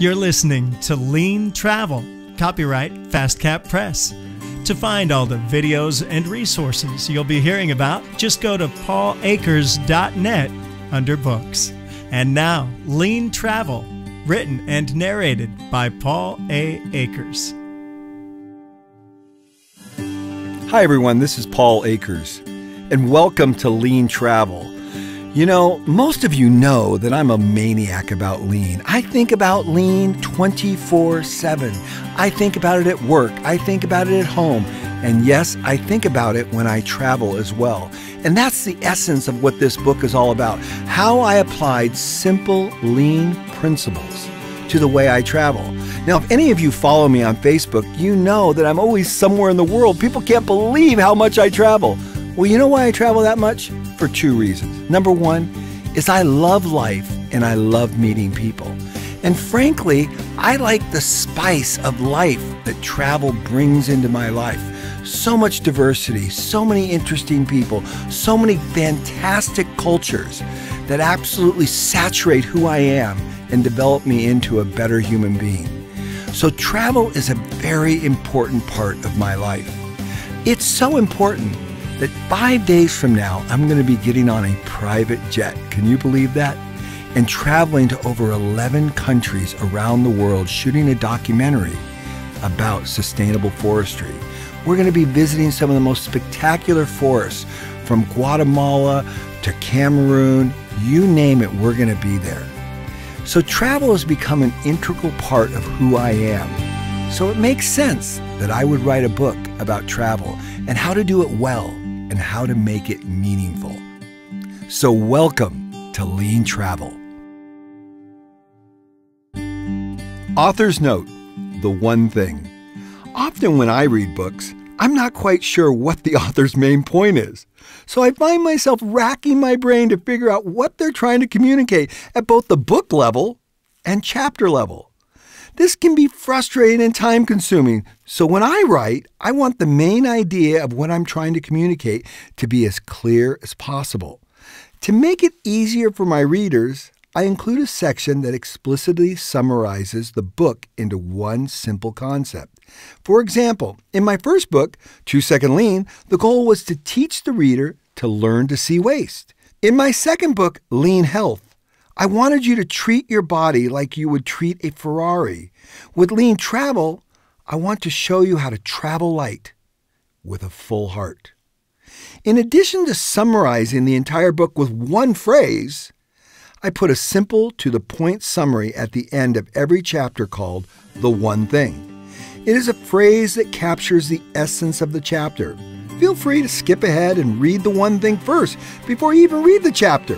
You're listening to Lean Travel, copyright FastCap Press. To find all the videos and resources you'll be hearing about, just go to paulakers.net under books. And now, Lean Travel, written and narrated by Paul A. Akers. Hi, everyone. This is Paul Akers, and welcome to Lean Travel. You know, most of you know that I'm a maniac about lean. I think about lean 24 7. I think about it at work, I think about it at home, and yes, I think about it when I travel as well. And that's the essence of what this book is all about how I applied simple lean principles to the way I travel. Now, if any of you follow me on Facebook, you know that I'm always somewhere in the world. People can't believe how much I travel. Well, you know why I travel that much? For two reasons. Number one is I love life and I love meeting people. And frankly, I like the spice of life that travel brings into my life. So much diversity, so many interesting people, so many fantastic cultures that absolutely saturate who I am and develop me into a better human being. So, travel is a very important part of my life. It's so important that five days from now, I'm going to be getting on a private jet. Can you believe that? And traveling to over 11 countries around the world shooting a documentary about sustainable forestry. We're going to be visiting some of the most spectacular forests from Guatemala to Cameroon, you name it, we're going to be there. So travel has become an integral part of who I am. So it makes sense that I would write a book about travel and how to do it well and how to make it meaningful. So welcome to Lean Travel. Author's Note The One Thing. Often when I read books, I'm not quite sure what the author's main point is. So I find myself racking my brain to figure out what they're trying to communicate at both the book level and chapter level. This can be frustrating and time consuming. So when I write, I want the main idea of what I'm trying to communicate to be as clear as possible. To make it easier for my readers, I include a section that explicitly summarizes the book into one simple concept. For example, in my first book, Two Second Lean, the goal was to teach the reader to learn to see waste. In my second book, Lean Health, I wanted you to treat your body like you would treat a Ferrari. With Lean Travel, I want to show you how to travel light with a full heart. In addition to summarizing the entire book with one phrase, I put a simple to the point summary at the end of every chapter called The One Thing. It is a phrase that captures the essence of the chapter. Feel free to skip ahead and read the one thing first before you even read the chapter.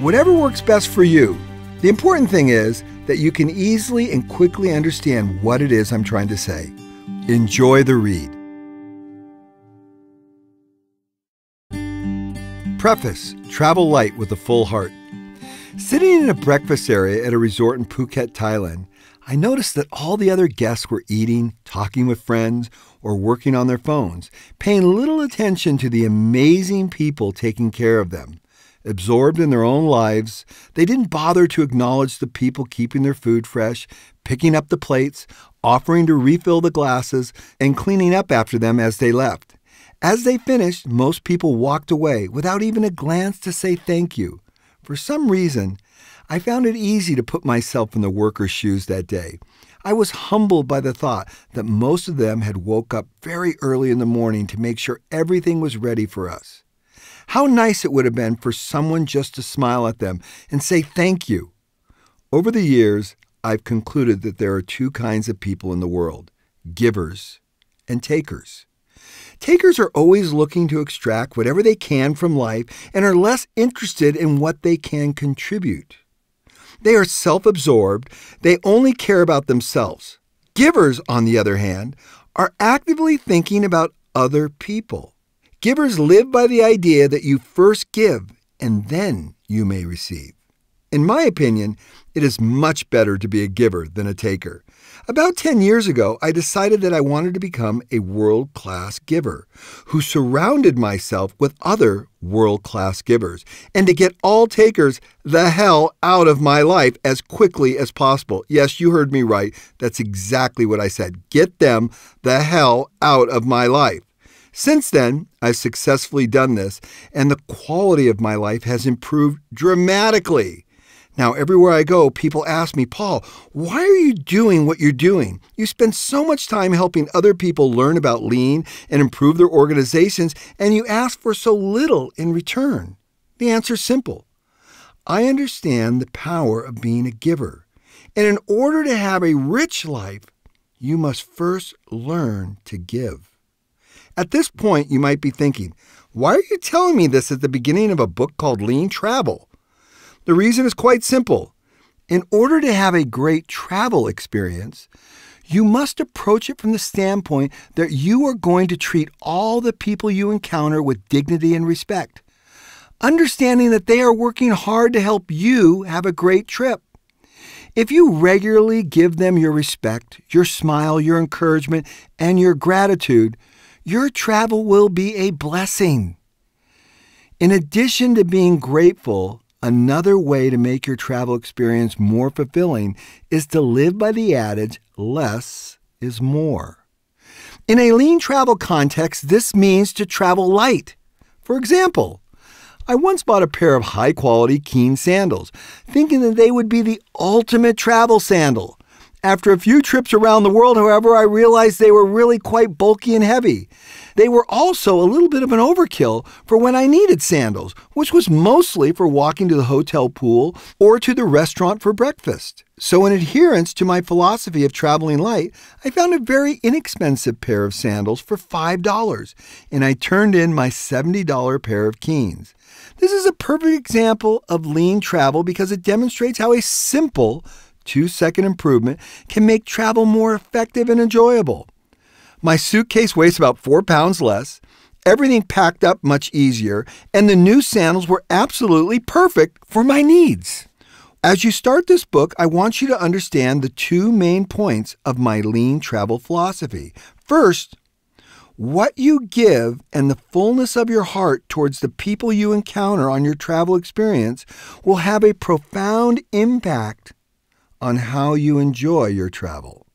Whatever works best for you. The important thing is that you can easily and quickly understand what it is I'm trying to say. Enjoy the read. Preface Travel light with a full heart. Sitting in a breakfast area at a resort in Phuket, Thailand, I noticed that all the other guests were eating, talking with friends, or working on their phones, paying little attention to the amazing people taking care of them. Absorbed in their own lives, they didn't bother to acknowledge the people keeping their food fresh, picking up the plates, offering to refill the glasses, and cleaning up after them as they left. As they finished, most people walked away without even a glance to say thank you. For some reason, I found it easy to put myself in the workers' shoes that day. I was humbled by the thought that most of them had woke up very early in the morning to make sure everything was ready for us. How nice it would have been for someone just to smile at them and say thank you. Over the years, I've concluded that there are two kinds of people in the world givers and takers. Takers are always looking to extract whatever they can from life and are less interested in what they can contribute. They are self absorbed, they only care about themselves. Givers, on the other hand, are actively thinking about other people. Givers live by the idea that you first give and then you may receive. In my opinion, it is much better to be a giver than a taker. About 10 years ago, I decided that I wanted to become a world class giver who surrounded myself with other world class givers and to get all takers the hell out of my life as quickly as possible. Yes, you heard me right. That's exactly what I said. Get them the hell out of my life. Since then, I've successfully done this, and the quality of my life has improved dramatically. Now, everywhere I go, people ask me, Paul, why are you doing what you're doing? You spend so much time helping other people learn about lean and improve their organizations, and you ask for so little in return. The answer is simple I understand the power of being a giver. And in order to have a rich life, you must first learn to give. At this point, you might be thinking, why are you telling me this at the beginning of a book called Lean Travel? The reason is quite simple. In order to have a great travel experience, you must approach it from the standpoint that you are going to treat all the people you encounter with dignity and respect, understanding that they are working hard to help you have a great trip. If you regularly give them your respect, your smile, your encouragement, and your gratitude, your travel will be a blessing. In addition to being grateful, Another way to make your travel experience more fulfilling is to live by the adage less is more. In a lean travel context, this means to travel light. For example, I once bought a pair of high quality Keen sandals, thinking that they would be the ultimate travel sandal. After a few trips around the world, however, I realized they were really quite bulky and heavy. They were also a little bit of an overkill for when I needed sandals, which was mostly for walking to the hotel pool or to the restaurant for breakfast. So, in adherence to my philosophy of traveling light, I found a very inexpensive pair of sandals for $5, and I turned in my $70 pair of Keens. This is a perfect example of lean travel because it demonstrates how a simple two second improvement can make travel more effective and enjoyable. My suitcase weighs about four pounds less, everything packed up much easier, and the new sandals were absolutely perfect for my needs. As you start this book, I want you to understand the two main points of my lean travel philosophy. First, what you give and the fullness of your heart towards the people you encounter on your travel experience will have a profound impact on how you enjoy your travel.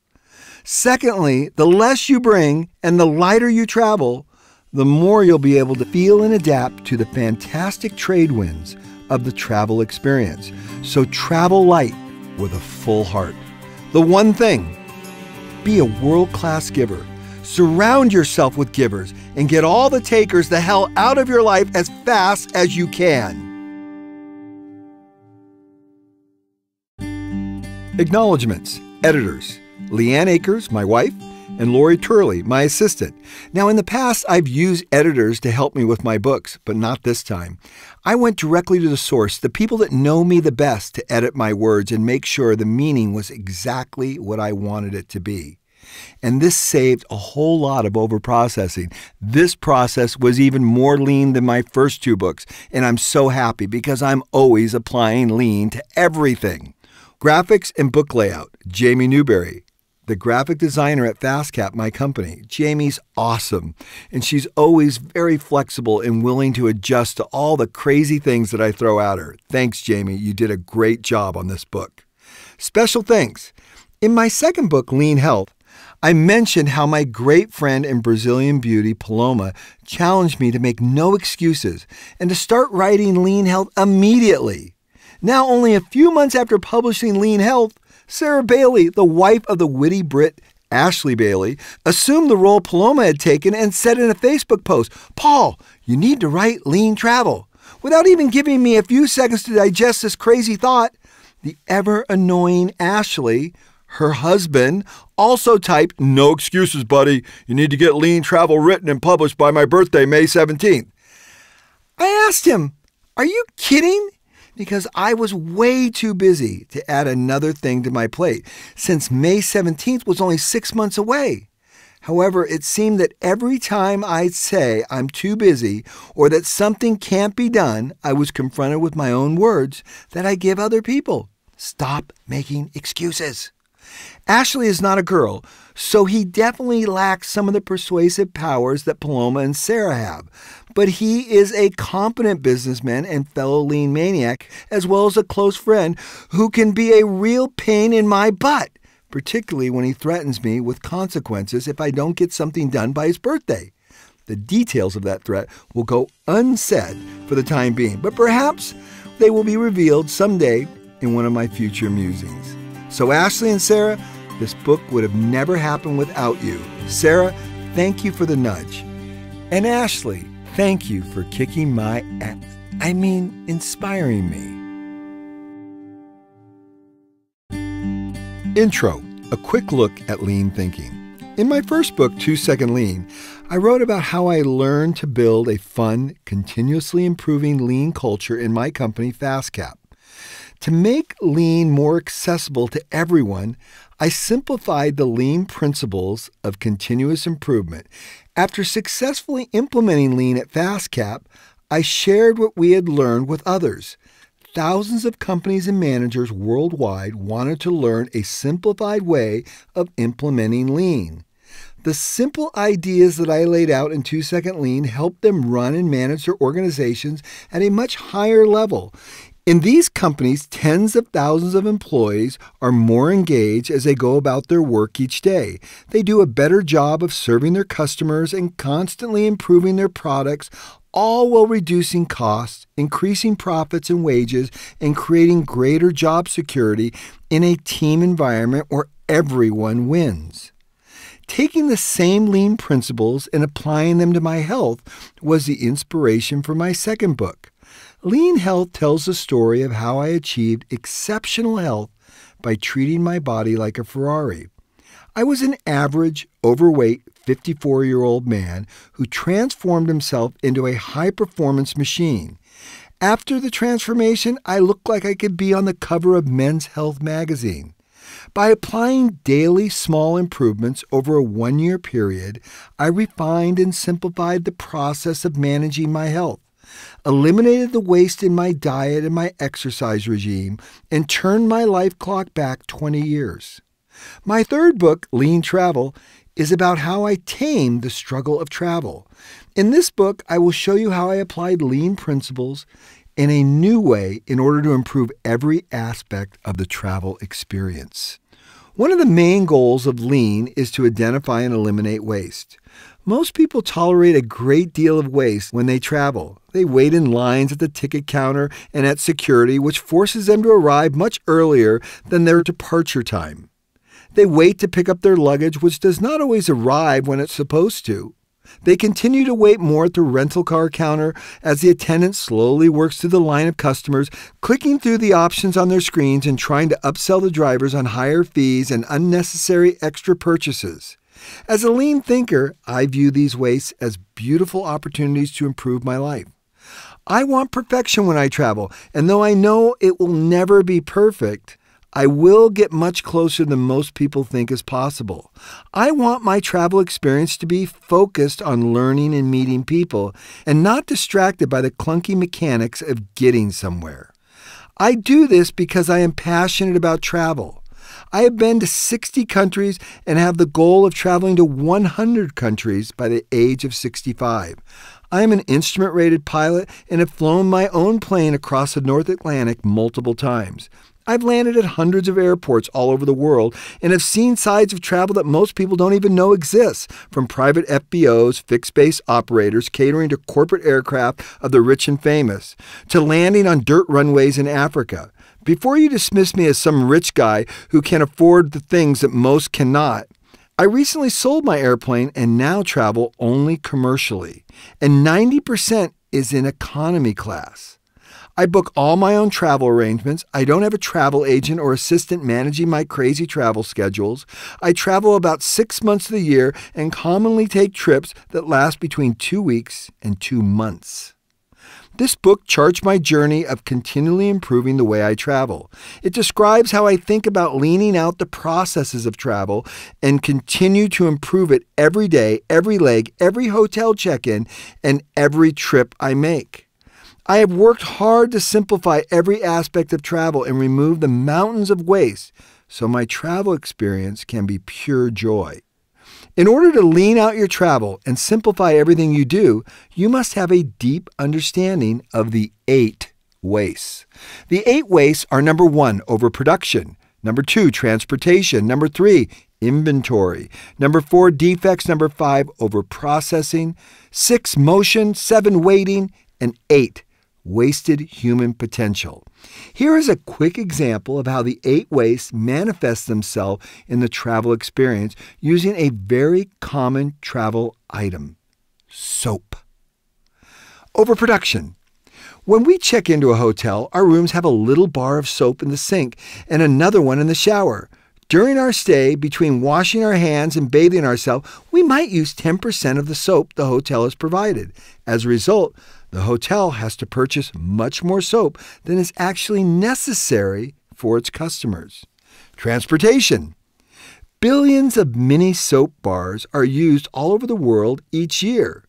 Secondly, the less you bring and the lighter you travel, the more you'll be able to feel and adapt to the fantastic trade winds of the travel experience. So travel light with a full heart. The one thing be a world class giver. Surround yourself with givers and get all the takers the hell out of your life as fast as you can. Acknowledgements, editors. Leanne Akers, my wife, and Lori Turley, my assistant. Now, in the past, I've used editors to help me with my books, but not this time. I went directly to the source, the people that know me the best, to edit my words and make sure the meaning was exactly what I wanted it to be. And this saved a whole lot of overprocessing. This process was even more lean than my first two books, and I'm so happy because I'm always applying lean to everything. Graphics and book layout, Jamie Newberry the graphic designer at FastCap, my company. Jamie's awesome, and she's always very flexible and willing to adjust to all the crazy things that I throw at her. Thanks, Jamie. You did a great job on this book. Special thanks. In my second book, Lean Health, I mentioned how my great friend and Brazilian beauty, Paloma, challenged me to make no excuses and to start writing Lean Health immediately. Now, only a few months after publishing Lean Health, Sarah Bailey, the wife of the witty Brit Ashley Bailey, assumed the role Paloma had taken and said in a Facebook post, Paul, you need to write lean travel. Without even giving me a few seconds to digest this crazy thought, the ever annoying Ashley, her husband, also typed, No excuses, buddy. You need to get lean travel written and published by my birthday, May 17th. I asked him, Are you kidding? Because I was way too busy to add another thing to my plate since May 17th was only six months away. However, it seemed that every time I'd say I'm too busy or that something can't be done, I was confronted with my own words that I give other people. Stop making excuses. Ashley is not a girl, so he definitely lacks some of the persuasive powers that Paloma and Sarah have. But he is a competent businessman and fellow lean maniac, as well as a close friend who can be a real pain in my butt, particularly when he threatens me with consequences if I don't get something done by his birthday. The details of that threat will go unsaid for the time being, but perhaps they will be revealed someday in one of my future musings. So, Ashley and Sarah, this book would have never happened without you. Sarah, thank you for the nudge. And Ashley, thank you for kicking my ass. I mean, inspiring me. Intro A quick look at lean thinking. In my first book, Two Second Lean, I wrote about how I learned to build a fun, continuously improving lean culture in my company, FastCap. To make lean more accessible to everyone, I simplified the lean principles of continuous improvement. After successfully implementing lean at FastCap, I shared what we had learned with others. Thousands of companies and managers worldwide wanted to learn a simplified way of implementing lean. The simple ideas that I laid out in 2 Second Lean helped them run and manage their organizations at a much higher level. In these companies, tens of thousands of employees are more engaged as they go about their work each day. They do a better job of serving their customers and constantly improving their products, all while reducing costs, increasing profits and wages, and creating greater job security in a team environment where everyone wins. Taking the same lean principles and applying them to my health was the inspiration for my second book. Lean Health tells the story of how I achieved exceptional health by treating my body like a Ferrari. I was an average, overweight, 54 year old man who transformed himself into a high performance machine. After the transformation, I looked like I could be on the cover of Men's Health magazine. By applying daily small improvements over a one year period, I refined and simplified the process of managing my health eliminated the waste in my diet and my exercise regime, and turned my life clock back 20 years. My third book, Lean Travel, is about how I tamed the struggle of travel. In this book, I will show you how I applied lean principles in a new way in order to improve every aspect of the travel experience. One of the main goals of lean is to identify and eliminate waste. Most people tolerate a great deal of waste when they travel. They wait in lines at the ticket counter and at security, which forces them to arrive much earlier than their departure time. They wait to pick up their luggage, which does not always arrive when it's supposed to. They continue to wait more at the rental car counter as the attendant slowly works through the line of customers, clicking through the options on their screens and trying to upsell the drivers on higher fees and unnecessary extra purchases. As a lean thinker, I view these wastes as beautiful opportunities to improve my life. I want perfection when I travel, and though I know it will never be perfect, I will get much closer than most people think is possible. I want my travel experience to be focused on learning and meeting people and not distracted by the clunky mechanics of getting somewhere. I do this because I am passionate about travel. I have been to 60 countries and have the goal of traveling to 100 countries by the age of 65. I am an instrument rated pilot and have flown my own plane across the North Atlantic multiple times. I've landed at hundreds of airports all over the world and have seen sides of travel that most people don't even know exists, from private FBOs, fixed base operators catering to corporate aircraft of the rich and famous, to landing on dirt runways in Africa. Before you dismiss me as some rich guy who can afford the things that most cannot, I recently sold my airplane and now travel only commercially, and 90% is in economy class. I book all my own travel arrangements. I don't have a travel agent or assistant managing my crazy travel schedules. I travel about six months of the year and commonly take trips that last between two weeks and two months. This book charts my journey of continually improving the way I travel. It describes how I think about leaning out the processes of travel and continue to improve it every day, every leg, every hotel check in, and every trip I make. I have worked hard to simplify every aspect of travel and remove the mountains of waste so my travel experience can be pure joy. In order to lean out your travel and simplify everything you do, you must have a deep understanding of the eight wastes. The eight wastes are number one, overproduction. Number two, transportation. Number three, inventory. Number four, defects. Number five, overprocessing. Six, motion. Seven, waiting. And eight, wasted human potential. Here is a quick example of how the eight wastes manifest themselves in the travel experience using a very common travel item soap. Overproduction. When we check into a hotel, our rooms have a little bar of soap in the sink and another one in the shower. During our stay, between washing our hands and bathing ourselves, we might use 10% of the soap the hotel has provided. As a result, the hotel has to purchase much more soap than is actually necessary for its customers. Transportation. Billions of mini soap bars are used all over the world each year,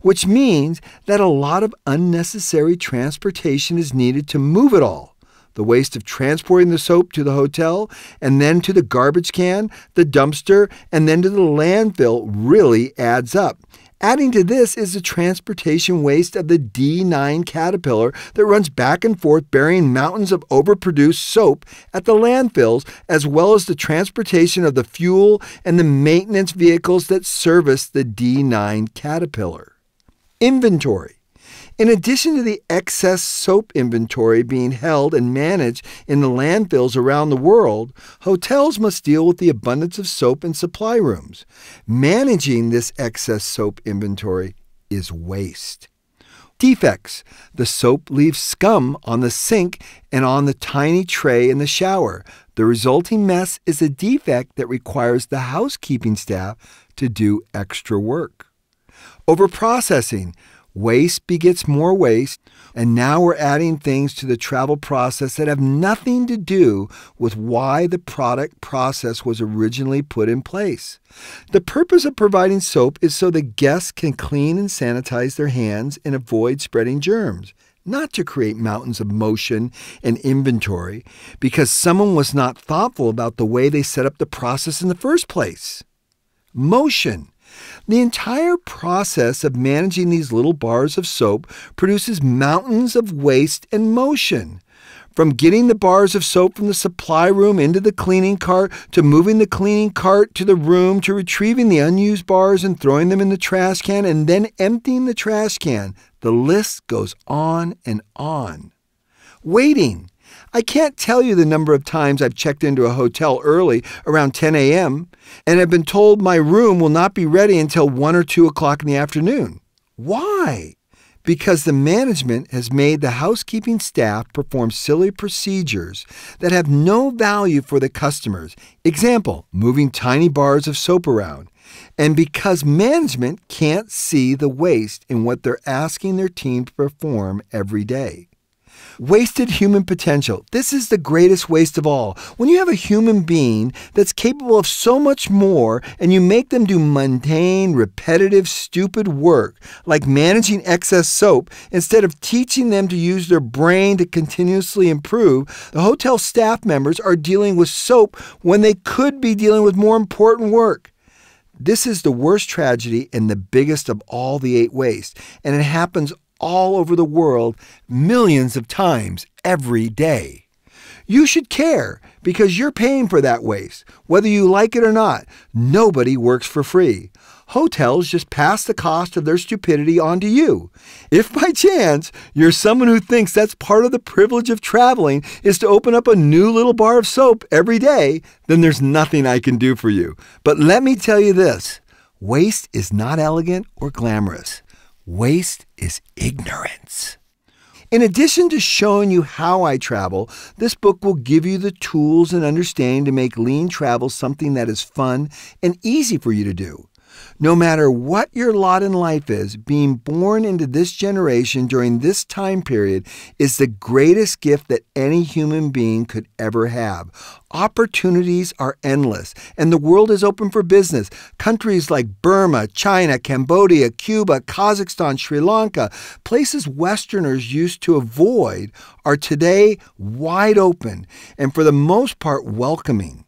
which means that a lot of unnecessary transportation is needed to move it all. The waste of transporting the soap to the hotel and then to the garbage can, the dumpster, and then to the landfill really adds up. Adding to this is the transportation waste of the D9 Caterpillar that runs back and forth bearing mountains of overproduced soap at the landfills, as well as the transportation of the fuel and the maintenance vehicles that service the D9 Caterpillar. Inventory. In addition to the excess soap inventory being held and managed in the landfills around the world, hotels must deal with the abundance of soap in supply rooms. Managing this excess soap inventory is waste. Defects. The soap leaves scum on the sink and on the tiny tray in the shower. The resulting mess is a defect that requires the housekeeping staff to do extra work. Overprocessing. Waste begets more waste, and now we're adding things to the travel process that have nothing to do with why the product process was originally put in place. The purpose of providing soap is so the guests can clean and sanitize their hands and avoid spreading germs not to create mountains of motion and inventory because someone was not thoughtful about the way they set up the process in the first place. Motion. The entire process of managing these little bars of soap produces mountains of waste and motion. From getting the bars of soap from the supply room into the cleaning cart, to moving the cleaning cart to the room, to retrieving the unused bars and throwing them in the trash can, and then emptying the trash can, the list goes on and on. Waiting. I can't tell you the number of times I've checked into a hotel early, around 10 a.m., and have been told my room will not be ready until 1 or 2 o'clock in the afternoon. Why? Because the management has made the housekeeping staff perform silly procedures that have no value for the customers. Example, moving tiny bars of soap around. And because management can't see the waste in what they're asking their team to perform every day. Wasted human potential. This is the greatest waste of all. When you have a human being that's capable of so much more and you make them do mundane, repetitive, stupid work like managing excess soap instead of teaching them to use their brain to continuously improve, the hotel staff members are dealing with soap when they could be dealing with more important work. This is the worst tragedy and the biggest of all the eight wastes, and it happens all over the world millions of times every day. You should care because you're paying for that waste, whether you like it or not. Nobody works for free. Hotels just pass the cost of their stupidity on to you. If by chance you're someone who thinks that's part of the privilege of traveling is to open up a new little bar of soap every day, then there's nothing I can do for you. But let me tell you this waste is not elegant or glamorous. Waste is ignorance. In addition to showing you how I travel, this book will give you the tools and understanding to make lean travel something that is fun and easy for you to do. No matter what your lot in life is, being born into this generation during this time period is the greatest gift that any human being could ever have. Opportunities are endless, and the world is open for business. Countries like Burma, China, Cambodia, Cuba, Kazakhstan, Sri Lanka, places Westerners used to avoid, are today wide open and for the most part welcoming.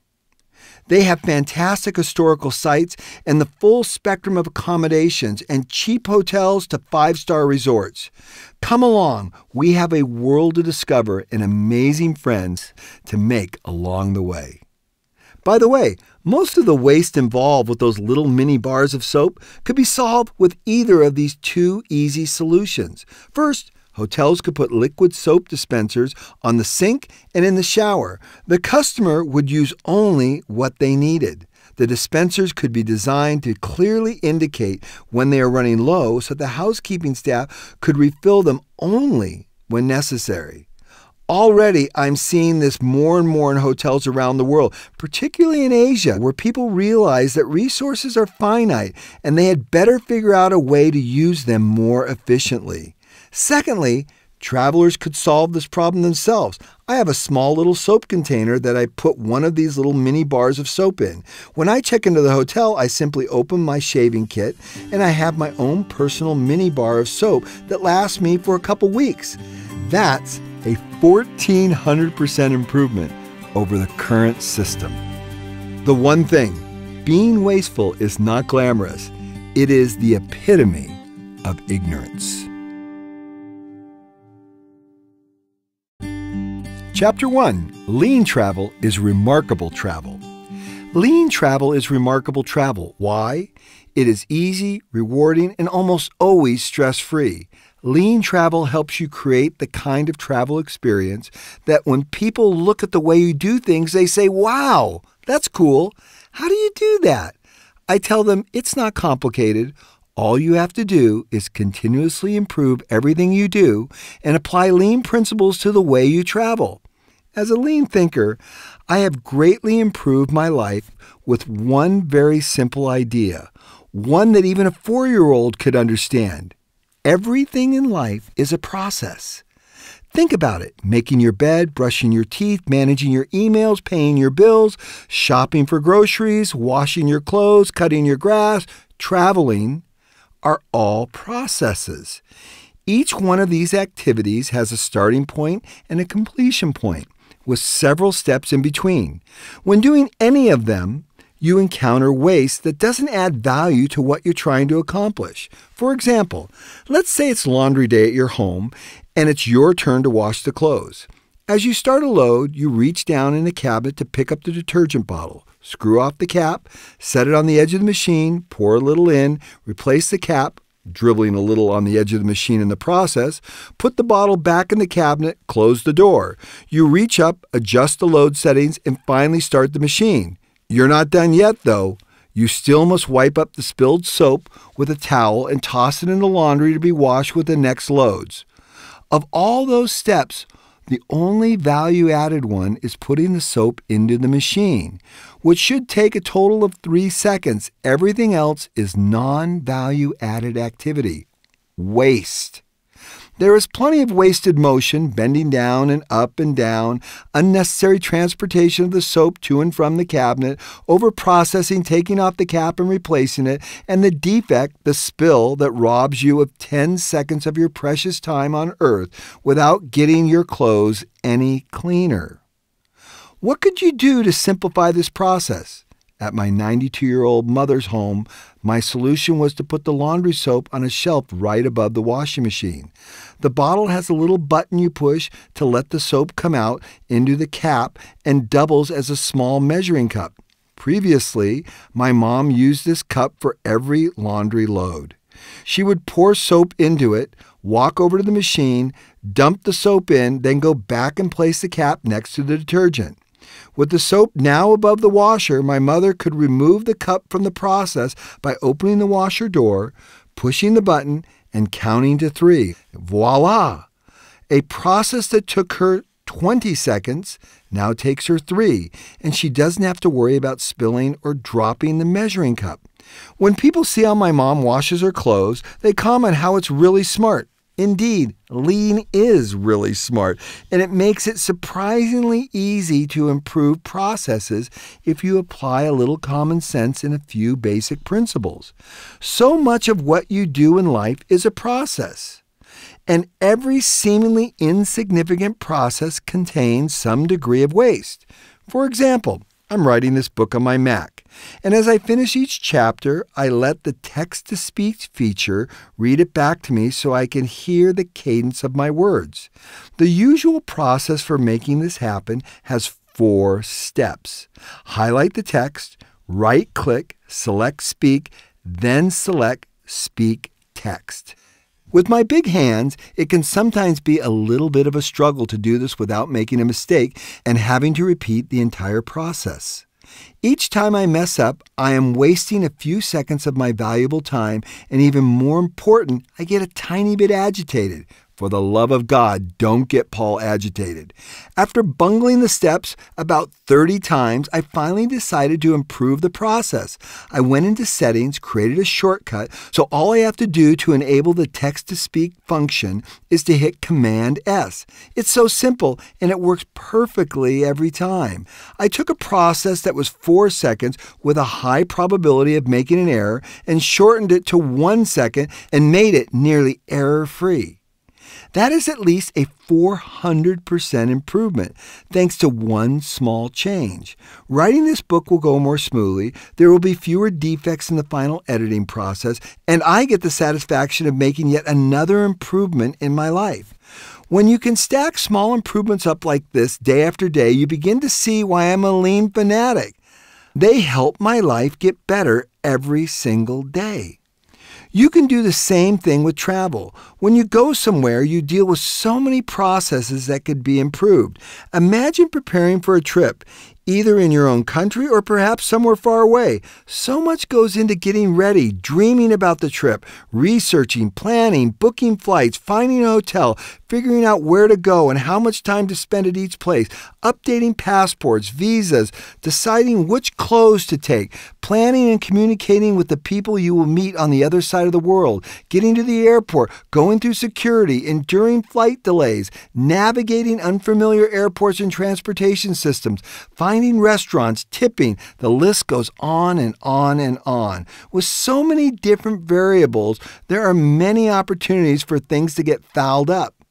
They have fantastic historical sites and the full spectrum of accommodations and cheap hotels to five star resorts. Come along, we have a world to discover and amazing friends to make along the way. By the way, most of the waste involved with those little mini bars of soap could be solved with either of these two easy solutions. First, Hotels could put liquid soap dispensers on the sink and in the shower. The customer would use only what they needed. The dispensers could be designed to clearly indicate when they are running low so the housekeeping staff could refill them only when necessary. Already, I'm seeing this more and more in hotels around the world, particularly in Asia, where people realize that resources are finite and they had better figure out a way to use them more efficiently. Secondly, travelers could solve this problem themselves. I have a small little soap container that I put one of these little mini bars of soap in. When I check into the hotel, I simply open my shaving kit and I have my own personal mini bar of soap that lasts me for a couple weeks. That's a 1400% improvement over the current system. The one thing being wasteful is not glamorous, it is the epitome of ignorance. Chapter 1 Lean Travel is Remarkable Travel. Lean travel is remarkable travel. Why? It is easy, rewarding, and almost always stress free. Lean travel helps you create the kind of travel experience that when people look at the way you do things, they say, Wow, that's cool. How do you do that? I tell them it's not complicated. All you have to do is continuously improve everything you do and apply lean principles to the way you travel. As a lean thinker, I have greatly improved my life with one very simple idea, one that even a four year old could understand. Everything in life is a process. Think about it making your bed, brushing your teeth, managing your emails, paying your bills, shopping for groceries, washing your clothes, cutting your grass, traveling are all processes. Each one of these activities has a starting point and a completion point with several steps in between. When doing any of them, you encounter waste that doesn't add value to what you're trying to accomplish. For example, let's say it's laundry day at your home and it's your turn to wash the clothes. As you start a load, you reach down in the cabinet to pick up the detergent bottle. Screw off the cap, set it on the edge of the machine, pour a little in, replace the cap, dribbling a little on the edge of the machine in the process, put the bottle back in the cabinet, close the door. You reach up, adjust the load settings, and finally start the machine. You're not done yet, though. You still must wipe up the spilled soap with a towel and toss it in the laundry to be washed with the next loads. Of all those steps, the only value added one is putting the soap into the machine, which should take a total of three seconds. Everything else is non value added activity. Waste. There is plenty of wasted motion, bending down and up and down, unnecessary transportation of the soap to and from the cabinet, over processing, taking off the cap and replacing it, and the defect, the spill that robs you of 10 seconds of your precious time on earth without getting your clothes any cleaner. What could you do to simplify this process? At my 92 year old mother's home, my solution was to put the laundry soap on a shelf right above the washing machine. The bottle has a little button you push to let the soap come out into the cap and doubles as a small measuring cup. Previously, my mom used this cup for every laundry load. She would pour soap into it, walk over to the machine, dump the soap in, then go back and place the cap next to the detergent. With the soap now above the washer, my mother could remove the cup from the process by opening the washer door, pushing the button, and counting to three. Voila! A process that took her 20 seconds Now takes her three, and she doesn't have to worry about spilling or dropping the measuring cup. When people see how my mom washes her clothes, they comment how it's really smart. Indeed, lean is really smart, and it makes it surprisingly easy to improve processes if you apply a little common sense and a few basic principles. So much of what you do in life is a process. And every seemingly insignificant process contains some degree of waste. For example, I'm writing this book on my Mac. And as I finish each chapter, I let the text to speech feature read it back to me so I can hear the cadence of my words. The usual process for making this happen has four steps highlight the text, right click, select speak, then select speak text. With my big hands, it can sometimes be a little bit of a struggle to do this without making a mistake and having to repeat the entire process. Each time I mess up, I am wasting a few seconds of my valuable time, and even more important, I get a tiny bit agitated, for the love of God, don't get Paul agitated. After bungling the steps about 30 times, I finally decided to improve the process. I went into settings, created a shortcut, so all I have to do to enable the text to speak function is to hit Command S. It's so simple and it works perfectly every time. I took a process that was four seconds with a high probability of making an error and shortened it to one second and made it nearly error free. That is at least a 400% improvement, thanks to one small change. Writing this book will go more smoothly, there will be fewer defects in the final editing process, and I get the satisfaction of making yet another improvement in my life. When you can stack small improvements up like this day after day, you begin to see why I'm a lean fanatic. They help my life get better every single day. You can do the same thing with travel. When you go somewhere, you deal with so many processes that could be improved. Imagine preparing for a trip either in your own country or perhaps somewhere far away. So much goes into getting ready, dreaming about the trip, researching, planning, booking flights, finding a hotel, figuring out where to go and how much time to spend at each place, updating passports, visas, deciding which clothes to take, planning and communicating with the people you will meet on the other side of the world, getting to the airport, going through security, enduring flight delays, navigating unfamiliar airports and transportation systems, finding restaurants, tipping. The list goes on and on and on. With so many different variables, there are many opportunities for things to get fouled up.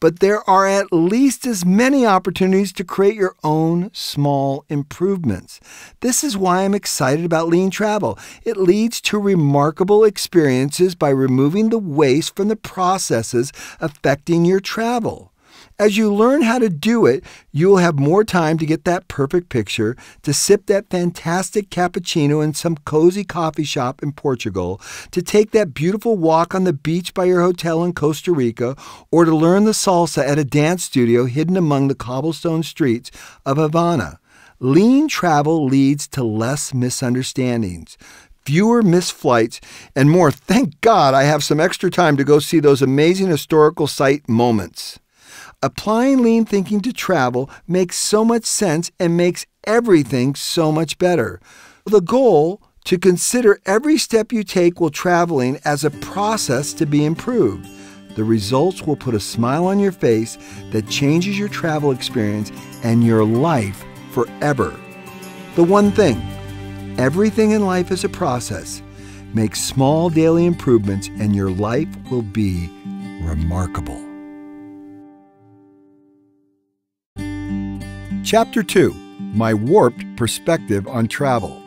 But there are at least as many opportunities to create your own small improvements. This is why I'm excited about lean travel. It leads to remarkable experiences by removing the waste from the processes affecting your travel. As you learn how to do it, you will have more time to get that perfect picture, to sip that fantastic cappuccino in some cozy coffee shop in Portugal, to take that beautiful walk on the beach by your hotel in Costa Rica, or to learn the salsa at a dance studio hidden among the cobblestone streets of Havana. Lean travel leads to less misunderstandings fewer missed flights, and more. Thank God I have some extra time to go see those amazing historical site moments. Applying lean thinking to travel makes so much sense and makes everything so much better. The goal to consider every step you take while traveling as a process to be improved. The results will put a smile on your face that changes your travel experience and your life forever. The one thing everything in life is a process. Make small daily improvements, and your life will be remarkable. Chapter 2 My Warped Perspective on Travel.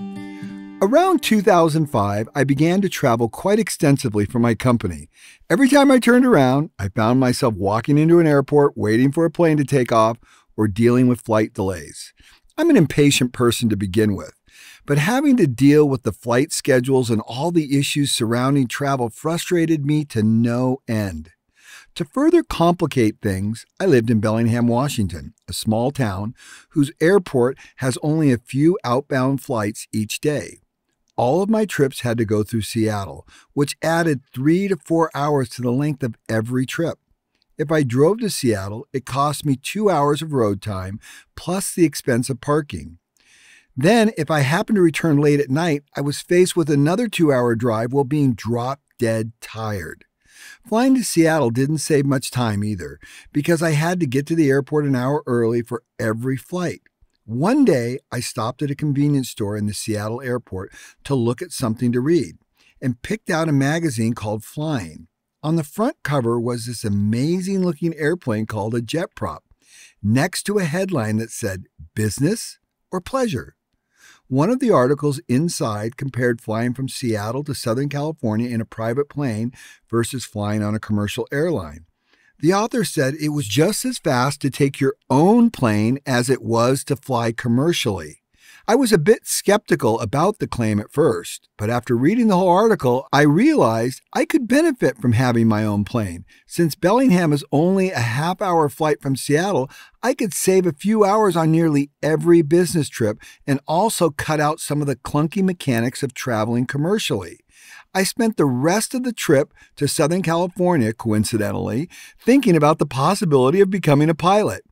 Around 2005, I began to travel quite extensively for my company. Every time I turned around, I found myself walking into an airport, waiting for a plane to take off, or dealing with flight delays. I'm an impatient person to begin with, but having to deal with the flight schedules and all the issues surrounding travel frustrated me to no end. To further complicate things, I lived in Bellingham, Washington, a small town whose airport has only a few outbound flights each day. All of my trips had to go through Seattle, which added three to four hours to the length of every trip. if I drove to Seattle, it cost me two hours of road time plus the expense of parking. Then, if I happened to return late at night, I was faced with another two hour drive while being drop dead tired. Flying to Seattle didn't save much time either, because I had to get to the airport an hour early for every flight. One day, I stopped at a convenience store in the Seattle airport to look at something to read and picked out a magazine called Flying. On the front cover was this amazing looking airplane called a jet prop, next to a headline that said Business or Pleasure. One of the articles inside compared flying from Seattle to Southern California in a private plane versus flying on a commercial airline. The author said it was just as fast to take your own plane as it was to fly commercially. I was a bit skeptical about the claim at first, but after reading the whole article, I realized I could benefit from having my own plane. Since Bellingham is only a half hour flight from Seattle, I could save a few hours on nearly every business trip and also cut out some of the clunky mechanics of traveling commercially. I spent the rest of the trip to Southern California, coincidentally, thinking about the possibility of becoming a pilot.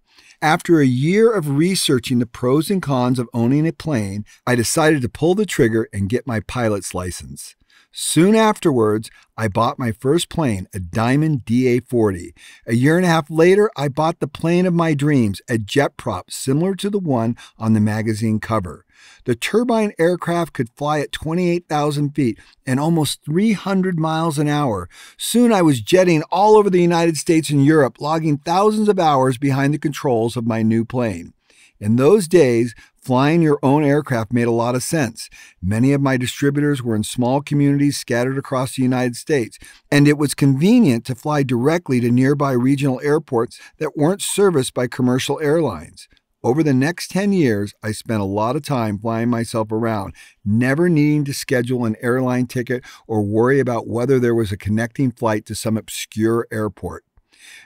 After a year of researching the pros and cons of owning a plane, I decided to pull the trigger and get my pilot's license. Soon afterwards, I bought my first plane, a Diamond DA 40. A year and a half later, I bought the plane of my dreams, a jet prop similar to the one on the magazine cover. The turbine aircraft could fly at 28,000 feet and almost 300 miles an hour. Soon I was jetting all over the United States and Europe, logging thousands of hours behind the controls of my new plane. In those days, flying your own aircraft made a lot of sense. Many of my distributors were in small communities scattered across the United States, and it was convenient to fly directly to nearby regional airports that weren't serviced by commercial airlines. Over the next 10 years, I spent a lot of time flying myself around, never needing to schedule an airline ticket or worry about whether there was a connecting flight to some obscure airport.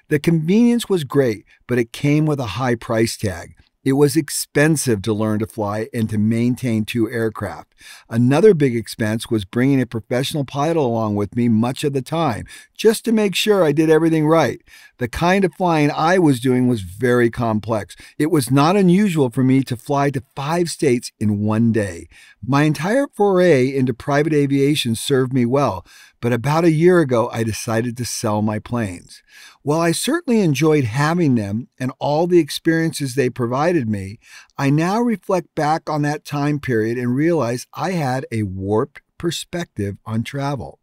The convenience was great, but it came with a high price tag. It was expensive to learn to fly and to maintain two aircraft. Another big expense was bringing a professional pilot along with me much of the time, just to make sure I did everything right. The kind of flying I was doing was very complex. It was not unusual for me to fly to five states in one day. My entire foray into private aviation served me well, but about a year ago, I decided to sell my planes. While I certainly enjoyed having them and all the experiences they provided me, I now reflect back on that time period and realize I had a warped perspective on travel.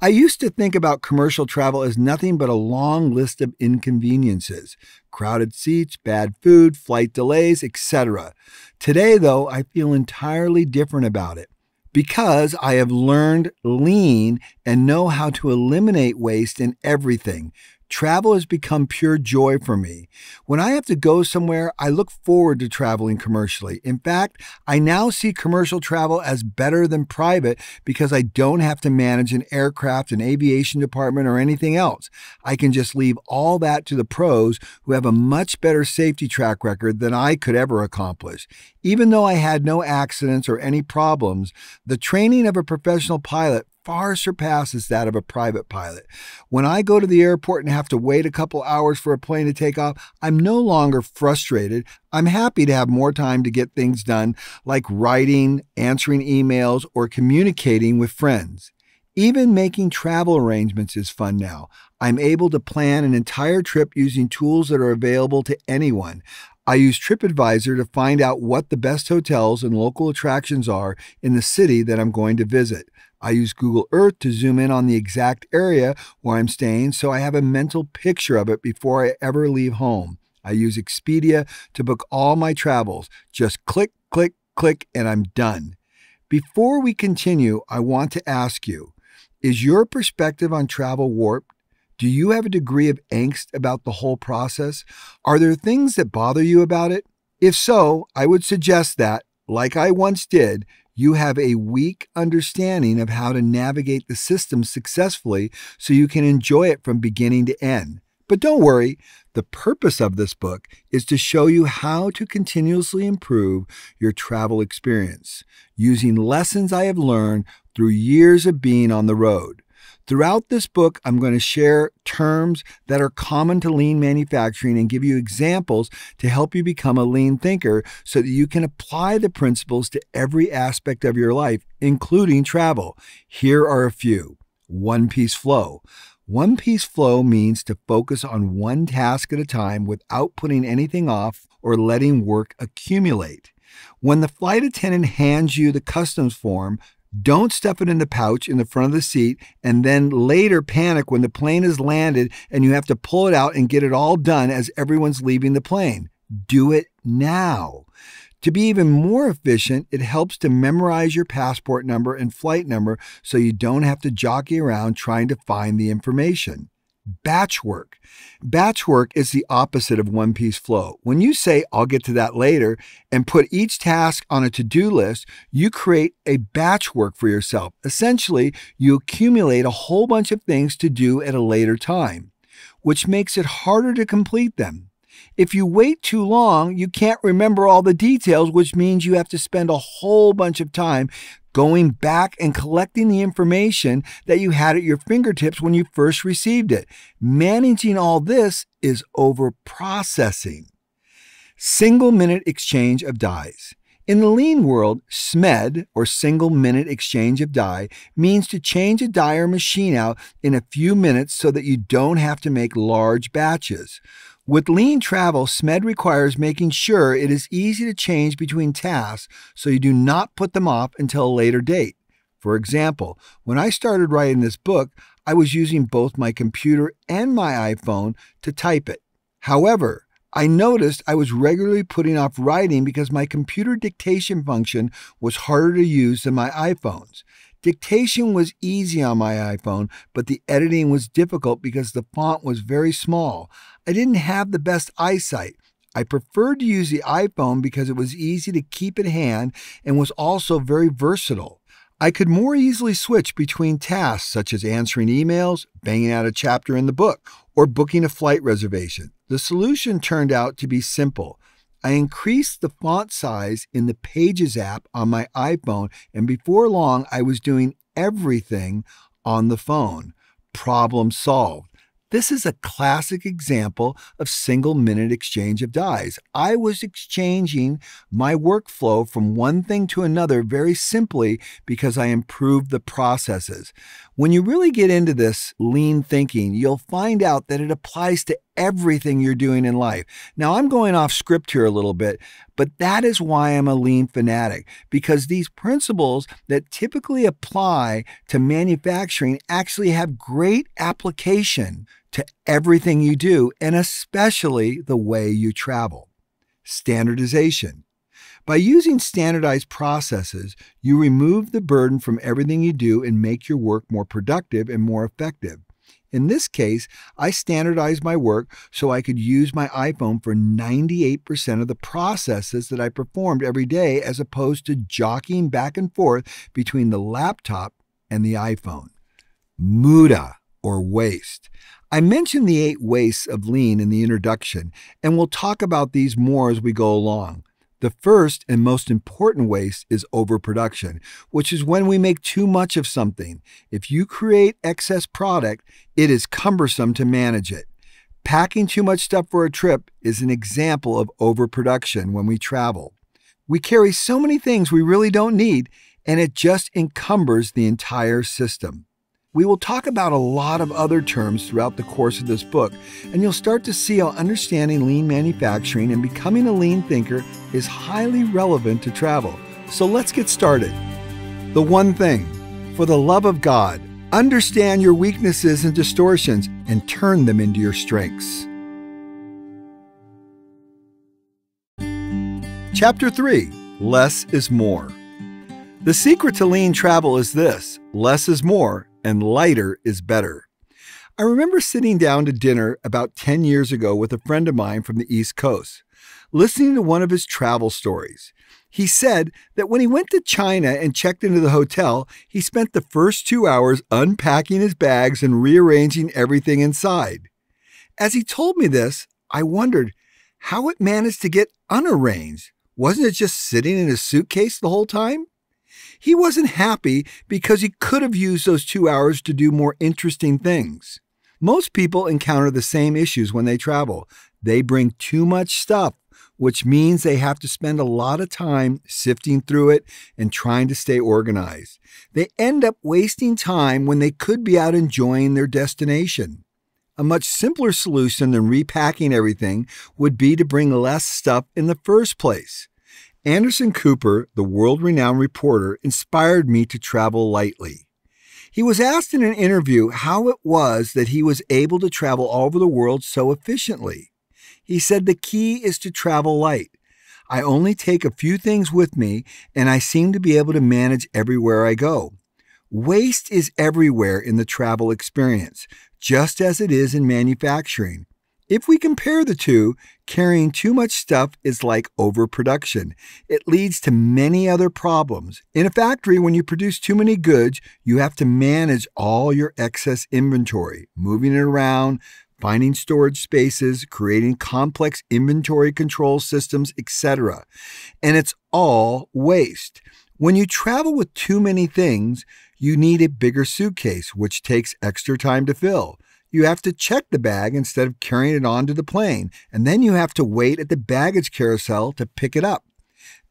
I used to think about commercial travel as nothing but a long list of inconveniences crowded seats, bad food, flight delays, etc. Today, though, I feel entirely different about it because I have learned lean and know how to eliminate waste in everything. Travel has become pure joy for me. When I have to go somewhere, I look forward to traveling commercially. In fact, I now see commercial travel as better than private because I don't have to manage an aircraft, an aviation department, or anything else. I can just leave all that to the pros who have a much better safety track record than I could ever accomplish. Even though I had no accidents or any problems, the training of a professional pilot far surpasses that of a private pilot. When I go to the airport and have to wait a couple hours for a plane to take off, I'm no longer frustrated. I'm happy to have more time to get things done, like writing, answering emails, or communicating with friends. Even making travel arrangements is fun now. I'm able to plan an entire trip using tools that are available to anyone. I use TripAdvisor to find out what the best hotels and local attractions are in the city that I'm going to visit. I use Google Earth to zoom in on the exact area where I'm staying so I have a mental picture of it before I ever leave home. I use Expedia to book all my travels. Just click, click, click, and I'm done. Before we continue, I want to ask you Is your perspective on travel warped? Do you have a degree of angst about the whole process? Are there things that bother you about it? If so, I would suggest that, like I once did, you have a weak understanding of how to navigate the system successfully so you can enjoy it from beginning to end. But don't worry, the purpose of this book is to show you how to continuously improve your travel experience using lessons I have learned through years of being on the road. Throughout this book, I'm going to share terms that are common to lean manufacturing and give you examples to help you become a lean thinker so that you can apply the principles to every aspect of your life, including travel. Here are a few one piece flow. One piece flow means to focus on one task at a time without putting anything off or letting work accumulate. When the flight attendant hands you the customs form, don't stuff it in the pouch in the front of the seat and then later panic when the plane has landed and you have to pull it out and get it all done as everyone's leaving the plane. Do it now. To be even more efficient, it helps to memorize your passport number and flight number so you don't have to jockey around trying to find the information. Batch work. Batch work is the opposite of one piece flow. When you say, I'll get to that later, and put each task on a to do list, you create a batch work for yourself. Essentially, you accumulate a whole bunch of things to do at a later time, which makes it harder to complete them. If you wait too long, you can't remember all the details, which means you have to spend a whole bunch of time going back and collecting the information that you had at your fingertips when you first received it. Managing all this is over processing. Single minute exchange of dies. In the lean world, SMED, or single minute exchange of die, means to change a die or machine out in a few minutes so that you don't have to make large batches. With lean travel, SMED requires making sure it is easy to change between tasks so you do not put them off until a later date. For example, when I started writing this book, I was using both my computer and my iPhone to type it. However, I noticed I was regularly putting off writing because my computer dictation function was harder to use than my iPhone's. Dictation was easy on my iPhone, but the editing was difficult because the font was very small. I didn't have the best eyesight. I preferred to use the iPhone because it was easy to keep in hand and was also very versatile. I could more easily switch between tasks such as answering emails, banging out a chapter in the book, or booking a flight reservation. The solution turned out to be simple. I increased the font size in the Pages app on my iPhone, and before long, I was doing everything on the phone. Problem solved. This is a classic example of single minute exchange of dies. I was exchanging my workflow from one thing to another very simply because I improved the processes. When you really get into this lean thinking, you'll find out that it applies to everything you're doing in life. Now, I'm going off script here a little bit, but that is why I'm a lean fanatic, because these principles that typically apply to manufacturing actually have great application to everything you do, and especially the way you travel. Standardization. By using standardized processes, you remove the burden from everything you do and make your work more productive and more effective. In this case, I standardized my work so I could use my iPhone for 98% of the processes that I performed every day as opposed to jockeying back and forth between the laptop and the iPhone. Muda, or waste. I mentioned the eight wastes of lean in the introduction, and we'll talk about these more as we go along. The first and most important waste is overproduction, which is when we make too much of something. If you create excess product, it is cumbersome to manage it. Packing too much stuff for a trip is an example of overproduction when we travel. We carry so many things we really don't need, and it just encumbers the entire system. We will talk about a lot of other terms throughout the course of this book, and you'll start to see how understanding lean manufacturing and becoming a lean thinker is highly relevant to travel. So let's get started. The one thing for the love of God, understand your weaknesses and distortions and turn them into your strengths. Chapter 3 Less is More. The secret to lean travel is this less is more and lighter is better. I remember sitting down to dinner about 10 years ago with a friend of mine from the East Coast, listening to one of his travel stories. He said that when he went to China and checked into the hotel, he spent the first two hours unpacking his bags and rearranging everything inside. As he told me this, I wondered how it managed to get unarranged. Wasn't it just sitting in his suitcase the whole time? He wasn't happy because he could have used those two hours to do more interesting things. Most people encounter the same issues when they travel. They bring too much stuff, which means they have to spend a lot of time sifting through it and trying to stay organized. They end up wasting time when they could be out enjoying their destination. A much simpler solution than repacking everything would be to bring less stuff in the first place. Anderson Cooper, the world renowned reporter, inspired me to travel lightly. He was asked in an interview how it was that he was able to travel all over the world so efficiently. He said the key is to travel light. I only take a few things with me, and I seem to be able to manage everywhere I go. Waste is everywhere in the travel experience, just as it is in manufacturing. If we compare the two, carrying too much stuff is like overproduction. It leads to many other problems. In a factory, when you produce too many goods, you have to manage all your excess inventory, moving it around, finding storage spaces, creating complex inventory control systems, etc. And it's all waste. When you travel with too many things, you need a bigger suitcase, which takes extra time to fill you have to check the bag instead of carrying it onto the plane, and then you have to wait at the baggage carousel to pick it up.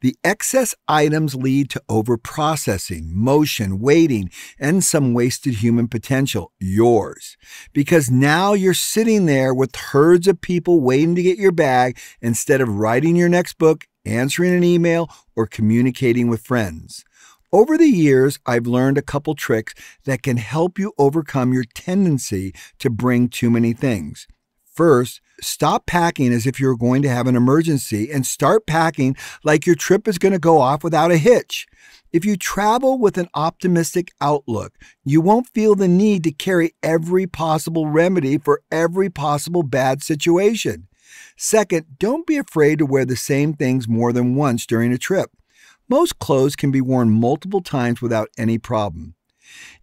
The excess items lead to overprocessing, motion, waiting, and some wasted human potential, yours. Because now you're sitting there with herds of people waiting to get your bag instead of writing your next book, answering an email, or communicating with friends. Over the years, I've learned a couple tricks that can help you overcome your tendency to bring too many things. First, stop packing as if you're going to have an emergency and start packing like your trip is going to go off without a hitch. If you travel with an optimistic outlook, you won't feel the need to carry every possible remedy for every possible bad situation. Second, don't be afraid to wear the same things more than once during a trip. Most clothes can be worn multiple times without any problem.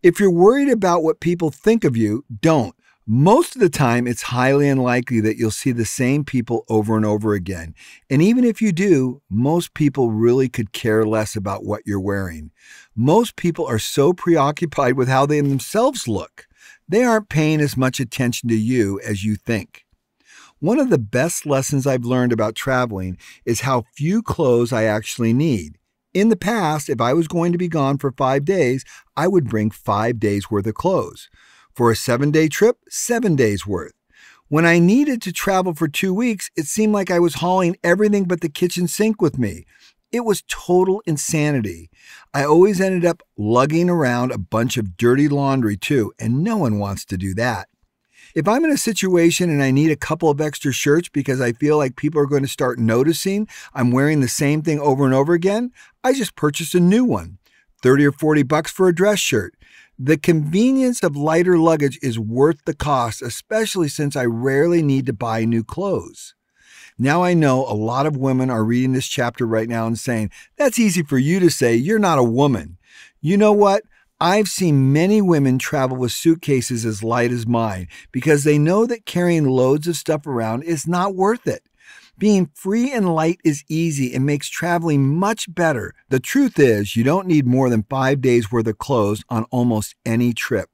If you're worried about what people think of you, don't. Most of the time, it's highly unlikely that you'll see the same people over and over again. And even if you do, most people really could care less about what you're wearing. Most people are so preoccupied with how they themselves look, they aren't paying as much attention to you as you think. One of the best lessons I've learned about traveling is how few clothes I actually need. In the past, if I was going to be gone for five days, I would bring five days worth of clothes. For a seven day trip, seven days worth. When I needed to travel for two weeks, it seemed like I was hauling everything but the kitchen sink with me. It was total insanity. I always ended up lugging around a bunch of dirty laundry too, and no one wants to do that. If I'm in a situation and I need a couple of extra shirts because I feel like people are going to start noticing I'm wearing the same thing over and over again, I just purchase a new one. 30 or 40 bucks for a dress shirt. The convenience of lighter luggage is worth the cost, especially since I rarely need to buy new clothes. Now I know a lot of women are reading this chapter right now and saying, That's easy for you to say. You're not a woman. You know what? I've seen many women travel with suitcases as light as mine because they know that carrying loads of stuff around is not worth it. Being free and light is easy and makes traveling much better. The truth is, you don't need more than five days worth of clothes on almost any trip.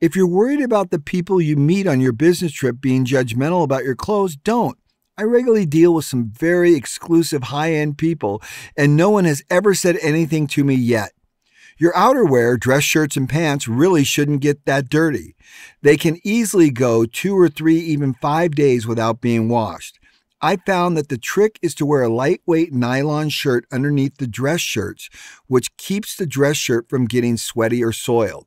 If you're worried about the people you meet on your business trip being judgmental about your clothes, don't. I regularly deal with some very exclusive high end people, and no one has ever said anything to me yet. Your outerwear, dress shirts, and pants really shouldn't get that dirty. They can easily go two or three, even five days without being washed. I found that the trick is to wear a lightweight nylon shirt underneath the dress shirts, which keeps the dress shirt from getting sweaty or soiled.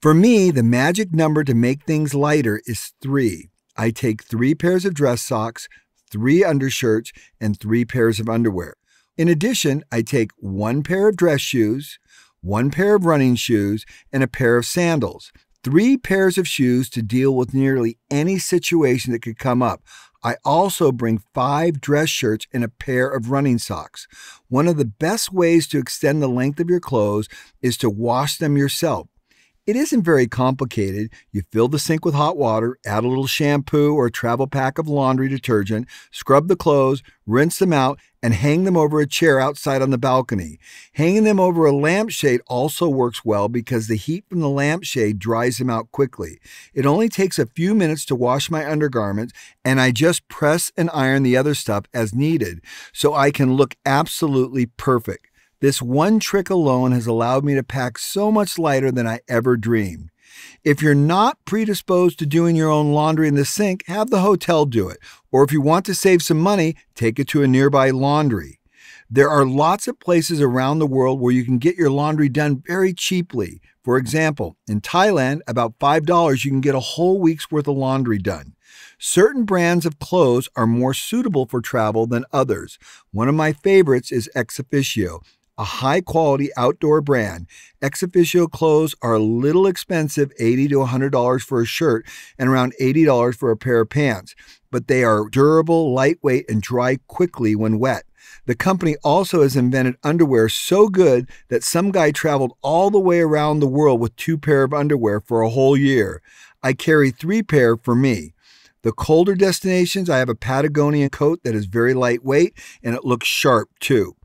For me, the magic number to make things lighter is three. I take three pairs of dress socks, three undershirts, and three pairs of underwear. In addition, I take one pair of dress shoes, one pair of running shoes, and a pair of sandals. Three pairs of shoes to deal with nearly any situation that could come up. I also bring five dress shirts and a pair of running socks. One of the best ways to extend the length of your clothes is to wash them yourself. It isn't very complicated. You fill the sink with hot water, add a little shampoo or a travel pack of laundry detergent, scrub the clothes, rinse them out, and hang them over a chair outside on the balcony. Hanging them over a lampshade also works well because the heat from the lampshade dries them out quickly. It only takes a few minutes to wash my undergarments, and I just press and iron the other stuff as needed so I can look absolutely perfect. This one trick alone has allowed me to pack so much lighter than I ever dreamed. If you're not predisposed to doing your own laundry in the sink, have the hotel do it. Or if you want to save some money, take it to a nearby laundry. There are lots of places around the world where you can get your laundry done very cheaply. For example, in Thailand, about $5 you can get a whole week's worth of laundry done. Certain brands of clothes are more suitable for travel than others. One of my favorites is Ex Officio a high quality outdoor brand. Ex Officio clothes are a little expensive, 80 to $100 for a shirt and around $80 for a pair of pants, but they are durable, lightweight, and dry quickly when wet. The company also has invented underwear so good that some guy traveled all the way around the world with two pair of underwear for a whole year. I carry three pair for me. The colder destinations, I have a Patagonian coat that is very lightweight and it looks sharp too.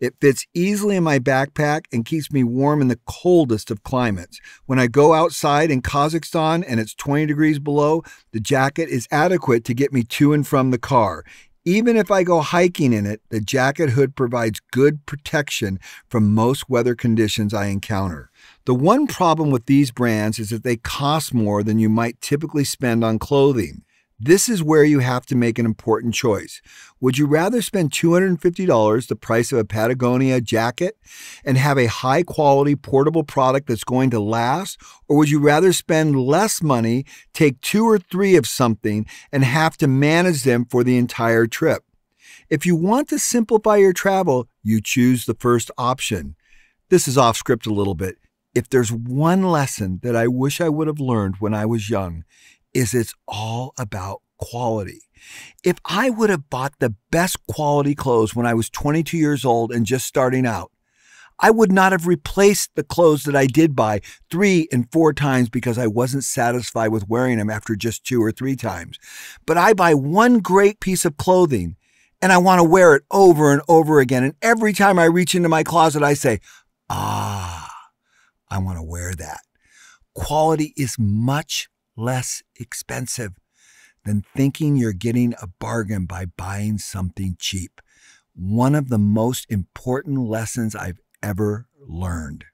It fits easily in my backpack and keeps me warm in the coldest of climates. When I go outside in Kazakhstan and it's 20 degrees below, the jacket is adequate to get me to and from the car. Even if I go hiking in it, the jacket hood provides good protection from most weather conditions I encounter. The one problem with these brands is that they cost more than you might typically spend on clothing. This is where you have to make an important choice. Would you rather spend $250, the price of a Patagonia jacket, and have a high quality portable product that's going to last? Or would you rather spend less money, take two or three of something, and have to manage them for the entire trip? If you want to simplify your travel, you choose the first option. This is off script a little bit. If there's one lesson that I wish I would have learned when I was young, is it's all about quality. If I would have bought the best quality clothes when I was 22 years old and just starting out, I would not have replaced the clothes that I did buy three and four times because I wasn't satisfied with wearing them after just two or three times. But I buy one great piece of clothing and I want to wear it over and over again. And every time I reach into my closet, I say, ah, I want to wear that. Quality is much less expensive than thinking you're getting a bargain by buying something cheap. One of the most important lessons I've ever learned.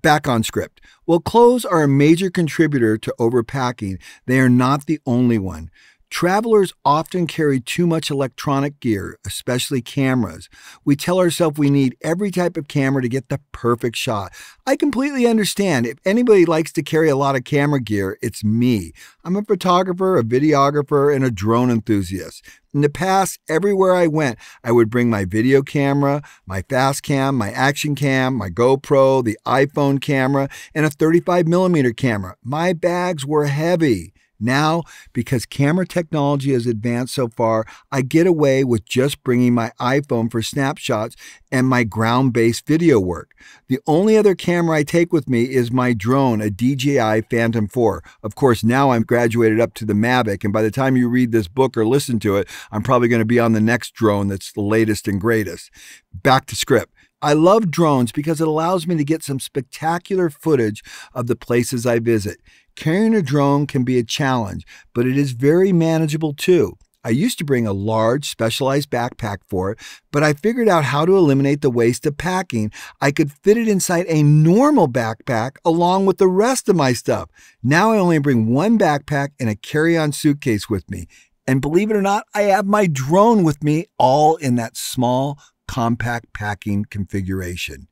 Back on script. While clothes are a major contributor to overpacking, they are not the only one. Travelers often carry too much electronic gear, especially cameras. We tell ourselves we need every type of camera to get the perfect shot. I completely understand. If anybody likes to carry a lot of camera gear, it's me. I'm a photographer, a videographer, and a drone enthusiast. In the past, everywhere I went, I would bring my video camera, my fast cam, my action cam, my GoPro, the iPhone camera, and a 35 millimeter camera. My bags were heavy. Now, because camera technology has advanced so far, I get away with just bringing my iPhone for snapshots and my ground based video work. The only other camera I take with me is my drone, a DJI Phantom 4. Of course, now I'm graduated up to the Mavic, and by the time you read this book or listen to it, I'm probably going to be on the next drone that's the latest and greatest. Back to script. I love drones because it allows me to get some spectacular footage of the places I visit. Carrying a drone can be a challenge, but it is very manageable too. I used to bring a large, specialized backpack for it, but I figured out how to eliminate the waste of packing. I could fit it inside a normal backpack along with the rest of my stuff. Now I only bring one backpack and a carry on suitcase with me. And believe it or not, I have my drone with me all in that small, compact packing configuration.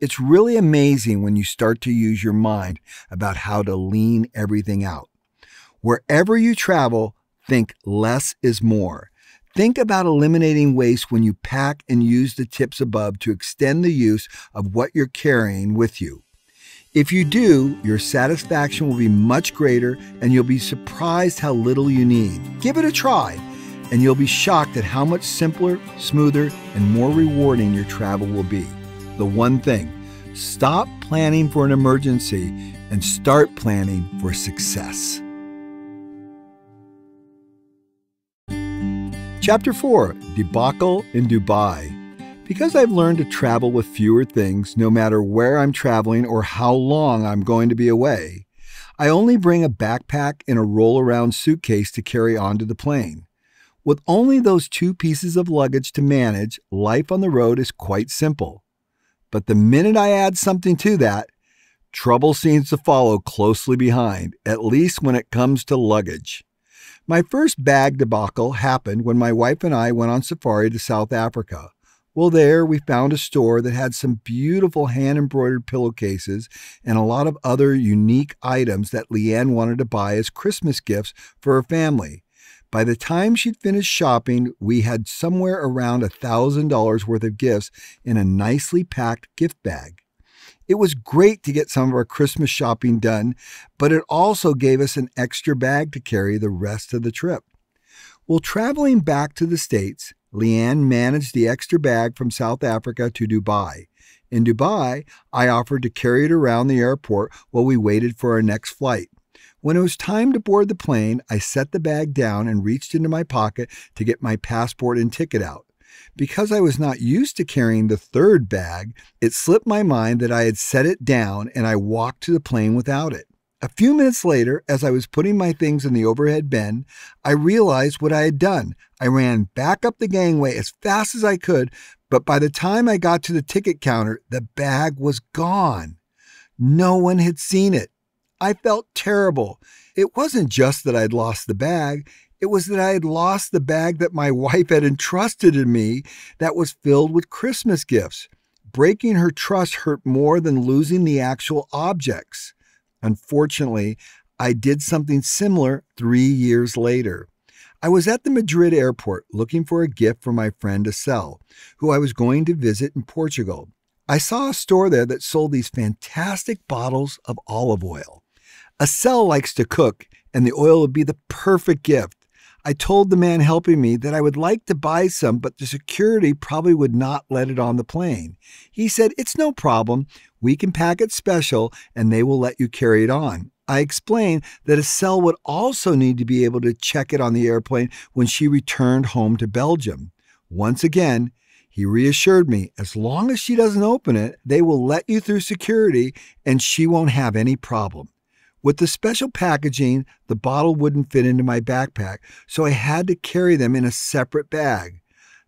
It's really amazing when you start to use your mind about how to lean everything out. Wherever you travel, think less is more. Think about eliminating waste when you pack and use the tips above to extend the use of what you're carrying with you. If you do, your satisfaction will be much greater and you'll be surprised how little you need. Give it a try, and you'll be shocked at how much simpler, smoother, and more rewarding your travel will be. The one thing Stop planning for an emergency and start planning for success. Chapter 4 Debacle in Dubai. Because I've learned to travel with fewer things, no matter where I'm traveling or how long I'm going to be away, I only bring a backpack and a roll around suitcase to carry onto the plane. With only those two pieces of luggage to manage, life on the road is quite simple. But the minute I add something to that, trouble seems to follow closely behind, at least when it comes to luggage. My first bag debacle happened when my wife and I went on safari to South Africa. Well, there we found a store that had some beautiful hand embroidered pillowcases and a lot of other unique items that Leanne wanted to buy as Christmas gifts for her family. By the time she'd finished shopping, we had somewhere around a $1,000 worth of gifts in a nicely packed gift bag. It was great to get some of our Christmas shopping done, but it also gave us an extra bag to carry the rest of the trip. While traveling back to the States, Leanne managed the extra bag from South Africa to Dubai. In Dubai, I offered to carry it around the airport while we waited for our next flight. When it was time to board the plane, I set the bag down and reached into my pocket to get my passport and ticket out. Because I was not used to carrying the third bag, it slipped my mind that I had set it down and I walked to the plane without it. A few minutes later, as I was putting my things in the overhead bin, I realized what I had done. I ran back up the gangway as fast as I could, but by the time I got to the ticket counter, the bag was gone. No one had seen it. I felt terrible. It wasn't just that I'd lost the bag, it was that I had lost the bag that my wife had entrusted to me that was filled with Christmas gifts. Breaking her trust hurt more than losing the actual objects. Unfortunately, I did something similar three years later. I was at the Madrid airport looking for a gift for my friend Estelle, who I was going to visit in Portugal. I saw a store there that sold these fantastic bottles of olive oil. Estelle likes to cook, and the oil would be the perfect gift. I told the man helping me that I would like to buy some, but the security probably would not let it on the plane. He said, It's no problem. We can pack it special and they will let you carry it on. I explained that Estelle would also need to be able to check it on the airplane when she returned home to Belgium. Once again, he reassured me as long as she doesn't open it, they will let you through security and she won't have any problem. With the special packaging, the bottle wouldn't fit into my backpack, so I had to carry them in a separate bag.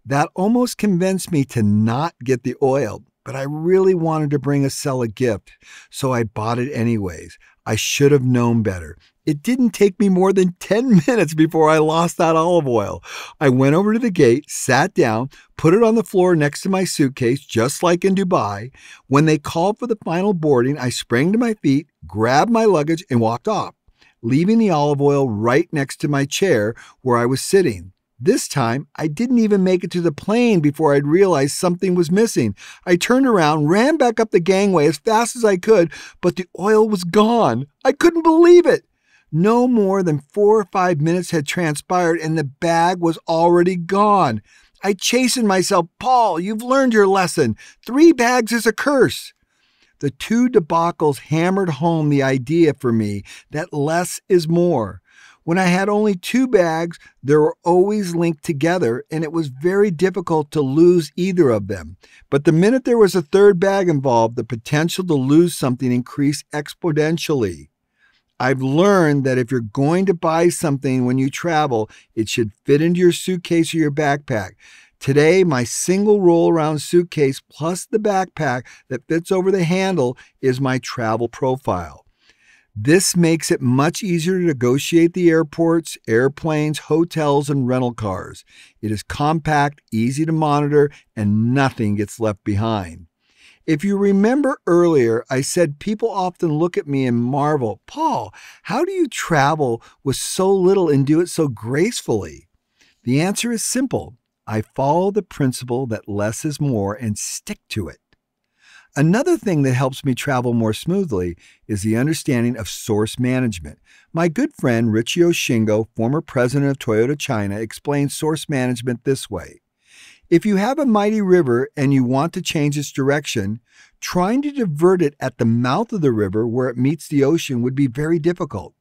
That almost convinced me to not get the oil, but I really wanted to bring a gift, so I bought it anyways. I should have known better. It didn't take me more than 10 minutes before I lost that olive oil. I went over to the gate, sat down, put it on the floor next to my suitcase, just like in Dubai. When they called for the final boarding, I sprang to my feet, grabbed my luggage, and walked off, leaving the olive oil right next to my chair where I was sitting. This time, I didn't even make it to the plane before I'd realized something was missing. I turned around, ran back up the gangway as fast as I could, but the oil was gone. I couldn't believe it. No more than four or five minutes had transpired and the bag was already gone. I chastened myself. Paul, you've learned your lesson. Three bags is a curse. The two debacles hammered home the idea for me that less is more. When I had only two bags, they were always linked together, and it was very difficult to lose either of them. But the minute there was a third bag involved, the potential to lose something increased exponentially. I've learned that if you're going to buy something when you travel, it should fit into your suitcase or your backpack. Today, my single roll around suitcase plus the backpack that fits over the handle is my travel profile. This makes it much easier to negotiate the airports, airplanes, hotels, and rental cars. It is compact, easy to monitor, and nothing gets left behind. If you remember earlier, I said people often look at me and marvel, Paul, how do you travel with so little and do it so gracefully? The answer is simple. I follow the principle that less is more and stick to it. Another thing that helps me travel more smoothly is the understanding of source management. My good friend Ritsuo Shingo, former president of Toyota China, explains source management this way If you have a mighty river and you want to change its direction, trying to divert it at the mouth of the river where it meets the ocean would be very difficult.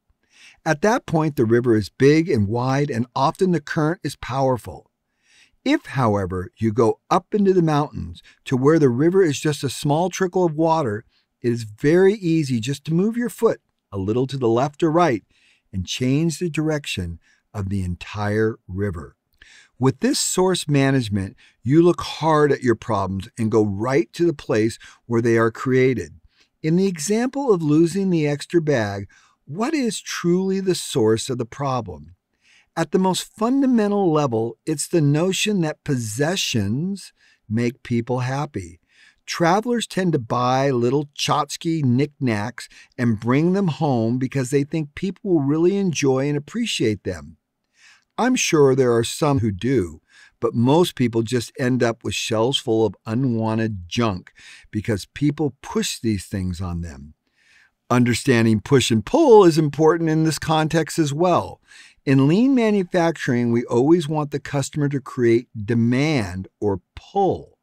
At that point, the river is big and wide, and often the current is powerful. If, however, you go up into the mountains to where the river is just a small trickle of water, it is very easy just to move your foot a little to the left or right and change the direction of the entire river. With this source management, you look hard at your problems and go right to the place where they are created. In the example of losing the extra bag, what is truly the source of the problem? At the most fundamental level, it's the notion that possessions make people happy. Travelers tend to buy little tchotchke knickknacks and bring them home because they think people will really enjoy and appreciate them. I'm sure there are some who do, but most people just end up with shelves full of unwanted junk because people push these things on them. Understanding push and pull is important in this context as well. In lean manufacturing, we always want the customer to create demand or pull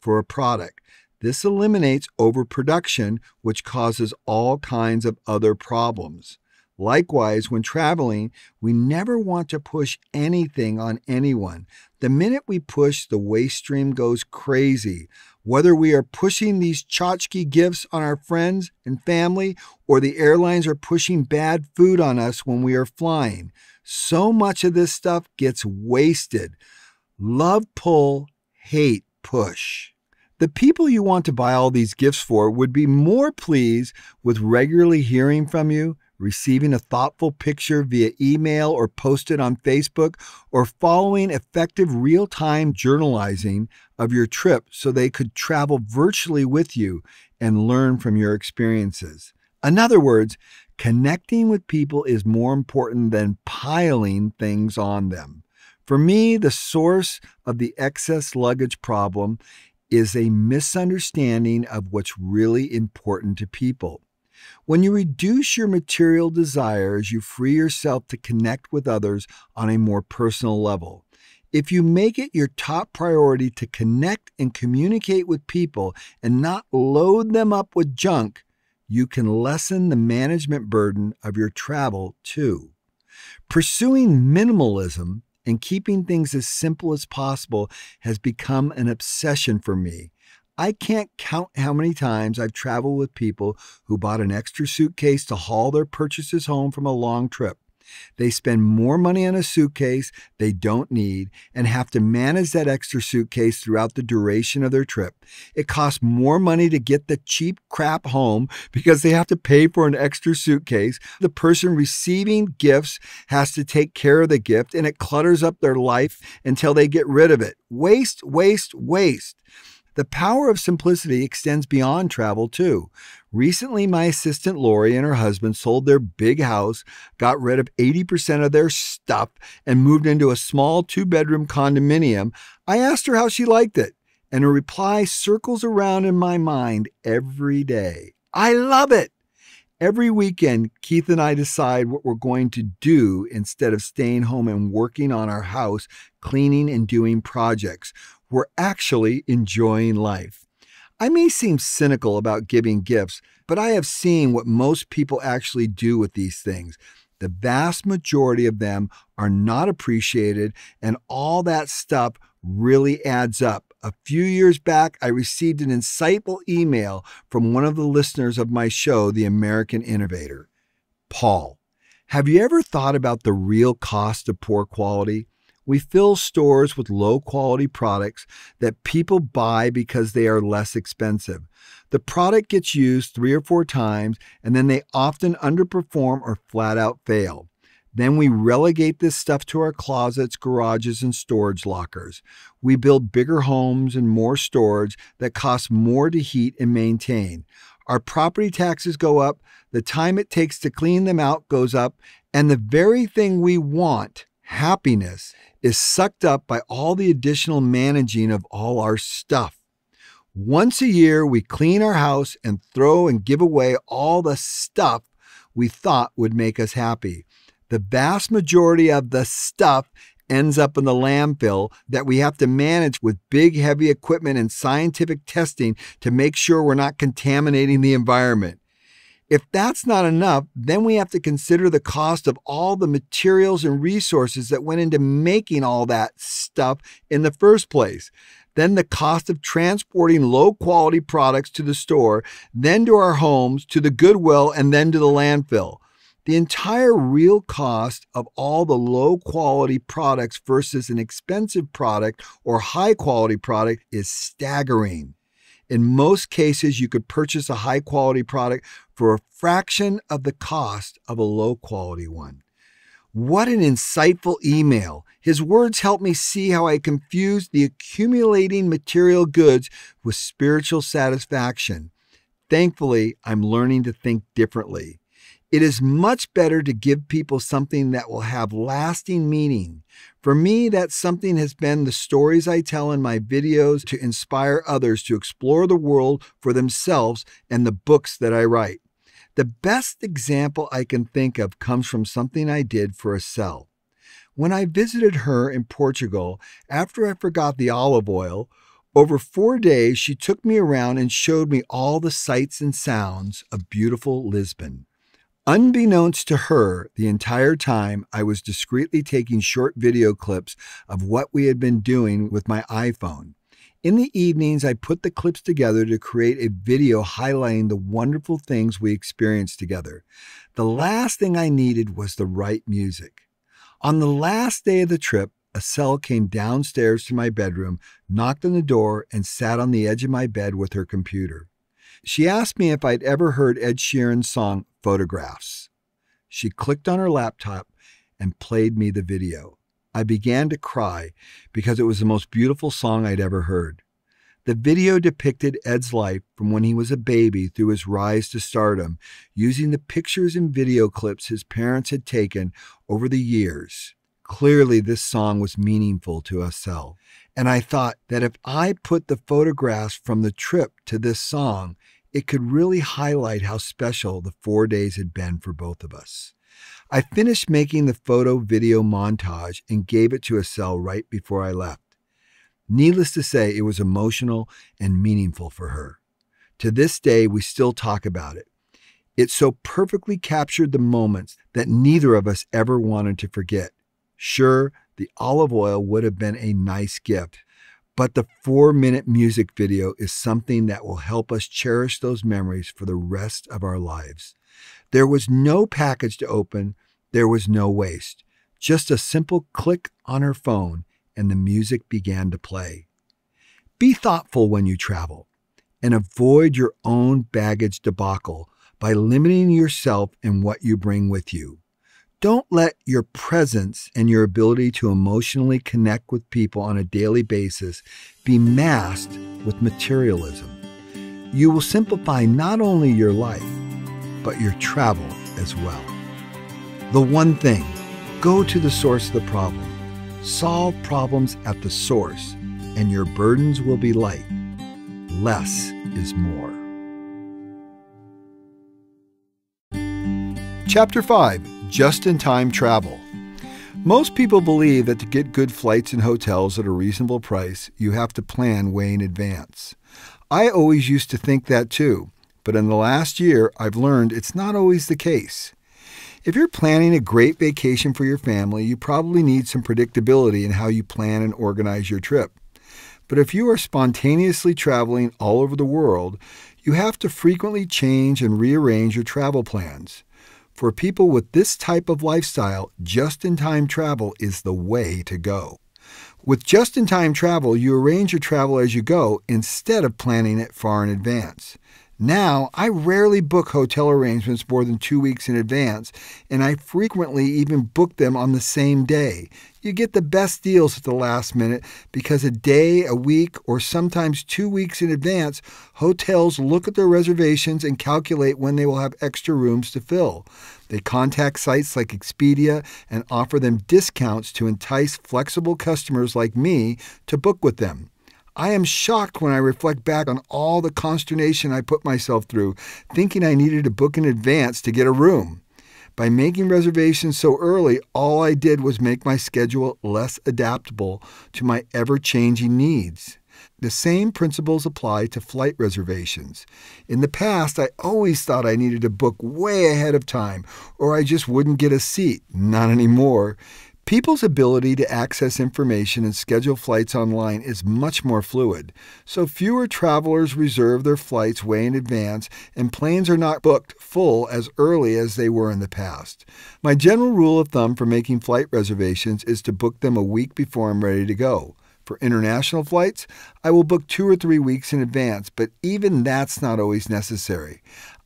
for a product. This eliminates overproduction, which causes all kinds of other problems. Likewise, when traveling, we never want to push anything on anyone. The minute we push, the waste stream goes crazy. Whether we are pushing these tchotchke gifts on our friends and family, or the airlines are pushing bad food on us when we are flying, so much of this stuff gets wasted. Love pull, hate push. The people you want to buy all these gifts for would be more pleased with regularly hearing from you receiving a thoughtful picture via email or posted on Facebook, or following effective real time journalizing of your trip so they could travel virtually with you and learn from your experiences. In other words, connecting with people is more important than piling things on them. For me, the source of the excess luggage problem is a misunderstanding of what's really important to people. When you reduce your material desires, you free yourself to connect with others on a more personal level. If you make it your top priority to connect and communicate with people and not load them up with junk, you can lessen the management burden of your travel too. Pursuing minimalism and keeping things as simple as possible has become an obsession for me. I can't count how many times I've traveled with people who bought an extra suitcase to haul their purchases home from a long trip. They spend more money on a suitcase they don't need and have to manage that extra suitcase throughout the duration of their trip. It costs more money to get the cheap crap home because they have to pay for an extra suitcase. The person receiving gifts has to take care of the gift and it clutters up their life until they get rid of it. Waste, waste, waste. The power of simplicity extends beyond travel, too. Recently, my assistant Lori and her husband sold their big house, got rid of 80% of their stuff, and moved into a small two bedroom condominium. I asked her how she liked it, and her reply circles around in my mind every day. I love it! Every weekend, Keith and I decide what we're going to do instead of staying home and working on our house, cleaning and doing projects we're actually enjoying life. I may seem cynical about giving gifts, but I have seen what most people actually do with these things. The vast majority of them are not appreciated, and all that stuff really adds up. A few years back, I received an insightful email from one of the listeners of my show, The American Innovator. Paul, have you ever thought about the real cost of poor quality? We fill stores with low quality products that people buy because they are less expensive. The product gets used three or four times and then they often underperform or flat out fail. Then we relegate this stuff to our closets, garages, and storage lockers. We build bigger homes and more storage that cost more to heat and maintain. Our property taxes go up, the time it takes to clean them out goes up, and the very thing we want, happiness, is sucked up by all the additional managing of all our stuff. Once a year, we clean our house and throw and give away all the stuff we thought would make us happy. The vast majority of the stuff ends up in the landfill that we have to manage with big, heavy equipment and scientific testing to make sure we're not contaminating the environment. If that's not enough, then we have to consider the cost of all the materials and resources that went into making all that stuff in the first place. Then the cost of transporting low quality products to the store, then to our homes, to the Goodwill, and then to the landfill. The entire real cost of all the low quality products versus an expensive product or high quality product is staggering. In most cases, you could purchase a high quality product for a fraction of the cost of a low quality one. What an insightful email. His words helped me see how I confused the accumulating material goods with spiritual satisfaction. Thankfully, I'm learning to think differently. It is much better to give people something that will have lasting meaning. For me, that something has been the stories I tell in my videos to inspire others to explore the world for themselves and the books that I write. The best example I can think of comes from something I did for Estelle. When I visited her in Portugal, after I forgot the olive oil, over four days she took me around and showed me all the sights and sounds of beautiful Lisbon. Unbeknownst to her, the entire time I was discreetly taking short video clips of what we had been doing with my iPhone. In the evenings, I put the clips together to create a video highlighting the wonderful things we experienced together. The last thing I needed was the right music. On the last day of the trip, Estelle came downstairs to my bedroom, knocked on the door, and sat on the edge of my bed with her computer. She asked me if I'd ever heard Ed Sheeran's song Photographs. She clicked on her laptop and played me the video. I began to cry because it was the most beautiful song I'd ever heard. The video depicted Ed's life from when he was a baby through his rise to stardom, using the pictures and video clips his parents had taken over the years. Clearly, this song was meaningful to Estelle, and I thought that if I put the photographs from the trip to this song, it could really highlight how special the four days had been for both of us. I finished making the photo video montage and gave it to Estelle right before I left. Needless to say, it was emotional and meaningful for her. To this day, we still talk about it. It so perfectly captured the moments that neither of us ever wanted to forget. Sure, the olive oil would have been a nice gift, but the four minute music video is something that will help us cherish those memories for the rest of our lives. There was no package to open, there was no waste. Just a simple click on her phone, and the music began to play. Be thoughtful when you travel and avoid your own baggage debacle by limiting yourself and what you bring with you. Don't let your presence and your ability to emotionally connect with people on a daily basis be masked with materialism. You will simplify not only your life, but your travel as well. The one thing go to the source of the problem, solve problems at the source, and your burdens will be light. Less is more. Chapter 5 just in time travel. Most people believe that to get good flights and hotels at a reasonable price, you have to plan way in advance. I always used to think that too, but in the last year, I've learned it's not always the case. If you're planning a great vacation for your family, you probably need some predictability in how you plan and organize your trip. But if you are spontaneously traveling all over the world, you have to frequently change and rearrange your travel plans. For people with this type of lifestyle, just in time travel is the way to go. With just in time travel, you arrange your travel as you go instead of planning it far in advance. Now, I rarely book hotel arrangements more than two weeks in advance, and I frequently even book them on the same day. You get the best deals at the last minute because a day, a week, or sometimes two weeks in advance, hotels look at their reservations and calculate when they will have extra rooms to fill. They contact sites like Expedia and offer them discounts to entice flexible customers like me to book with them. I am shocked when I reflect back on all the consternation I put myself through, thinking I needed to book in advance to get a room. By making reservations so early, all I did was make my schedule less adaptable to my ever changing needs. The same principles apply to flight reservations. In the past, I always thought I needed to book way ahead of time or I just wouldn't get a seat. Not anymore. People's ability to access information and schedule flights online is much more fluid, so fewer travelers reserve their flights way in advance, and planes are not booked full as early as they were in the past. My general rule of thumb for making flight reservations is to book them a week before I'm ready to go. For international flights, I will book two or three weeks in advance, but even that's not always necessary.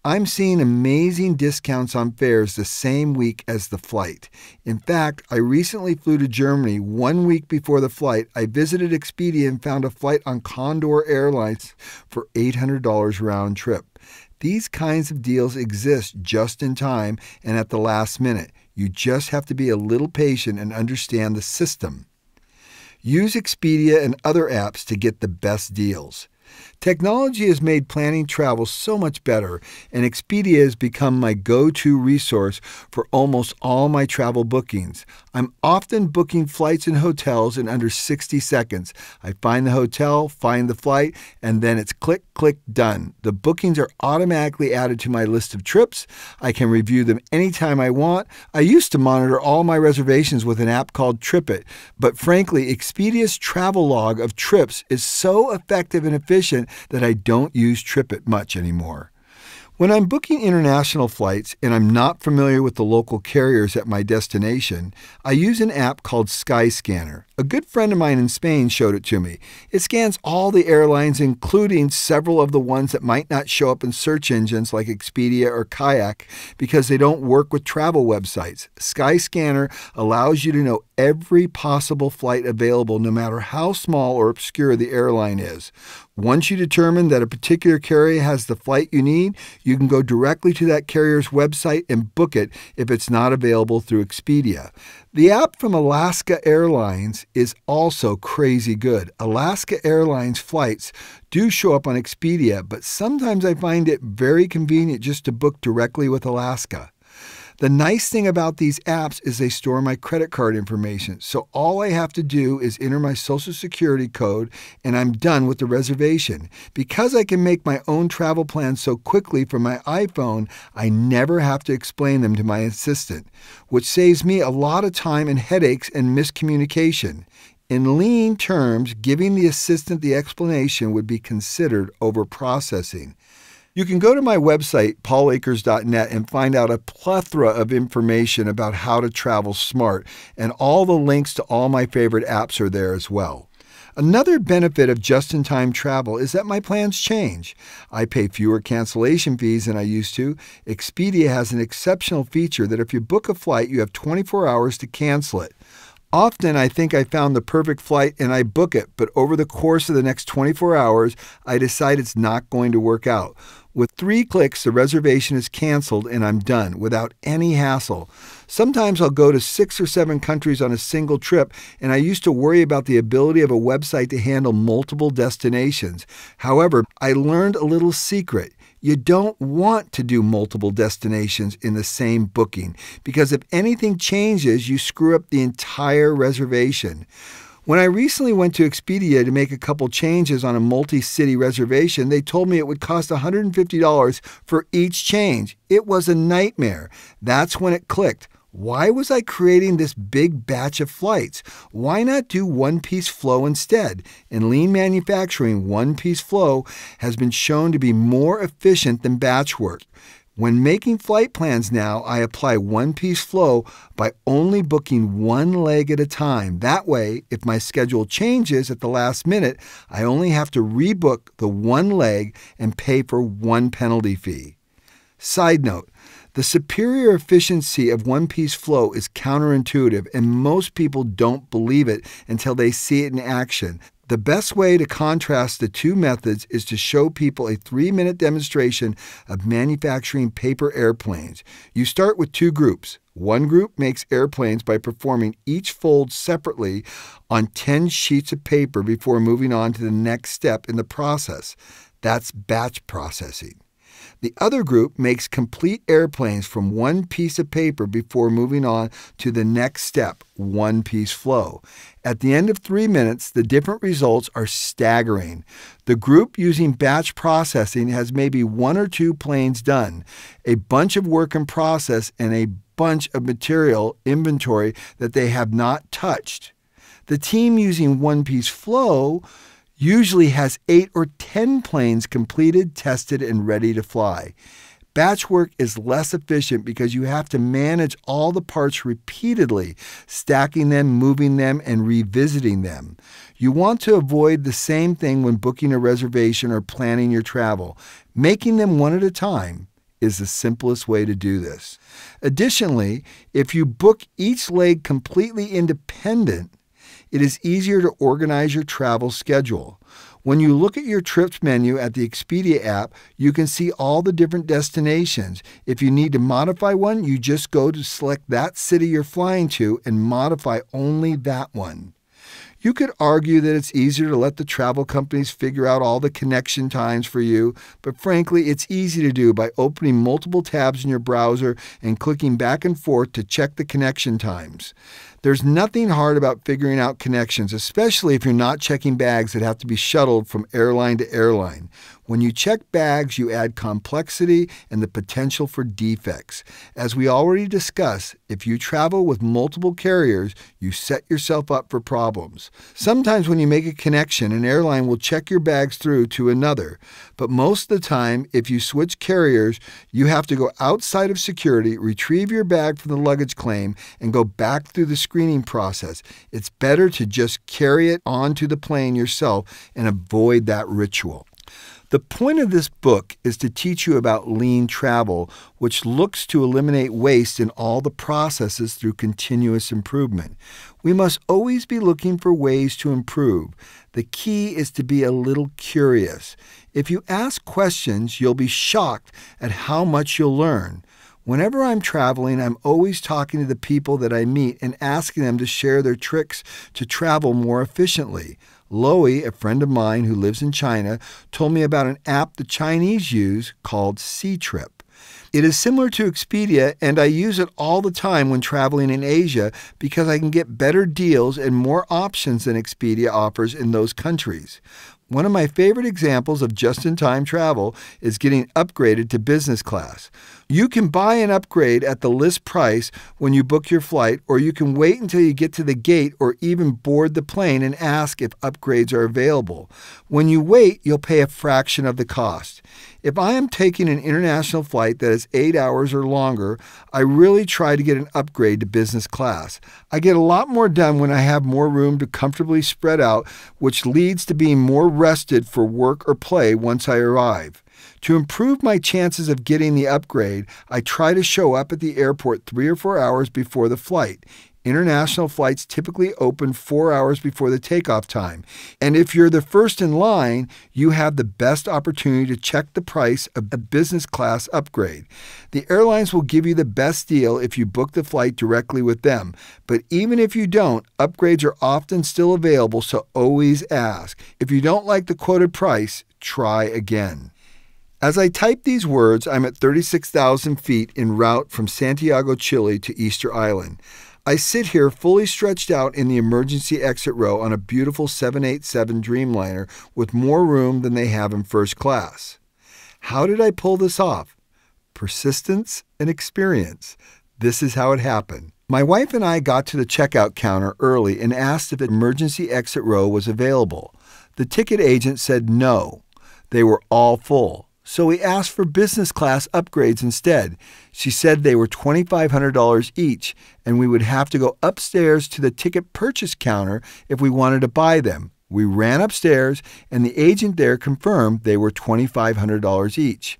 I'm seeing amazing discounts on fares the same week as the flight. In fact, I recently flew to Germany one week before the flight. I visited Expedia and found a flight on Condor Airlines for $800 round trip. These kinds of deals exist just in time and at the last minute. You just have to be a little patient and understand the system. Use Expedia and other apps to get the best deals. Technology has made planning travel so much better, and Expedia has become my go to resource for almost all my travel bookings. I'm often booking flights and hotels in under 60 seconds. I find the hotel, find the flight, and then it's click, click, done. The bookings are automatically added to my list of trips. I can review them anytime I want. I used to monitor all my reservations with an app called TripIt, but frankly, Expedia's travel log of trips is so effective and efficient that I don't use TripIt much anymore. When I'm booking international flights and I'm not familiar with the local carriers at my destination, I use an app called Skyscanner. A good friend of mine in Spain showed it to me. It scans all the airlines, including several of the ones that might not show up in search engines like Expedia or Kayak because they don't work with travel websites. Skyscanner allows you to know every possible flight available, no matter how small or obscure the airline is. Once you determine that a particular carrier has the flight you need, you can go directly to that carrier's website and book it if it's not available through Expedia. The app from Alaska Airlines is also crazy good. Alaska Airlines flights do show up on Expedia, but sometimes I find it very convenient just to book directly with Alaska. The nice thing about these apps is they store my credit card information. So all I have to do is enter my social security code and I'm done with the reservation. Because I can make my own travel plans so quickly from my iPhone, I never have to explain them to my assistant, which saves me a lot of time and headaches and miscommunication. In lean terms, giving the assistant the explanation would be considered over processing. You can go to my website, paulakers.net, and find out a plethora of information about how to travel smart, and all the links to all my favorite apps are there as well. Another benefit of just in time travel is that my plans change. I pay fewer cancellation fees than I used to. Expedia has an exceptional feature that if you book a flight, you have 24 hours to cancel it. Often I think I found the perfect flight and I book it, but over the course of the next 24 hours, I decide it's not going to work out. With three clicks, the reservation is canceled and I'm done without any hassle. Sometimes I'll go to six or seven countries on a single trip, and I used to worry about the ability of a website to handle multiple destinations. However, I learned a little secret. You don't want to do multiple destinations in the same booking because if anything changes, you screw up the entire reservation. When I recently went to Expedia to make a couple changes on a multi city reservation, they told me it would cost $150 for each change. It was a nightmare. That's when it clicked. Why was I creating this big batch of flights? Why not do one piece flow instead? In lean manufacturing, one piece flow has been shown to be more efficient than batch work. When making flight plans now, I apply one piece flow by only booking one leg at a time. That way, if my schedule changes at the last minute, I only have to rebook the one leg and pay for one penalty fee. Side note, the superior efficiency of one piece flow is counterintuitive, and most people don't believe it until they see it in action. The best way to contrast the two methods is to show people a three minute demonstration of manufacturing paper airplanes. You start with two groups. One group makes airplanes by performing each fold separately on 10 sheets of paper before moving on to the next step in the process. That's batch processing. The other group makes complete airplanes from one piece of paper before moving on to the next step, one piece flow. At the end of three minutes, the different results are staggering. The group using batch processing has maybe one or two planes done, a bunch of work in process, and a bunch of material inventory that they have not touched. The team using one piece flow usually has eight or 10 planes completed, tested, and ready to fly. Batch work is less efficient because you have to manage all the parts repeatedly, stacking them, moving them, and revisiting them. You want to avoid the same thing when booking a reservation or planning your travel. Making them one at a time is the simplest way to do this. Additionally, if you book each leg completely independent, it is easier to organize your travel schedule. When you look at your trips menu at the Expedia app, you can see all the different destinations. If you need to modify one, you just go to select that city you're flying to and modify only that one. You could argue that it's easier to let the travel companies figure out all the connection times for you, but frankly, it's easy to do by opening multiple tabs in your browser and clicking back and forth to check the connection times. There's nothing hard about figuring out connections, especially if you're not checking bags that have to be shuttled from airline to airline. When you check bags, you add complexity and the potential for defects. As we already discussed, if you travel with multiple carriers, you set yourself up for problems. Sometimes when you make a connection, an airline will check your bags through to another. But most of the time, if you switch carriers, you have to go outside of security, retrieve your bag from the luggage claim, and go back through the screening process. It's better to just carry it onto the plane yourself and avoid that ritual. The point of this book is to teach you about lean travel, which looks to eliminate waste in all the processes through continuous improvement. We must always be looking for ways to improve. The key is to be a little curious. If you ask questions, you'll be shocked at how much you'll learn. Whenever I'm traveling, I'm always talking to the people that I meet and asking them to share their tricks to travel more efficiently. Loey, a friend of mine who lives in China, told me about an app the Chinese use called Ctrip. It is similar to Expedia, and I use it all the time when traveling in Asia because I can get better deals and more options than Expedia offers in those countries. One of my favorite examples of just in time travel is getting upgraded to business class. You can buy an upgrade at the list price when you book your flight, or you can wait until you get to the gate or even board the plane and ask if upgrades are available. When you wait, you'll pay a fraction of the cost. If I am taking an international flight that is eight hours or longer, I really try to get an upgrade to business class. I get a lot more done when I have more room to comfortably spread out, which leads to being more rested for work or play once I arrive. To improve my chances of getting the upgrade, I try to show up at the airport three or four hours before the flight. International flights typically open four hours before the takeoff time. And if you're the first in line, you have the best opportunity to check the price of a business class upgrade. The airlines will give you the best deal if you book the flight directly with them. But even if you don't, upgrades are often still available, so always ask. If you don't like the quoted price, try again. As I type these words, I'm at 36,000 feet en route from Santiago, Chile to Easter Island. I sit here fully stretched out in the emergency exit row on a beautiful 787 Dreamliner with more room than they have in first class. How did I pull this off? Persistence and experience. This is how it happened. My wife and I got to the checkout counter early and asked if the emergency exit row was available. The ticket agent said no. They were all full so we asked for business class upgrades instead. She said they were $2,500 each, and we would have to go upstairs to the ticket purchase counter if we wanted to buy them. We ran upstairs, and the agent there confirmed they were $2,500 each.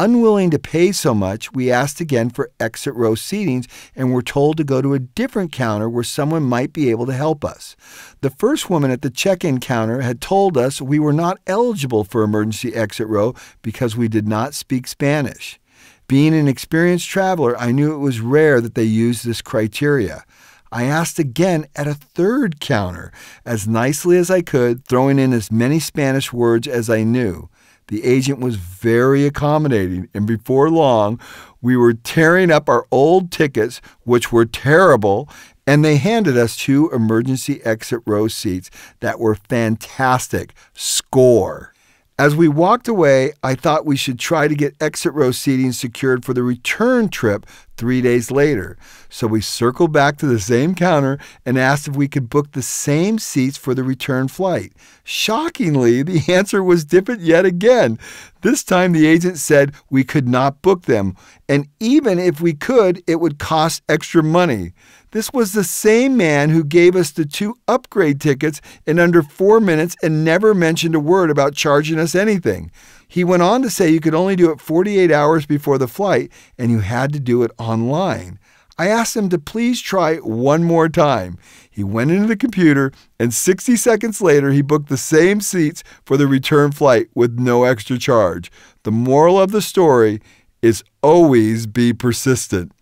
Unwilling to pay so much, we asked again for exit row seatings and were told to go to a different counter where someone might be able to help us. The first woman at the check in counter had told us we were not eligible for emergency exit row because we did not speak Spanish. Being an experienced traveler, I knew it was rare that they used this criteria. I asked again at a third counter, as nicely as I could, throwing in as many Spanish words as I knew. The agent was very accommodating, and before long, we were tearing up our old tickets, which were terrible, and they handed us two emergency exit row seats that were fantastic. Score. As we walked away, I thought we should try to get exit row seating secured for the return trip three days later. So we circled back to the same counter and asked if we could book the same seats for the return flight. Shockingly, the answer was different yet again. This time the agent said we could not book them, and even if we could, it would cost extra money. This was the same man who gave us the two upgrade tickets in under four minutes and never mentioned a word about charging us anything. He went on to say you could only do it 48 hours before the flight and you had to do it online. I asked him to please try one more time. He went into the computer, and 60 seconds later, he booked the same seats for the return flight with no extra charge. The moral of the story is always be persistent.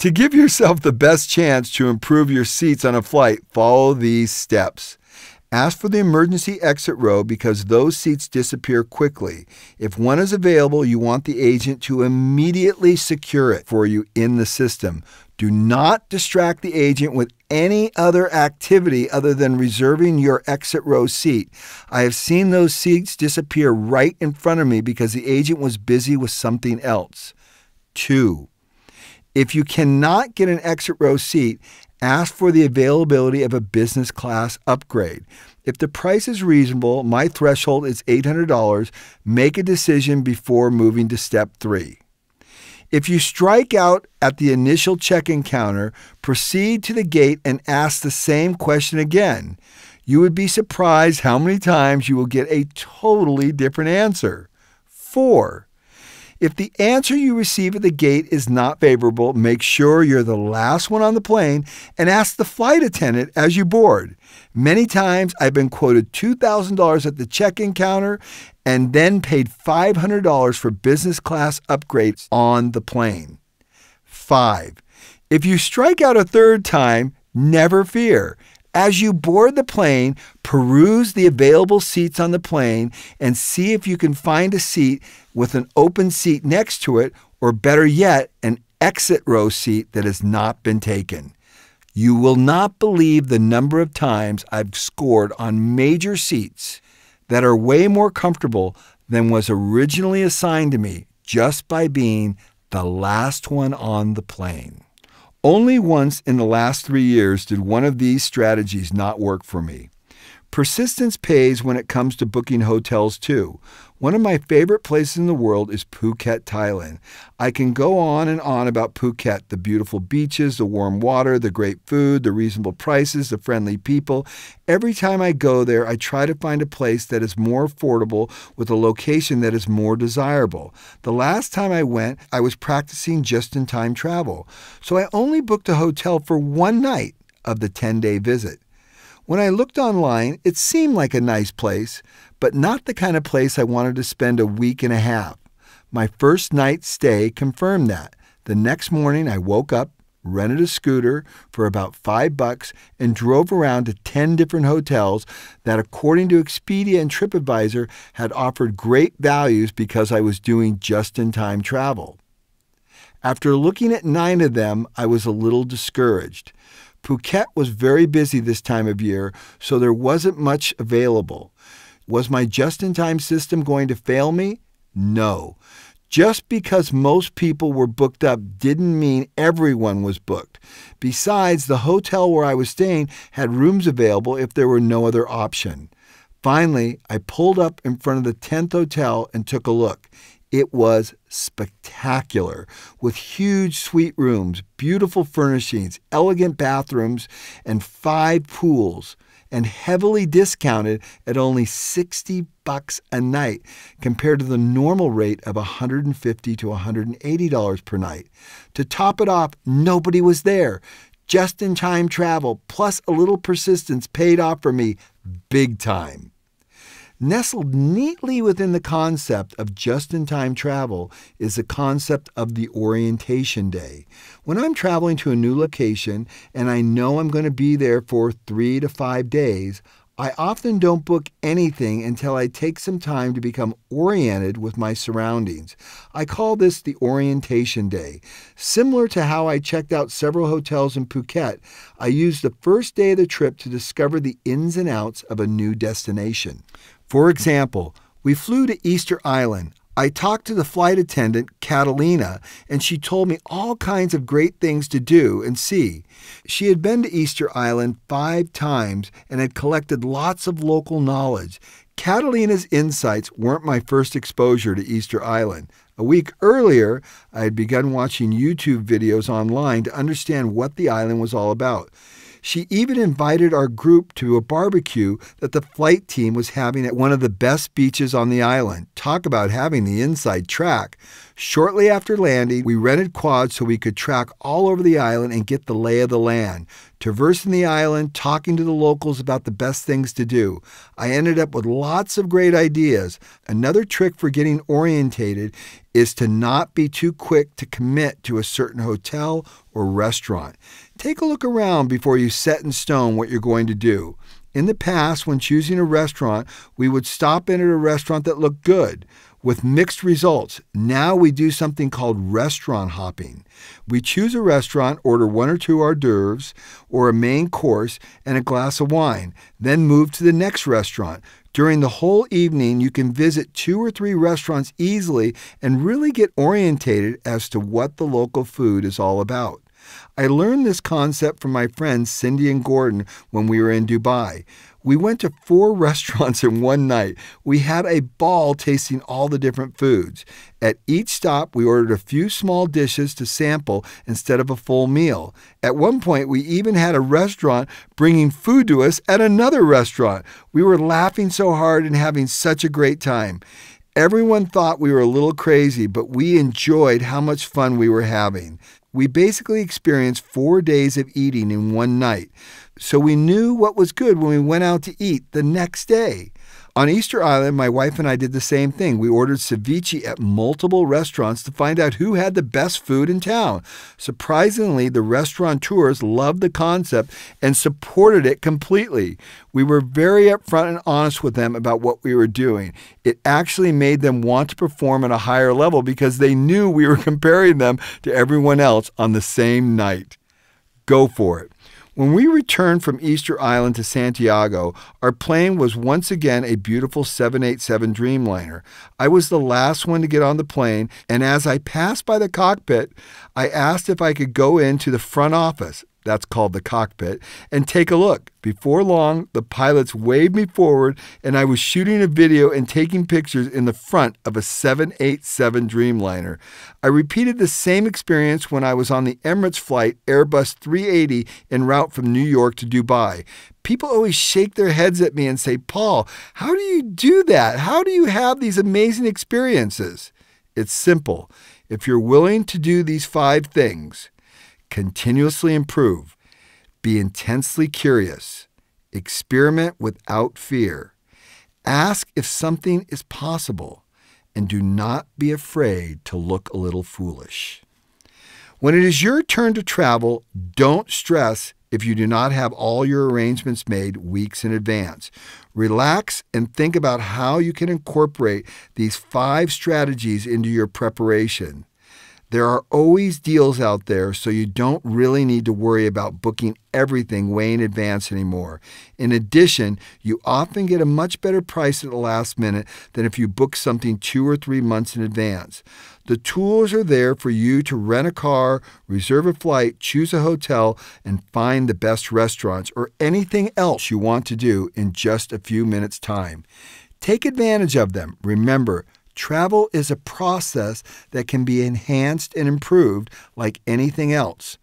To give yourself the best chance to improve your seats on a flight, follow these steps. Ask for the emergency exit row because those seats disappear quickly. If one is available, you want the agent to immediately secure it for you in the system. Do not distract the agent with any other activity other than reserving your exit row seat. I have seen those seats disappear right in front of me because the agent was busy with something else. 2. If you cannot get an exit row seat, ask for the availability of a business class upgrade. If the price is reasonable, my threshold is $800, make a decision before moving to step three. If you strike out at the initial check in counter, proceed to the gate and ask the same question again. You would be surprised how many times you will get a totally different answer. 4. If the answer you receive at the gate is not favorable, make sure you're the last one on the plane and ask the flight attendant as you board. Many times I've been quoted $2,000 at the check in counter and then paid $500 for business class upgrades on the plane. 5. If you strike out a third time, never fear. As you board the plane, peruse the available seats on the plane and see if you can find a seat with an open seat next to it, or better yet, an exit row seat that has not been taken. You will not believe the number of times I've scored on major seats that are way more comfortable than was originally assigned to me just by being the last one on the plane. Only once in the last three years did one of these strategies not work for me. Persistence pays when it comes to booking hotels too. One of my favorite places in the world is Phuket, Thailand. I can go on and on about Phuket the beautiful beaches, the warm water, the great food, the reasonable prices, the friendly people. Every time I go there, I try to find a place that is more affordable with a location that is more desirable. The last time I went, I was practicing just in time travel, so I only booked a hotel for one night of the 10 day visit. When I looked online, it seemed like a nice place, but not the kind of place I wanted to spend a week and a half. My first night stay confirmed that. The next morning, I woke up, rented a scooter for about five bucks, and drove around to 10 different hotels that, according to Expedia and TripAdvisor, had offered great values because I was doing just in time travel. After looking at nine of them, I was a little discouraged. Phuket was very busy this time of year, so there wasn't much available. Was my just in time system going to fail me? No. Just because most people were booked up didn't mean everyone was booked. Besides, the hotel where I was staying had rooms available if there were no other option. Finally, I pulled up in front of the 10th hotel and took a look. It was spectacular with huge suite rooms, beautiful furnishings, elegant bathrooms, and five pools, and heavily discounted at only 60 bucks a night compared to the normal rate of 150 to 180 dollars per night. To top it off, nobody was there. Just in time travel plus a little persistence paid off for me big time. Nestled neatly within the concept of just in time travel is the concept of the orientation day. When I'm traveling to a new location and I know I'm going to be there for three to five days, I often don't book anything until I take some time to become oriented with my surroundings. I call this the orientation day. Similar to how I checked out several hotels in Phuket, I used the first day of the trip to discover the ins and outs of a new destination. For example, we flew to Easter Island. I talked to the flight attendant, Catalina, and she told me all kinds of great things to do and see. She had been to Easter Island five times and had collected lots of local knowledge. Catalina's insights weren't my first exposure to Easter Island. A week earlier, I had begun watching YouTube videos online to understand what the island was all about. She even invited our group to a barbecue that the flight team was having at one of the best beaches on the island. Talk about having the inside track. Shortly after landing, we rented quads so we could track all over the island and get the lay of the land. Traversing the island, talking to the locals about the best things to do. I ended up with lots of great ideas. Another trick for getting orientated is to not be too quick to commit to a certain hotel or restaurant. Take a look around before you set in stone what you're going to do. In the past, when choosing a restaurant, we would stop in at a restaurant that looked good with mixed results. Now we do something called restaurant hopping. We choose a restaurant, order one or two hors d'oeuvres or a main course and a glass of wine, then move to the next restaurant. During the whole evening, you can visit two or three restaurants easily and really get orientated as to what the local food is all about. I learned this concept from my friends Cindy and Gordon when we were in Dubai. We went to four restaurants in one night. We had a ball tasting all the different foods. At each stop, we ordered a few small dishes to sample instead of a full meal. At one point, we even had a restaurant bringing food to us at another restaurant. We were laughing so hard and having such a great time. Everyone thought we were a little crazy, but we enjoyed how much fun we were having. We basically experienced four days of eating in one night, so we knew what was good when we went out to eat the next day. On Easter Island, my wife and I did the same thing. We ordered ceviche at multiple restaurants to find out who had the best food in town. Surprisingly, the restaurateurs loved the concept and supported it completely. We were very upfront and honest with them about what we were doing. It actually made them want to perform at a higher level because they knew we were comparing them to everyone else on the same night. Go for it. When we returned from Easter Island to Santiago, our plane was once again a beautiful 787 Dreamliner. I was the last one to get on the plane, and as I passed by the cockpit, I asked if I could go into the front office that's called the cockpit, and take a look. Before long, the pilots waved me forward, and I was shooting a video and taking pictures in the front of a 787 Dreamliner. I repeated the same experience when I was on the Emirates flight Airbus 380 en route from New York to Dubai. People always shake their heads at me and say, Paul, how do you do that? How do you have these amazing experiences? It's simple. If you're willing to do these five things, continuously improve, be intensely curious, experiment without fear, ask if something is possible, and do not be afraid to look a little foolish. When it is your turn to travel, don't stress if you do not have all your arrangements made weeks in advance. Relax and think about how you can incorporate these five strategies into your preparation. There are always deals out there, so you don't really need to worry about booking everything way in advance anymore. In addition, you often get a much better price at the last minute than if you book something two or three months in advance. The tools are there for you to rent a car, reserve a flight, choose a hotel, and find the best restaurants or anything else you want to do in just a few minutes' time. Take advantage of them. Remember, Travel is a process that can be enhanced and improved like anything else.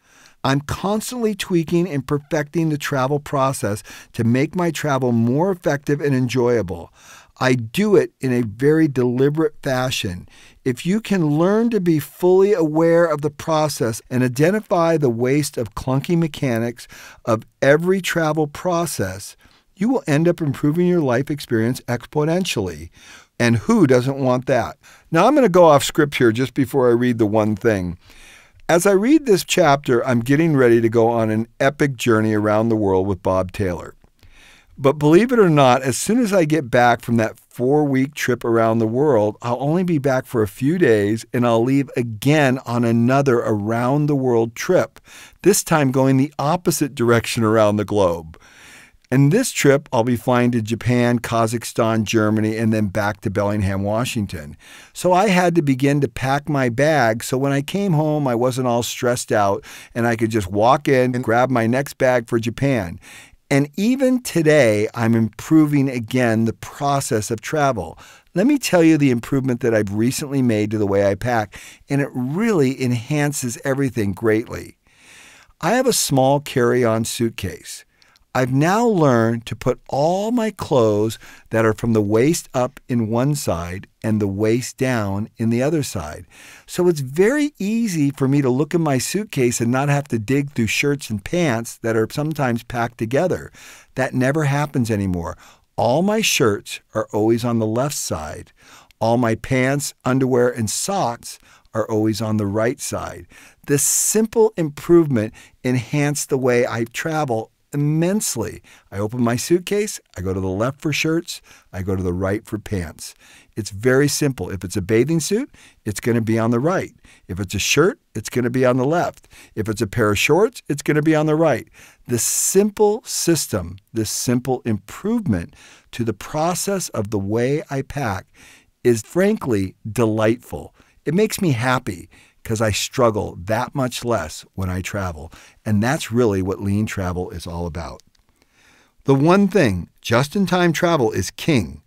I'm constantly tweaking and perfecting the travel process to make my travel more effective and enjoyable. I do it in a very deliberate fashion. If you can learn to be fully aware of the process and identify the waste of clunky mechanics of every travel process, you will end up improving your life experience exponentially. And who doesn't want that? Now, I'm going to go off script here just before I read the one thing. As I read this chapter, I'm getting ready to go on an epic journey around the world with Bob Taylor. But believe it or not, as soon as I get back from that four week trip around the world, I'll only be back for a few days and I'll leave again on another around the world trip, this time going the opposite direction around the globe. And this trip, I'll be flying to Japan, Kazakhstan, Germany, and then back to Bellingham, Washington. So I had to begin to pack my bag so when I came home, I wasn't all stressed out and I could just walk in and grab my next bag for Japan. And even today, I'm improving again the process of travel. Let me tell you the improvement that I've recently made to the way I pack, and it really enhances everything greatly. I have a small carry on suitcase. I've now learned to put all my clothes that are from the waist up in one side and the waist down in the other side. So it's very easy for me to look in my suitcase and not have to dig through shirts and pants that are sometimes packed together. That never happens anymore. All my shirts are always on the left side. All my pants, underwear, and socks are always on the right side. This simple improvement enhanced the way I travel immensely. I open my suitcase, I go to the left for shirts, I go to the right for pants. It's very simple. If it's a bathing suit, it's going to be on the right. If it's a shirt, it's going to be on the left. If it's a pair of shorts, it's going to be on the right. This simple system, this simple improvement to the process of the way I pack is frankly delightful. It makes me happy because I struggle that much less when I travel. And that's really what lean travel is all about. The one thing just in time travel is king,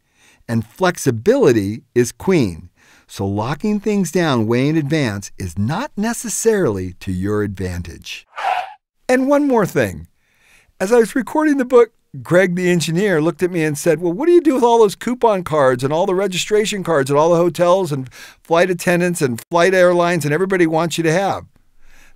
and flexibility is queen. So locking things down way in advance is not necessarily to your advantage. And one more thing. As I was recording the book, Greg, the engineer, looked at me and said, Well, what do you do with all those coupon cards and all the registration cards and all the hotels and flight attendants and flight airlines and everybody wants you to have?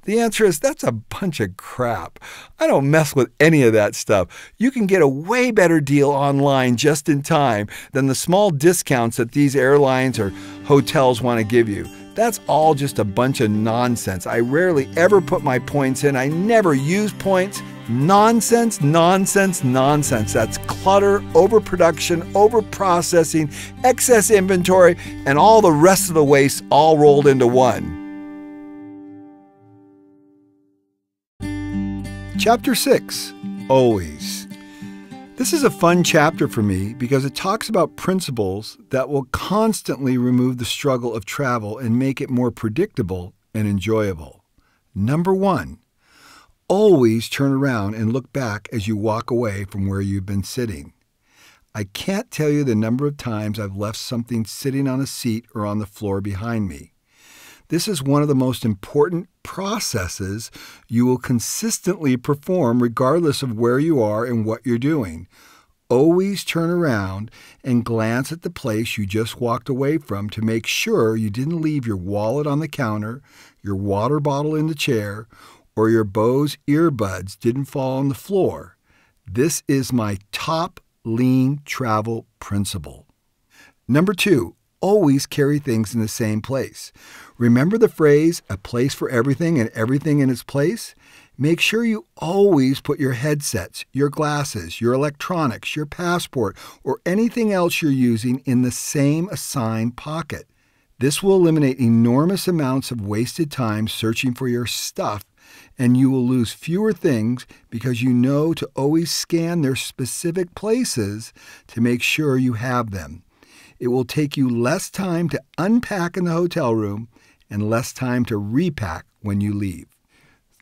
The answer is that's a bunch of crap. I don't mess with any of that stuff. You can get a way better deal online just in time than the small discounts that these airlines or hotels want to give you. That's all just a bunch of nonsense. I rarely ever put my points in. I never use points. Nonsense, nonsense, nonsense. That's clutter, overproduction, overprocessing, excess inventory, and all the rest of the waste all rolled into one. Chapter 6 Always. This is a fun chapter for me because it talks about principles that will constantly remove the struggle of travel and make it more predictable and enjoyable. Number one, always turn around and look back as you walk away from where you've been sitting. I can't tell you the number of times I've left something sitting on a seat or on the floor behind me. This is one of the most important processes you will consistently perform regardless of where you are and what you're doing. Always turn around and glance at the place you just walked away from to make sure you didn't leave your wallet on the counter, your water bottle in the chair, or your Bose earbuds didn't fall on the floor. This is my top lean travel principle. Number two, always carry things in the same place. Remember the phrase, a place for everything and everything in its place? Make sure you always put your headsets, your glasses, your electronics, your passport, or anything else you're using in the same assigned pocket. This will eliminate enormous amounts of wasted time searching for your stuff and you will lose fewer things because you know to always scan their specific places to make sure you have them. It will take you less time to unpack in the hotel room and less time to repack when you leave.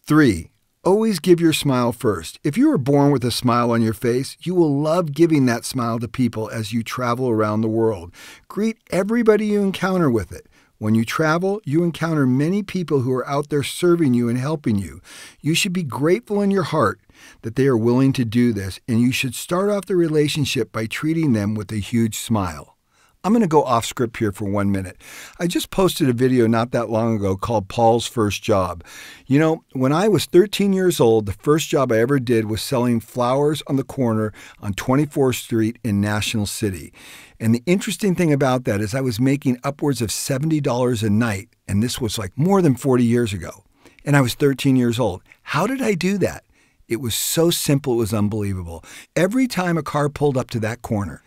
3. Always give your smile first. If you were born with a smile on your face, you will love giving that smile to people as you travel around the world. Greet everybody you encounter with it. When you travel, you encounter many people who are out there serving you and helping you. You should be grateful in your heart that they are willing to do this, and you should start off the relationship by treating them with a huge smile. I'm going to go off script here for one minute. I just posted a video not that long ago called Paul's First Job. You know, when I was 13 years old, the first job I ever did was selling flowers on the corner on 24th Street in National City. And the interesting thing about that is I was making upwards of $70 a night, and this was like more than 40 years ago. And I was 13 years old. How did I do that? It was so simple, it was unbelievable. Every time a car pulled up to that corner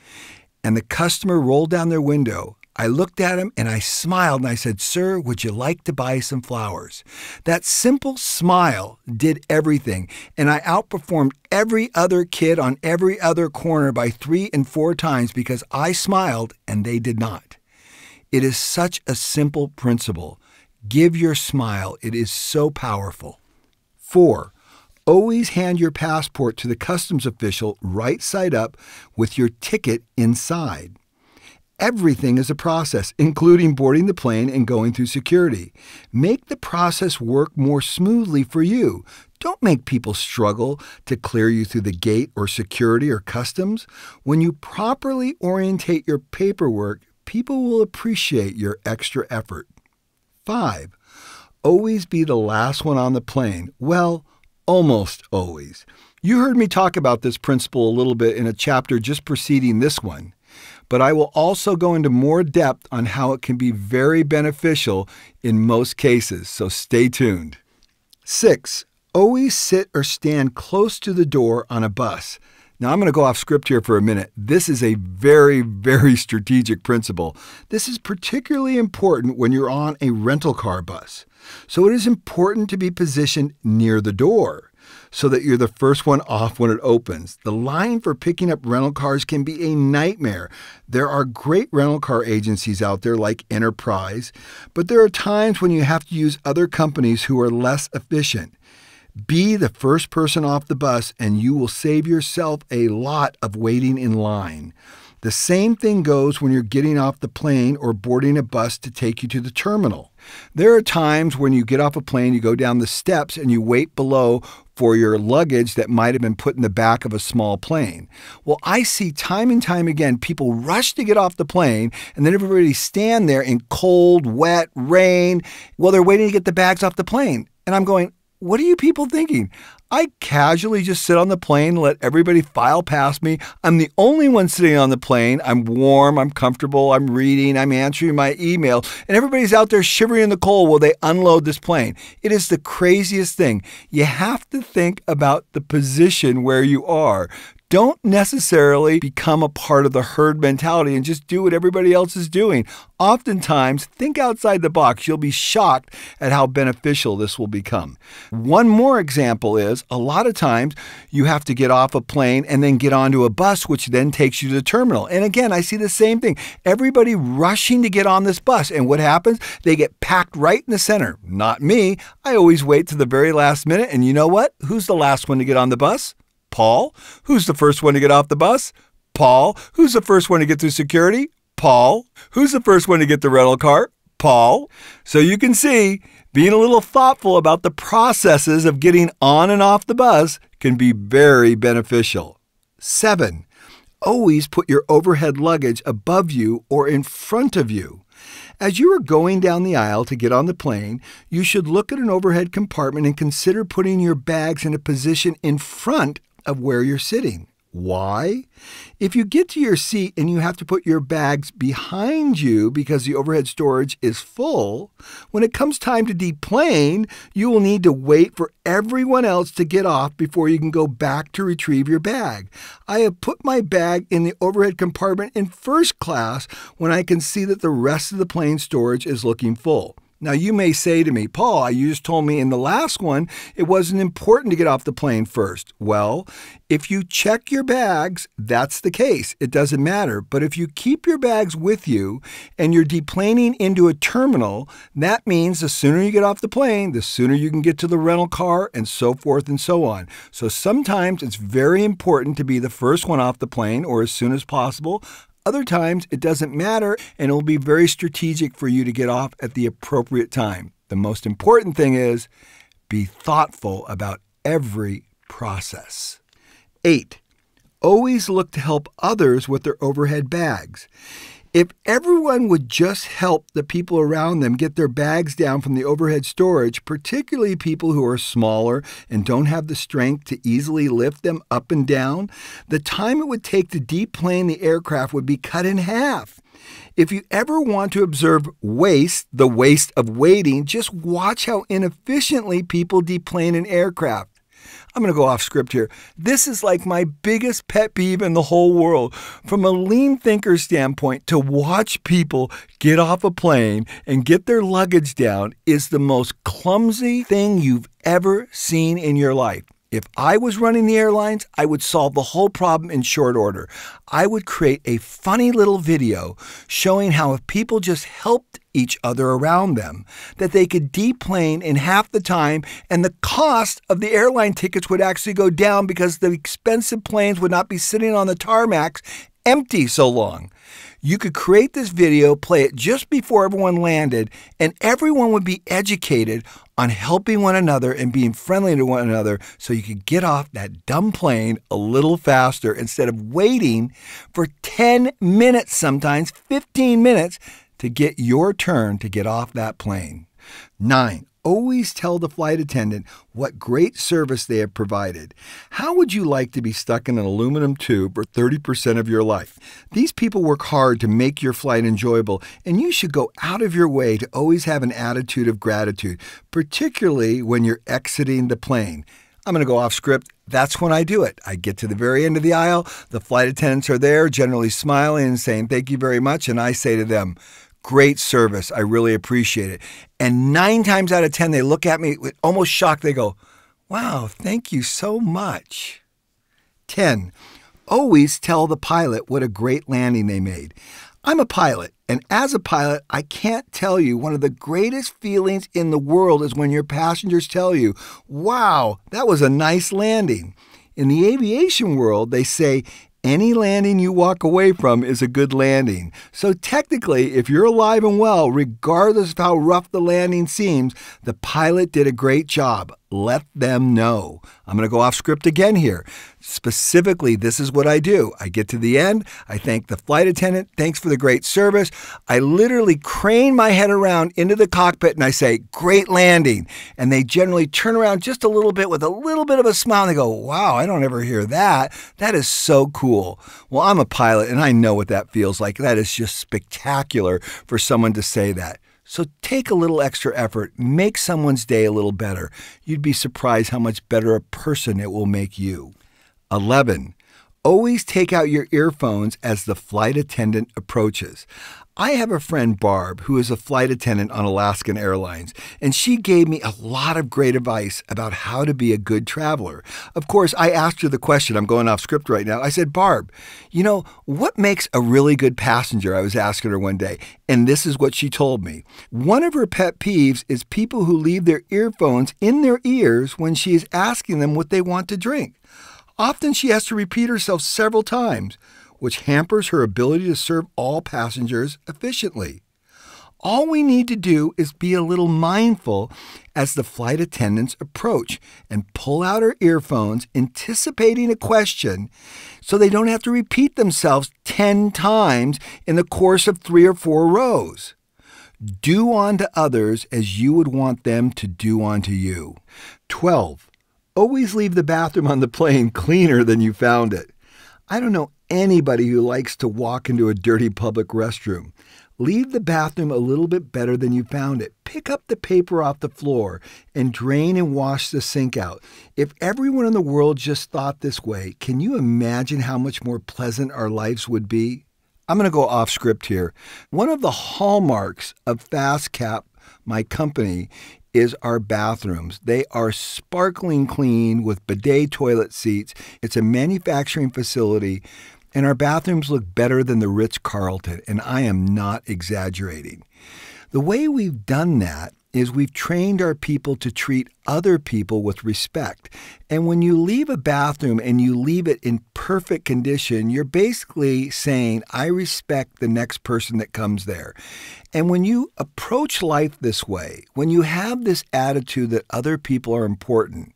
and the customer rolled down their window, I looked at him and I smiled and I said, Sir, would you like to buy some flowers? That simple smile did everything. And I outperformed every other kid on every other corner by three and four times because I smiled and they did not. It is such a simple principle. Give your smile, it is so powerful. Four, always hand your passport to the customs official right side up with your ticket inside. Everything is a process, including boarding the plane and going through security. Make the process work more smoothly for you. Don't make people struggle to clear you through the gate or security or customs. When you properly orientate your paperwork, people will appreciate your extra effort. 5. Always be the last one on the plane. Well, almost always. You heard me talk about this principle a little bit in a chapter just preceding this one but I will also go into more depth on how it can be very beneficial in most cases, so stay tuned. 6. Always sit or stand close to the door on a bus. Now, I'm going to go off script here for a minute. This is a very, very strategic principle. This is particularly important when you're on a rental car bus. So, it is important to be positioned near the door so that you're the first one off when it opens. The line for picking up rental cars can be a nightmare. There are great rental car agencies out there like Enterprise, but there are times when you have to use other companies who are less efficient. Be the first person off the bus, and you will save yourself a lot of waiting in line. The same thing goes when you're getting off the plane or boarding a bus to take you to the terminal. There are times when you get off a plane, you go down the steps, and you wait below for your luggage that might have been put in the back of a small plane. Well, I see time and time again people rush to get off the plane, and then everybody stand there in cold, wet, rain while they're waiting to get the bags off the plane. And I'm going, what are you people thinking? I casually just sit on the plane let everybody file past me. I'm the only one sitting on the plane. I'm warm, I'm comfortable, I'm reading, I'm answering my email, and everybody's out there shivering in the cold while they unload this plane. It is the craziest thing. You have to think about the position where you are don't necessarily become a part of the herd mentality and just do what everybody else is doing. Oftentimes, think outside the box. You'll be shocked at how beneficial this will become. One more example is a lot of times you have to get off a plane and then get onto a bus, which then takes you to the terminal. And again, I see the same thing. Everybody rushing to get on this bus. And what happens? They get packed right in the center. Not me. I always wait to the very last minute. And you know what? Who's the last one to get on the bus? Paul. Who's the first one to get off the bus? Paul. Who's the first one to get through security? Paul. Who's the first one to get the rental car? Paul. So you can see, being a little thoughtful about the processes of getting on and off the bus can be very beneficial. 7. Always put your overhead luggage above you or in front of you. As you are going down the aisle to get on the plane, you should look at an overhead compartment and consider putting your bags in a position in front of where you're sitting. Why? If you get to your seat and you have to put your bags behind you because the overhead storage is full, when it comes time to deplane, you will need to wait for everyone else to get off before you can go back to retrieve your bag. I have put my bag in the overhead compartment in first class when I can see that the rest of the plane storage is looking full. Now, you may say to me, Paul, you just told me in the last one it wasn't important to get off the plane first. Well, if you check your bags, that's the case. It doesn't matter. But if you keep your bags with you and you're deplaning into a terminal, that means the sooner you get off the plane, the sooner you can get to the rental car, and so forth and so on. So sometimes it's very important to be the first one off the plane or as soon as possible. Other times, it doesn't matter, and it will be very strategic for you to get off at the appropriate time. The most important thing is be thoughtful about every process. 8. Always look to help others with their overhead bags. If everyone would just help the people around them get their bags down from the overhead storage, particularly people who are smaller and don't have the strength to easily lift them up and down, the time it would take to deplane the aircraft would be cut in half. If you ever want to observe waste, the waste of waiting, just watch how inefficiently people deplane an aircraft. I'm going to go off script here. This is like my biggest pet peeve in the whole world. From a lean thinker standpoint, to watch people get off a plane and get their luggage down is the most clumsy thing you've ever seen in your life. If I was running the airlines, I would solve the whole problem in short order. I would create a funny little video showing how if people just helped each other around them, that they could deplane in half the time and the cost of the airline tickets would actually go down because the expensive planes would not be sitting on the tarmacs empty so long. You could create this video, play it just before everyone landed, and everyone would be educated on helping one another and being friendly to one another so you could get off that dumb plane a little faster instead of waiting for 10 minutes, sometimes 15 minutes, to get your turn to get off that plane. Nine, always tell the flight attendant what great service they have provided. How would you like to be stuck in an aluminum tube for 30% of your life? These people work hard to make your flight enjoyable, and you should go out of your way to always have an attitude of gratitude, particularly when you're exiting the plane. I'm going to go off script. That's when I do it. I get to the very end of the aisle. The flight attendants are there, generally smiling and saying, Thank you very much. And I say to them, Great service. I really appreciate it. And nine times out of 10, they look at me with almost shocked. They go, Wow, thank you so much. 10. Always tell the pilot what a great landing they made. I'm a pilot, and as a pilot, I can't tell you one of the greatest feelings in the world is when your passengers tell you, Wow, that was a nice landing. In the aviation world, they say any landing you walk away from is a good landing. So, technically, if you're alive and well, regardless of how rough the landing seems, the pilot did a great job. Let them know. I'm going to go off script again here. Specifically, this is what I do. I get to the end. I thank the flight attendant. Thanks for the great service. I literally crane my head around into the cockpit and I say, Great landing. And they generally turn around just a little bit with a little bit of a smile. And they go, Wow, I don't ever hear that. That is so cool. Well, I'm a pilot and I know what that feels like. That is just spectacular for someone to say that. So take a little extra effort, make someone's day a little better. You'd be surprised how much better a person it will make you. 11. Always take out your earphones as the flight attendant approaches. I have a friend, Barb, who is a flight attendant on Alaskan Airlines, and she gave me a lot of great advice about how to be a good traveler. Of course, I asked her the question, I'm going off script right now. I said, Barb, you know, what makes a really good passenger? I was asking her one day, and this is what she told me. One of her pet peeves is people who leave their earphones in their ears when she is asking them what they want to drink. Often she has to repeat herself several times which hampers her ability to serve all passengers efficiently. All we need to do is be a little mindful as the flight attendants approach and pull out our earphones, anticipating a question so they don't have to repeat themselves 10 times in the course of three or four rows. Do unto others as you would want them to do unto you. 12. Always leave the bathroom on the plane cleaner than you found it. I don't know anybody who likes to walk into a dirty public restroom. Leave the bathroom a little bit better than you found it. Pick up the paper off the floor and drain and wash the sink out. If everyone in the world just thought this way, can you imagine how much more pleasant our lives would be? I'm going to go off script here. One of the hallmarks of FastCap, my company, is our bathrooms. They are sparkling clean with bidet toilet seats. It's a manufacturing facility and our bathrooms look better than the Ritz Carlton, and I am not exaggerating. The way we've done that is we've trained our people to treat other people with respect. And when you leave a bathroom and you leave it in perfect condition, you're basically saying, I respect the next person that comes there. And when you approach life this way, when you have this attitude that other people are important,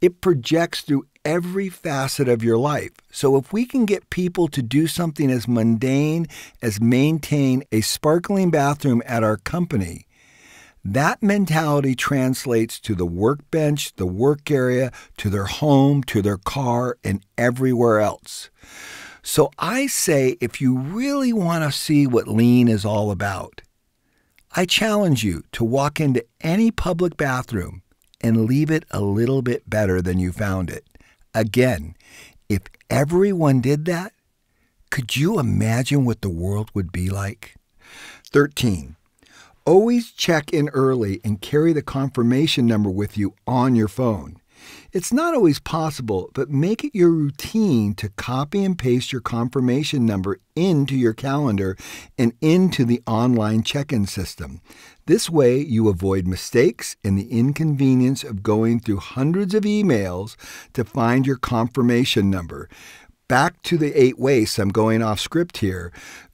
it projects through every facet of your life. So if we can get people to do something as mundane as maintain a sparkling bathroom at our company, that mentality translates to the workbench, the work area, to their home, to their car, and everywhere else. So I say if you really want to see what lean is all about, I challenge you to walk into any public bathroom and leave it a little bit better than you found it. Again, if everyone did that, could you imagine what the world would be like? 13. Always check in early and carry the confirmation number with you on your phone. It's not always possible, but make it your routine to copy and paste your confirmation number into your calendar and into the online check in system. This way, you avoid mistakes and the inconvenience of going through hundreds of emails to find your confirmation number. Back to the eight wastes, I'm going off script here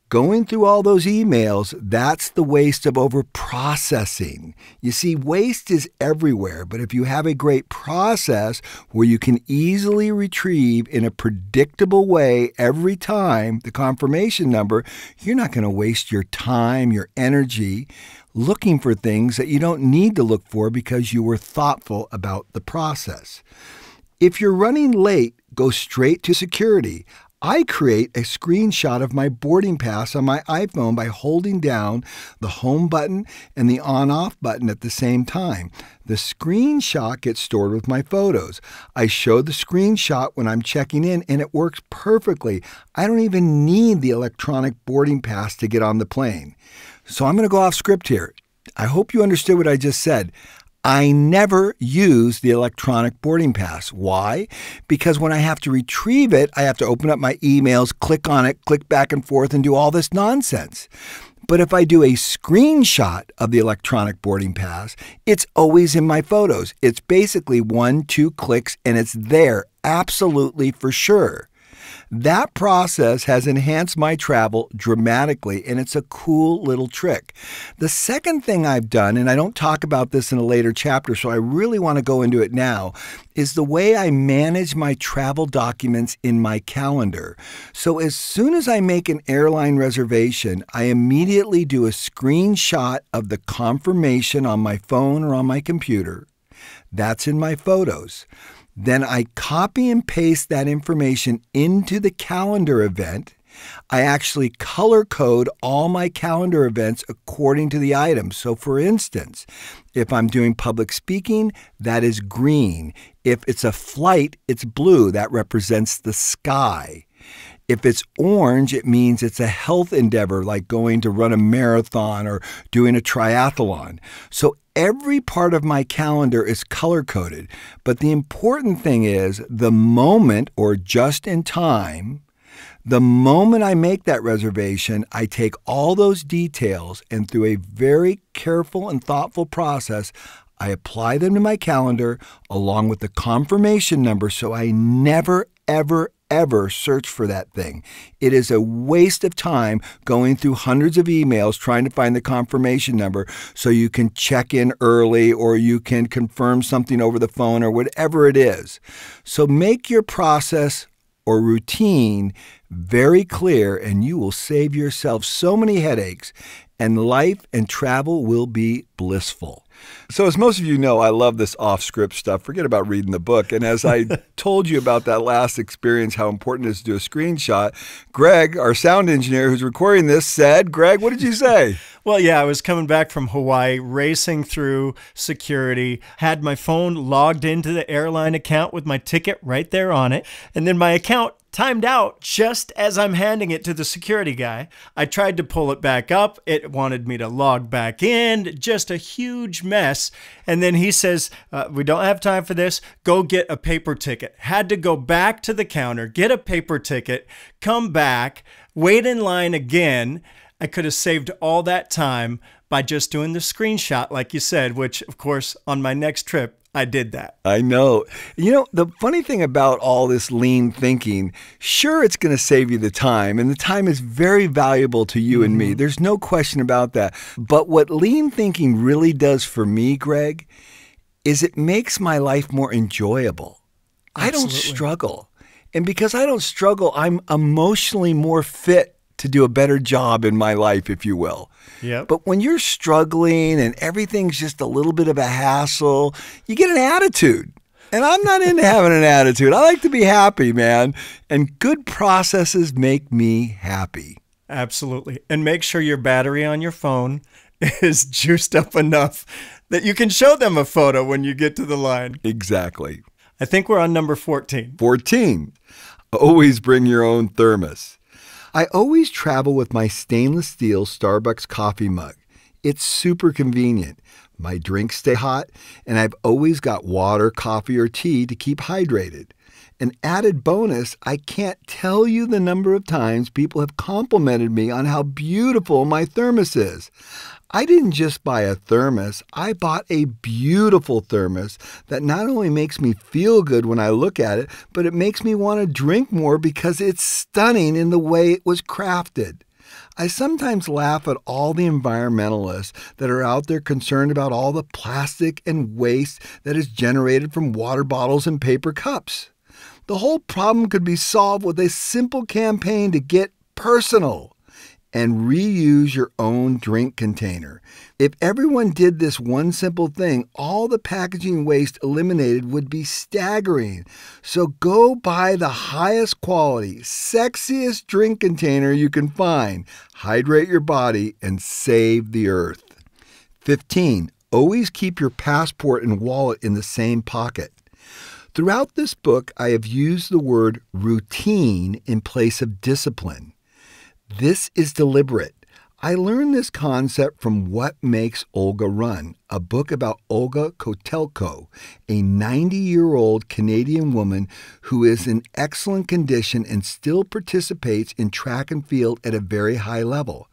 going through all those emails, that's the waste of over processing. You see, waste is everywhere, but if you have a great process where you can easily retrieve in a predictable way every time the confirmation number, you're not going to waste your time, your energy looking for things that you don't need to look for because you were thoughtful about the process. If you're running late, go straight to security. I create a screenshot of my boarding pass on my iPhone by holding down the home button and the on off button at the same time. The screenshot gets stored with my photos. I show the screenshot when I'm checking in and it works perfectly. I don't even need the electronic boarding pass to get on the plane. So I'm going to go off script here. I hope you understood what I just said. I never use the electronic boarding pass. Why? Because when I have to retrieve it, I have to open up my emails, click on it, click back and forth, and do all this nonsense. But if I do a screenshot of the electronic boarding pass, it's always in my photos. It's basically one, two clicks, and it's there, absolutely for sure. That process has enhanced my travel dramatically, and it's a cool little trick. The second thing I've done, and I don't talk about this in a later chapter, so I really want to go into it now, is the way I manage my travel documents in my calendar. So as soon as I make an airline reservation, I immediately do a screenshot of the confirmation on my phone or on my computer. That's in my photos. Then I copy and paste that information into the calendar event. I actually color code all my calendar events according to the item. So, for instance, if I'm doing public speaking, that is green. If it's a flight, it's blue. That represents the sky. If it's orange, it means it's a health endeavor like going to run a marathon or doing a triathlon. So every part of my calendar is color coded. But the important thing is the moment or just in time, the moment I make that reservation, I take all those details and through a very careful and thoughtful process, I apply them to my calendar along with the confirmation number so I never, ever, ever search for that thing. It is a waste of time going through hundreds of emails trying to find the confirmation number so you can check in early or you can confirm something over the phone or whatever it is. So make your process or routine very clear and you will save yourself so many headaches and life and travel will be blissful. So, as most of you know, I love this off script stuff. Forget about reading the book. And as I told you about that last experience, how important it is to do a screenshot, Greg, our sound engineer who's recording this, said, Greg, what did you say? Well, yeah, I was coming back from Hawaii, racing through security, had my phone logged into the airline account with my ticket right there on it. And then my account timed out just as I'm handing it to the security guy. I tried to pull it back up. It wanted me to log back in. Just a huge mess. And then he says, uh, We don't have time for this. Go get a paper ticket. Had to go back to the counter, get a paper ticket, come back, wait in line again. I could have saved all that time by just doing the screenshot, like you said, which, of course, on my next trip, I did that. I know. You know, the funny thing about all this lean thinking, sure, it's going to save you the time, and the time is very valuable to you mm-hmm. and me. Mm-hmm. There's no question about that. But what lean thinking really does for me, Greg, is it makes my life more enjoyable. Absolutely. I don't struggle. And because I don't struggle, I'm emotionally more fit to do a better job in my life, if you will. Yeah. But when you're struggling and everything's just a little bit of a hassle, you get an attitude. And I'm not into having an attitude. I like to be happy, man. And good processes make me happy. Absolutely. And make sure your battery on your phone is juiced up enough that you can show them a photo when you get to the line. Exactly. I think we're on number 14. 14. Always bring your own thermos. I always travel with my stainless steel Starbucks coffee mug. It's super convenient. My drinks stay hot, and I've always got water, coffee, or tea to keep hydrated. An added bonus, I can't tell you the number of times people have complimented me on how beautiful my thermos is. I didn't just buy a thermos, I bought a beautiful thermos that not only makes me feel good when I look at it, but it makes me want to drink more because it's stunning in the way it was crafted. I sometimes laugh at all the environmentalists that are out there concerned about all the plastic and waste that is generated from water bottles and paper cups. The whole problem could be solved with a simple campaign to get personal and reuse your own drink container. If everyone did this one simple thing, all the packaging waste eliminated would be staggering. So go buy the highest quality, sexiest drink container you can find. Hydrate your body and save the earth. 15. Always keep your passport and wallet in the same pocket. Throughout this book, I have used the word routine in place of discipline. This is deliberate. I learned this concept from What Makes Olga Run, a book about Olga Kotelko, a 90 year old Canadian woman who is in excellent condition and still participates in track and field at a very high level.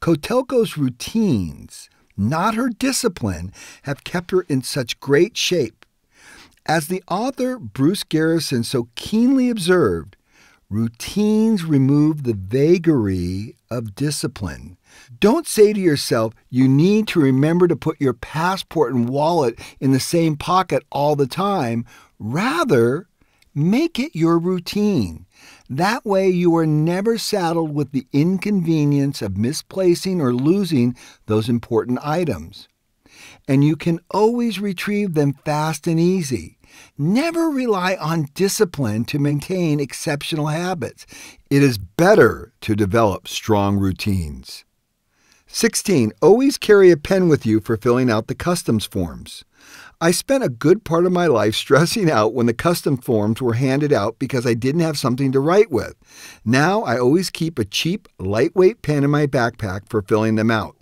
Kotelko's routines, not her discipline, have kept her in such great shape. As the author Bruce Garrison so keenly observed, Routines remove the vagary of discipline. Don't say to yourself, you need to remember to put your passport and wallet in the same pocket all the time. Rather, make it your routine. That way, you are never saddled with the inconvenience of misplacing or losing those important items. And you can always retrieve them fast and easy. Never rely on discipline to maintain exceptional habits. It is better to develop strong routines. 16. Always carry a pen with you for filling out the customs forms. I spent a good part of my life stressing out when the custom forms were handed out because I didn't have something to write with. Now I always keep a cheap, lightweight pen in my backpack for filling them out.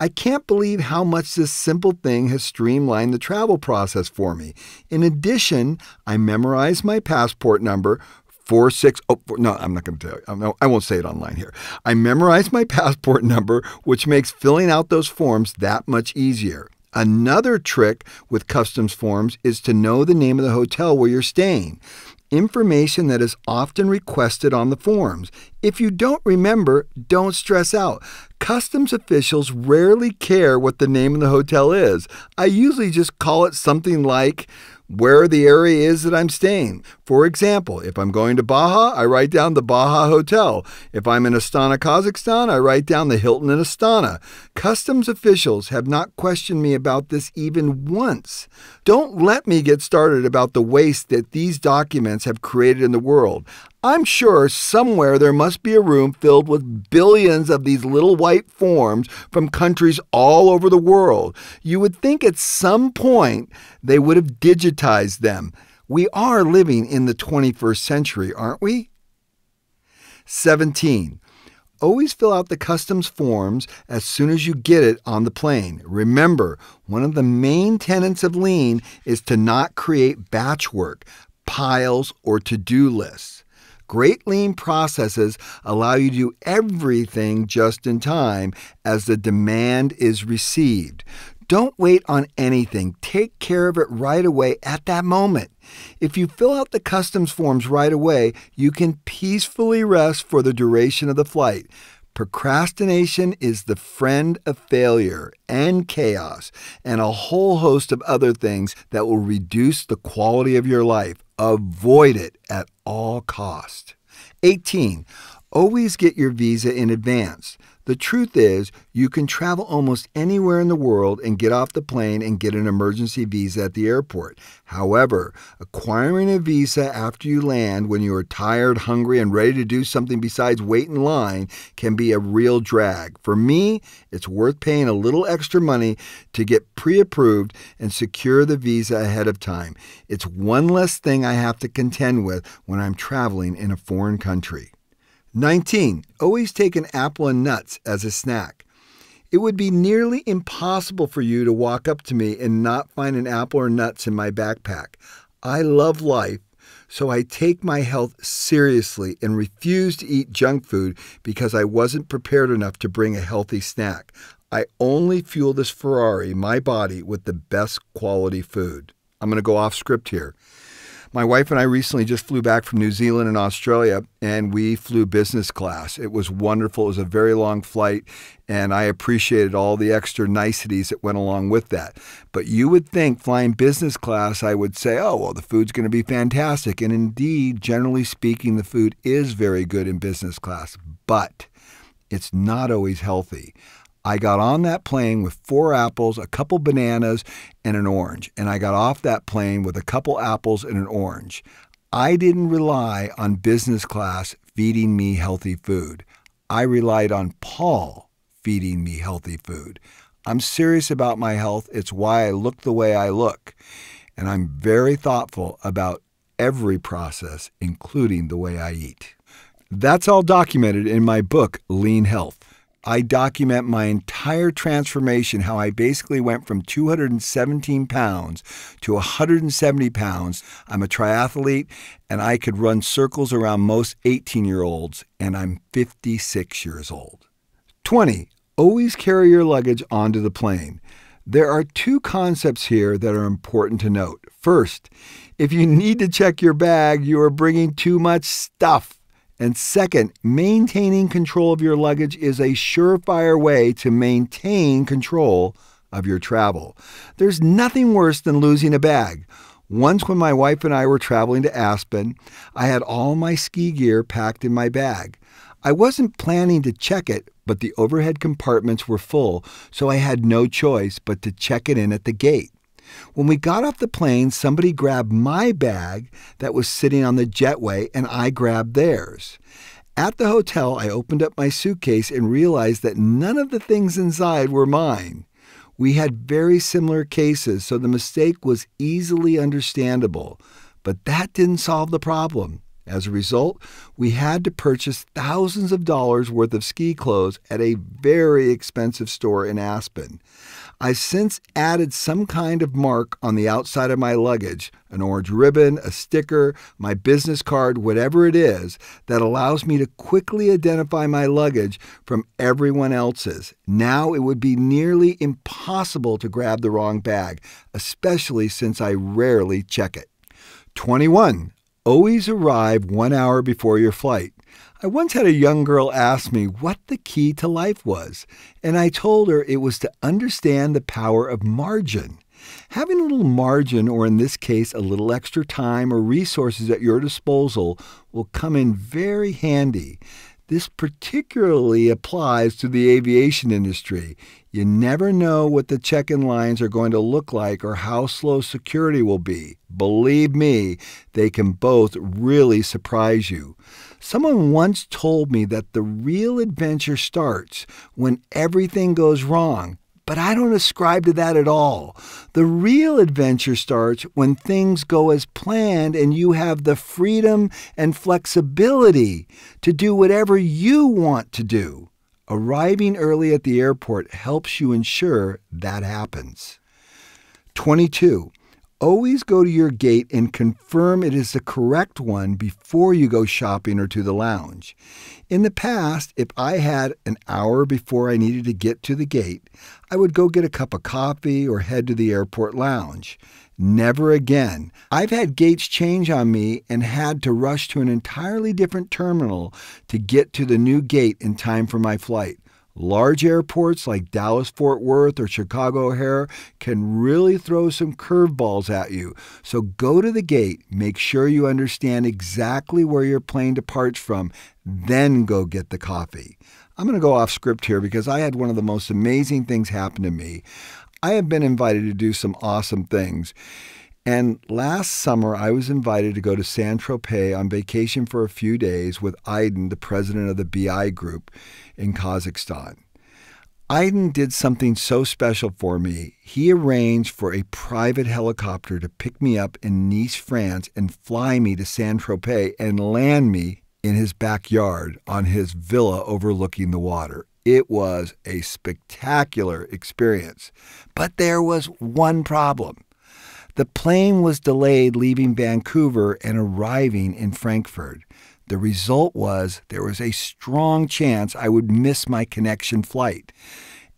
I can't believe how much this simple thing has streamlined the travel process for me. In addition, I memorized my passport number four six oh four, no i'm not going to tell you. Oh, no, i won't say it online here. I memorized my passport number which makes filling out those forms that much easier. Another trick with customs forms is to know the name of the hotel where you're staying information that is often requested on the forms. If you don't remember, don't stress out. Customs officials rarely care what the name of the hotel is. I usually just call it something like where the area is that I'm staying. For example, if I'm going to Baja, I write down the Baja Hotel. If I'm in Astana, Kazakhstan, I write down the Hilton in Astana. Customs officials have not questioned me about this even once. Don't let me get started about the waste that these documents have created in the world. I'm sure somewhere there must be a room filled with billions of these little white forms from countries all over the world. You would think at some point they would have digitized them. We are living in the 21st century, aren't we? 17. Always fill out the customs forms as soon as you get it on the plane. Remember, one of the main tenets of lean is to not create batch work, piles, or to do lists. Great lean processes allow you to do everything just in time as the demand is received. Don't wait on anything. Take care of it right away at that moment. If you fill out the customs forms right away, you can peacefully rest for the duration of the flight. Procrastination is the friend of failure and chaos, and a whole host of other things that will reduce the quality of your life. Avoid it at all cost. 18. Always get your visa in advance. The truth is, you can travel almost anywhere in the world and get off the plane and get an emergency visa at the airport. However, acquiring a visa after you land when you are tired, hungry, and ready to do something besides wait in line can be a real drag. For me, it's worth paying a little extra money to get pre approved and secure the visa ahead of time. It's one less thing I have to contend with when I'm traveling in a foreign country. 19. Always take an apple and nuts as a snack. It would be nearly impossible for you to walk up to me and not find an apple or nuts in my backpack. I love life, so I take my health seriously and refuse to eat junk food because I wasn't prepared enough to bring a healthy snack. I only fuel this Ferrari, my body, with the best quality food. I'm going to go off script here. My wife and I recently just flew back from New Zealand and Australia, and we flew business class. It was wonderful. It was a very long flight, and I appreciated all the extra niceties that went along with that. But you would think flying business class, I would say, oh, well, the food's going to be fantastic. And indeed, generally speaking, the food is very good in business class, but it's not always healthy. I got on that plane with four apples, a couple bananas, and an orange. And I got off that plane with a couple apples and an orange. I didn't rely on business class feeding me healthy food. I relied on Paul feeding me healthy food. I'm serious about my health. It's why I look the way I look. And I'm very thoughtful about every process, including the way I eat. That's all documented in my book, Lean Health. I document my entire transformation, how I basically went from 217 pounds to 170 pounds. I'm a triathlete and I could run circles around most 18 year olds, and I'm 56 years old. 20. Always carry your luggage onto the plane. There are two concepts here that are important to note. First, if you need to check your bag, you are bringing too much stuff. And second, maintaining control of your luggage is a surefire way to maintain control of your travel. There's nothing worse than losing a bag. Once, when my wife and I were traveling to Aspen, I had all my ski gear packed in my bag. I wasn't planning to check it, but the overhead compartments were full, so I had no choice but to check it in at the gate. When we got off the plane, somebody grabbed my bag that was sitting on the jetway, and I grabbed theirs. At the hotel, I opened up my suitcase and realized that none of the things inside were mine. We had very similar cases, so the mistake was easily understandable. But that didn't solve the problem. As a result, we had to purchase thousands of dollars worth of ski clothes at a very expensive store in Aspen. I've since added some kind of mark on the outside of my luggage an orange ribbon, a sticker, my business card, whatever it is that allows me to quickly identify my luggage from everyone else's. Now it would be nearly impossible to grab the wrong bag, especially since I rarely check it. 21. Always arrive one hour before your flight. I once had a young girl ask me what the key to life was, and I told her it was to understand the power of margin. Having a little margin, or in this case, a little extra time or resources at your disposal, will come in very handy. This particularly applies to the aviation industry. You never know what the check in lines are going to look like or how slow security will be. Believe me, they can both really surprise you. Someone once told me that the real adventure starts when everything goes wrong, but I don't ascribe to that at all. The real adventure starts when things go as planned and you have the freedom and flexibility to do whatever you want to do. Arriving early at the airport helps you ensure that happens. 22. Always go to your gate and confirm it is the correct one before you go shopping or to the lounge. In the past, if I had an hour before I needed to get to the gate, I would go get a cup of coffee or head to the airport lounge. Never again. I've had gates change on me and had to rush to an entirely different terminal to get to the new gate in time for my flight. Large airports like Dallas Fort Worth or Chicago O'Hare can really throw some curveballs at you. So go to the gate, make sure you understand exactly where your plane departs from, then go get the coffee. I'm going to go off script here because I had one of the most amazing things happen to me. I have been invited to do some awesome things. And last summer, I was invited to go to Saint Tropez on vacation for a few days with Aydin, the president of the BI Group in Kazakhstan. Aydin did something so special for me. He arranged for a private helicopter to pick me up in Nice, France, and fly me to Saint Tropez and land me in his backyard on his villa overlooking the water. It was a spectacular experience. But there was one problem. The plane was delayed leaving Vancouver and arriving in Frankfurt. The result was there was a strong chance I would miss my connection flight.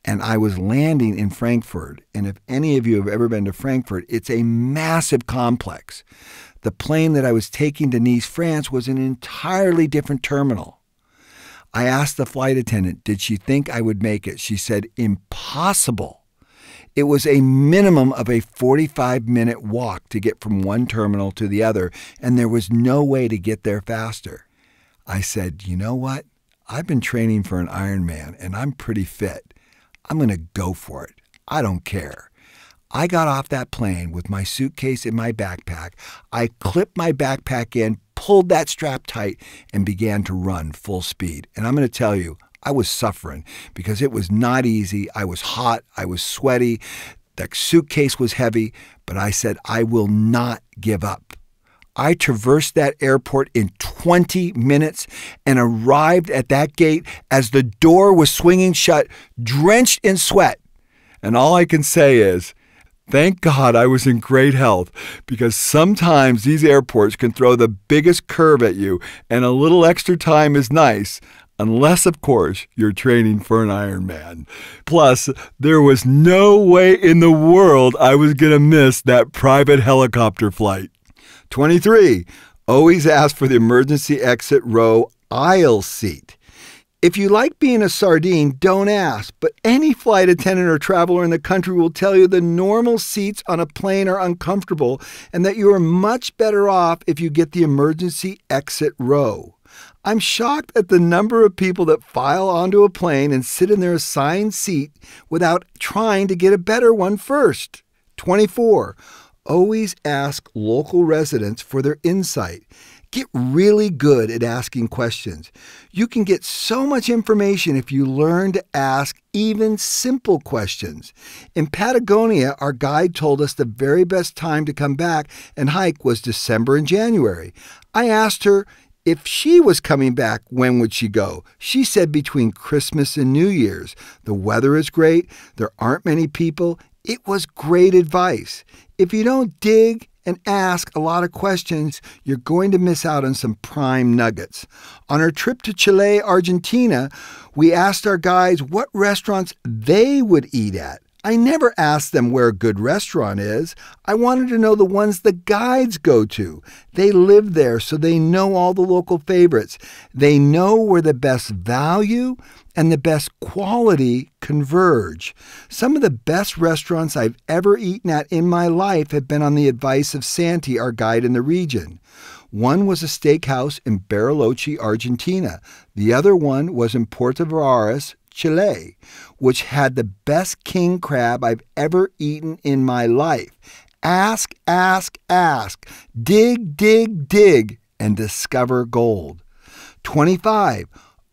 And I was landing in Frankfurt. And if any of you have ever been to Frankfurt, it's a massive complex. The plane that I was taking to Nice, France was an entirely different terminal. I asked the flight attendant, did she think I would make it? She said, impossible. It was a minimum of a 45 minute walk to get from one terminal to the other, and there was no way to get there faster. I said, You know what? I've been training for an Ironman and I'm pretty fit. I'm going to go for it. I don't care. I got off that plane with my suitcase in my backpack. I clipped my backpack in, pulled that strap tight, and began to run full speed. And I'm going to tell you, I was suffering because it was not easy. I was hot. I was sweaty. The suitcase was heavy, but I said, I will not give up. I traversed that airport in 20 minutes and arrived at that gate as the door was swinging shut, drenched in sweat. And all I can say is, thank God I was in great health because sometimes these airports can throw the biggest curve at you, and a little extra time is nice unless, of course, you're training for an Ironman. Plus, there was no way in the world I was going to miss that private helicopter flight. 23. Always ask for the emergency exit row aisle seat. If you like being a sardine, don't ask, but any flight attendant or traveler in the country will tell you the normal seats on a plane are uncomfortable and that you are much better off if you get the emergency exit row. I'm shocked at the number of people that file onto a plane and sit in their assigned seat without trying to get a better one first. 24. Always ask local residents for their insight. Get really good at asking questions. You can get so much information if you learn to ask even simple questions. In Patagonia, our guide told us the very best time to come back and hike was December and January. I asked her, if she was coming back, when would she go? She said between Christmas and New Year's. The weather is great, there aren't many people. It was great advice. If you don't dig and ask a lot of questions, you're going to miss out on some prime nuggets. On our trip to Chile, Argentina, we asked our guides what restaurants they would eat at. I never asked them where a good restaurant is. I wanted to know the ones the guides go to. They live there, so they know all the local favorites. They know where the best value and the best quality converge. Some of the best restaurants I've ever eaten at in my life have been on the advice of Santi, our guide in the region. One was a steakhouse in Bariloche, Argentina. The other one was in Puerto Varas, Chile, which had the best king crab I've ever eaten in my life. Ask, ask, ask, dig, dig, dig, and discover gold. 25.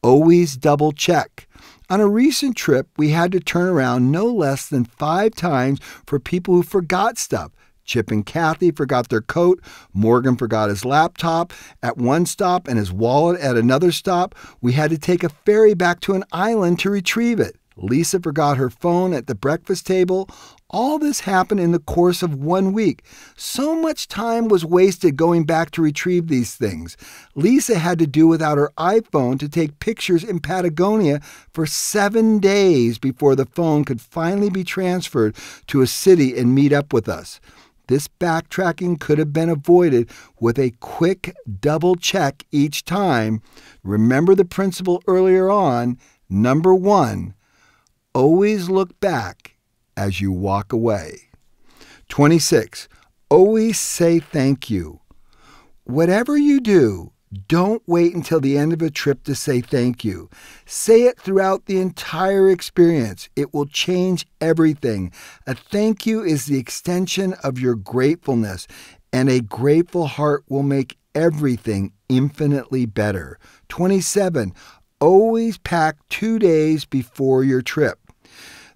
Always double check. On a recent trip, we had to turn around no less than five times for people who forgot stuff. Chip and Kathy forgot their coat. Morgan forgot his laptop at one stop and his wallet at another stop. We had to take a ferry back to an island to retrieve it. Lisa forgot her phone at the breakfast table. All this happened in the course of one week. So much time was wasted going back to retrieve these things. Lisa had to do without her iPhone to take pictures in Patagonia for seven days before the phone could finally be transferred to a city and meet up with us. This backtracking could have been avoided with a quick double check each time. Remember the principle earlier on. Number one, always look back as you walk away. 26. Always say thank you. Whatever you do, Don't wait until the end of a trip to say thank you. Say it throughout the entire experience. It will change everything. A thank you is the extension of your gratefulness, and a grateful heart will make everything infinitely better. 27. Always pack two days before your trip.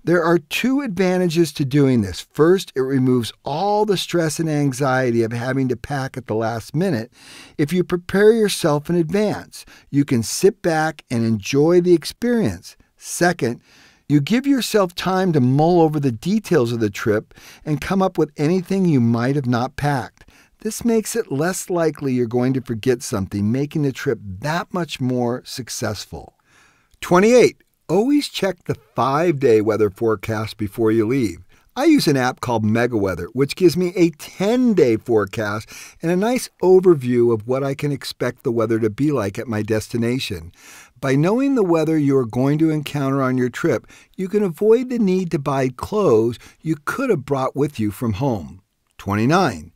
There are two advantages to doing this. First, it removes all the stress and anxiety of having to pack at the last minute. If you prepare yourself in advance, you can sit back and enjoy the experience. Second, you give yourself time to mull over the details of the trip and come up with anything you might have not packed. This makes it less likely you're going to forget something, making the trip that much more successful. 28. Always check the five day weather forecast before you leave. I use an app called MegaWeather, which gives me a 10 day forecast and a nice overview of what I can expect the weather to be like at my destination. By knowing the weather you are going to encounter on your trip, you can avoid the need to buy clothes you could have brought with you from home. 29.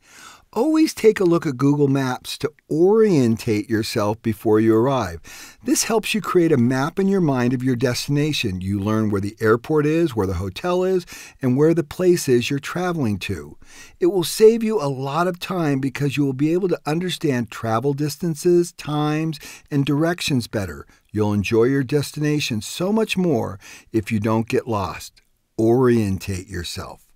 Always take a look at Google Maps to orientate yourself before you arrive. This helps you create a map in your mind of your destination. You learn where the airport is, where the hotel is, and where the place is you're traveling to. It will save you a lot of time because you will be able to understand travel distances, times, and directions better. You'll enjoy your destination so much more if you don't get lost. Orientate yourself.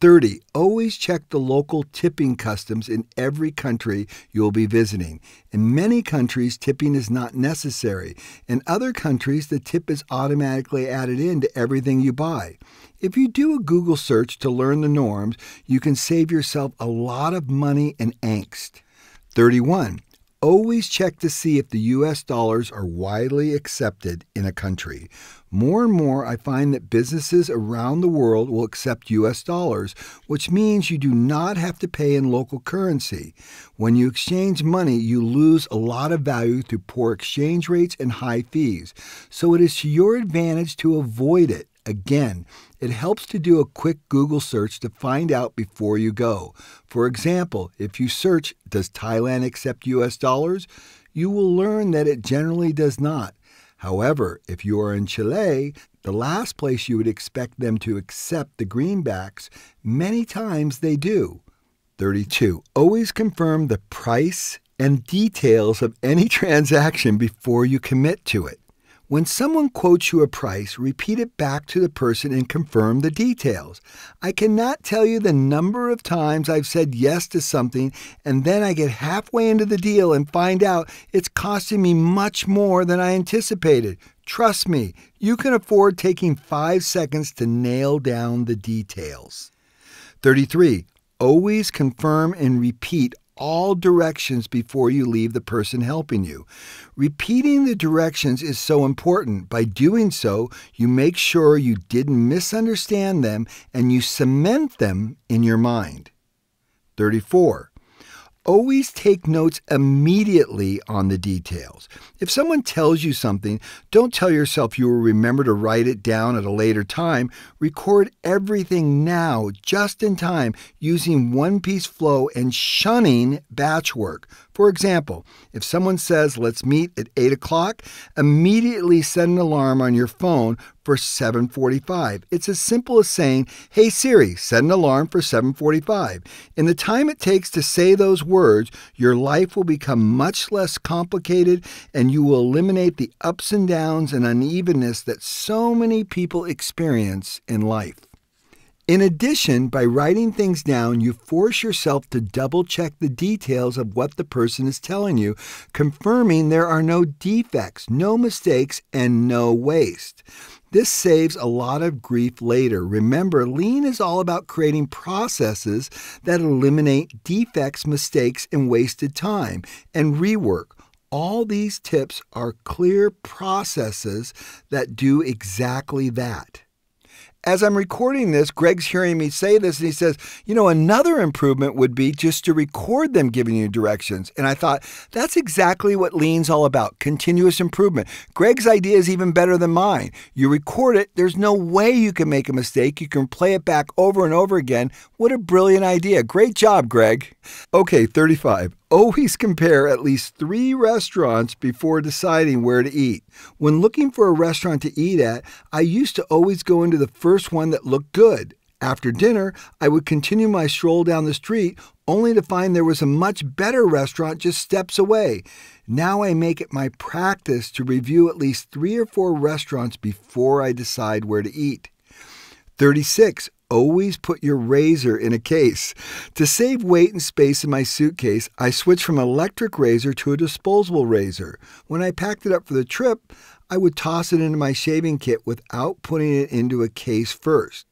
30. Always check the local tipping customs in every country you will be visiting. In many countries, tipping is not necessary. In other countries, the tip is automatically added into everything you buy. If you do a Google search to learn the norms, you can save yourself a lot of money and angst. 31. Always check to see if the US dollars are widely accepted in a country. More and more, I find that businesses around the world will accept US dollars, which means you do not have to pay in local currency. When you exchange money, you lose a lot of value through poor exchange rates and high fees. So it is to your advantage to avoid it. Again, it helps to do a quick Google search to find out before you go. For example, if you search, Does Thailand accept US dollars? you will learn that it generally does not. However, if you are in Chile, the last place you would expect them to accept the greenbacks, many times they do. 32. Always confirm the price and details of any transaction before you commit to it. When someone quotes you a price, repeat it back to the person and confirm the details. I cannot tell you the number of times I've said yes to something and then I get halfway into the deal and find out it's costing me much more than I anticipated. Trust me, you can afford taking five seconds to nail down the details. 33. Always confirm and repeat all directions before you leave the person helping you. Repeating the directions is so important. By doing so, you make sure you didn't misunderstand them and you cement them in your mind. 34. Always take notes immediately on the details. If someone tells you something, don't tell yourself you will remember to write it down at a later time. Record everything now, just in time, using one piece flow and shunning batch work. For example, if someone says, let's meet at 8 o'clock, immediately set an alarm on your phone for 7.45. It's as simple as saying, hey Siri, set an alarm for 7.45. In the time it takes to say those words, your life will become much less complicated and you will eliminate the ups and downs and unevenness that so many people experience in life. In addition, by writing things down, you force yourself to double check the details of what the person is telling you, confirming there are no defects, no mistakes, and no waste. This saves a lot of grief later. Remember, lean is all about creating processes that eliminate defects, mistakes, and wasted time and rework. All these tips are clear processes that do exactly that as I'm recording this, Greg's hearing me say this and he says, you know, another improvement would be just to record them giving you directions. And I thought, that's exactly what Lean's all about continuous improvement. Greg's idea is even better than mine. You record it, there's no way you can make a mistake. You can play it back over and over again. What a brilliant idea. Great job, Greg. Okay, 35. Always compare at least three restaurants before deciding where to eat. When looking for a restaurant to eat at, I used to always go into the first one that looked good. After dinner, I would continue my stroll down the street only to find there was a much better restaurant just steps away. Now I make it my practice to review at least three or four restaurants before I decide where to eat. 36. Always put your razor in a case. To save weight and space in my suitcase, I switched from an electric razor to a disposable razor. When I packed it up for the trip, I would toss it into my shaving kit without putting it into a case first.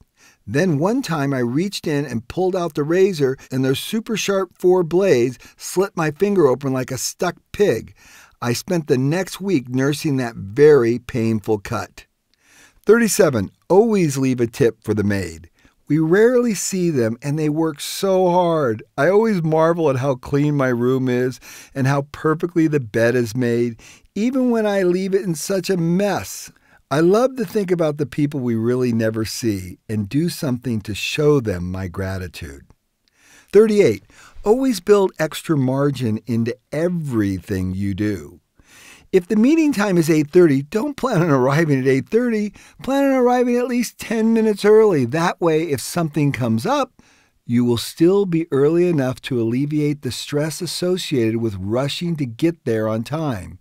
Then one time I reached in and pulled out the razor, and those super sharp four blades slit my finger open like a stuck pig. I spent the next week nursing that very painful cut. 37. Always leave a tip for the maid. We rarely see them and they work so hard. I always marvel at how clean my room is and how perfectly the bed is made, even when I leave it in such a mess. I love to think about the people we really never see and do something to show them my gratitude. 38. Always build extra margin into everything you do. If the meeting time is 8:30, don't plan on arriving at 8:30. Plan on arriving at least 10 minutes early. That way, if something comes up, you will still be early enough to alleviate the stress associated with rushing to get there on time.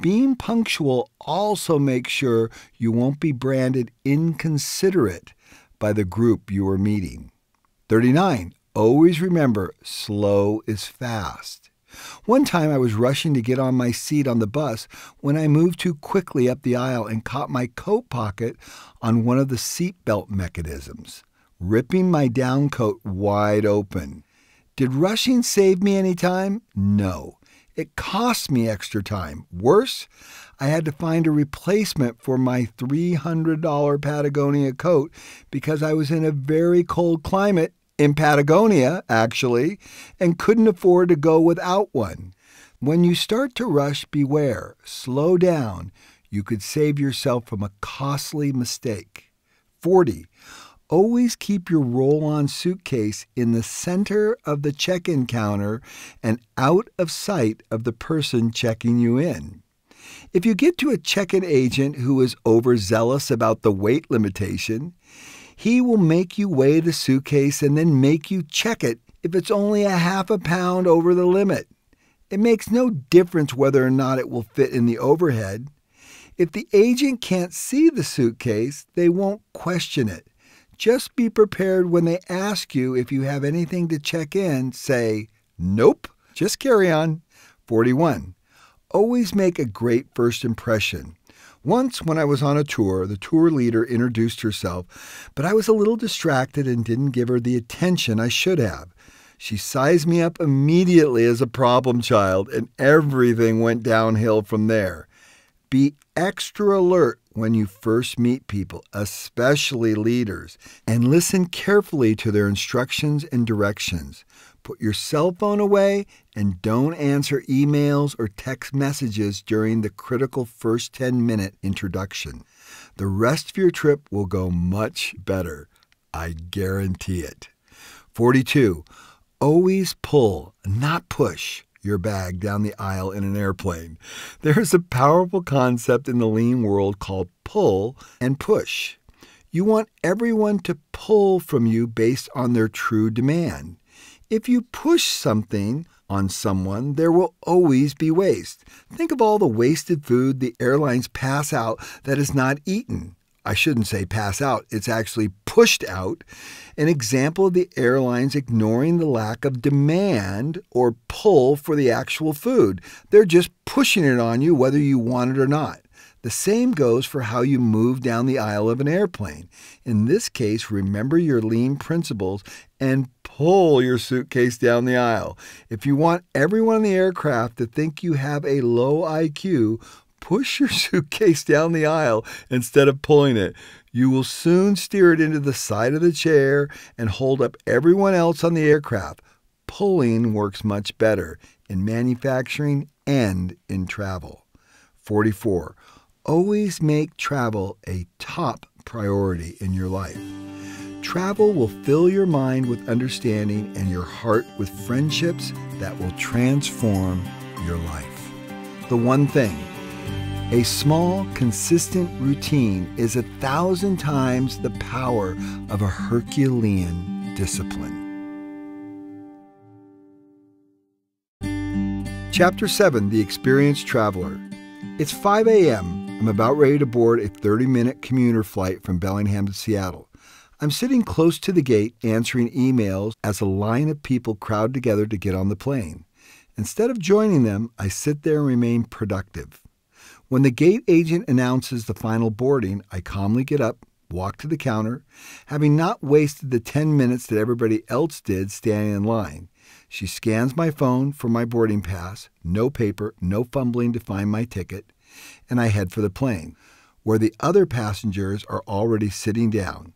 Being punctual also makes sure you won't be branded inconsiderate by the group you are meeting. 39. Always remember slow is fast. One time I was rushing to get on my seat on the bus when I moved too quickly up the aisle and caught my coat pocket on one of the seatbelt mechanisms, ripping my down coat wide open. Did rushing save me any time? No. It cost me extra time. Worse, I had to find a replacement for my $300 Patagonia coat because I was in a very cold climate, in Patagonia, actually, and couldn't afford to go without one. When you start to rush, beware. Slow down. You could save yourself from a costly mistake. 40. Always keep your roll on suitcase in the center of the check in counter and out of sight of the person checking you in. If you get to a check in agent who is overzealous about the weight limitation, he will make you weigh the suitcase and then make you check it if it's only a half a pound over the limit. It makes no difference whether or not it will fit in the overhead. If the agent can't see the suitcase, they won't question it. Just be prepared when they ask you if you have anything to check in. Say, nope, just carry on. 41. Always make a great first impression. Once, when I was on a tour, the tour leader introduced herself, but I was a little distracted and didn't give her the attention I should have. She sized me up immediately as a problem child, and everything went downhill from there. Be extra alert when you first meet people, especially leaders, and listen carefully to their instructions and directions. Put your cell phone away and don't answer emails or text messages during the critical first 10 minute introduction. The rest of your trip will go much better. I guarantee it. 42. Always pull, not push your bag down the aisle in an airplane. There is a powerful concept in the lean world called pull and push. You want everyone to pull from you based on their true demand. If you push something on someone, there will always be waste. Think of all the wasted food the airlines pass out that is not eaten. I shouldn't say pass out, it's actually pushed out. An example of the airlines ignoring the lack of demand or pull for the actual food. They're just pushing it on you whether you want it or not. The same goes for how you move down the aisle of an airplane. In this case, remember your lean principles and pull your suitcase down the aisle. If you want everyone in the aircraft to think you have a low IQ, push your suitcase down the aisle instead of pulling it. You will soon steer it into the side of the chair and hold up everyone else on the aircraft. Pulling works much better in manufacturing and in travel. 44. Always make travel a top priority in your life. Travel will fill your mind with understanding and your heart with friendships that will transform your life. The one thing a small, consistent routine is a thousand times the power of a Herculean discipline. Chapter 7 The Experienced Traveler. It's 5 a.m. I'm about ready to board a 30 minute commuter flight from Bellingham to Seattle. I'm sitting close to the gate answering emails as a line of people crowd together to get on the plane. Instead of joining them, I sit there and remain productive. When the gate agent announces the final boarding, I calmly get up, walk to the counter, having not wasted the 10 minutes that everybody else did standing in line. She scans my phone for my boarding pass, no paper, no fumbling to find my ticket, and I head for the plane, where the other passengers are already sitting down.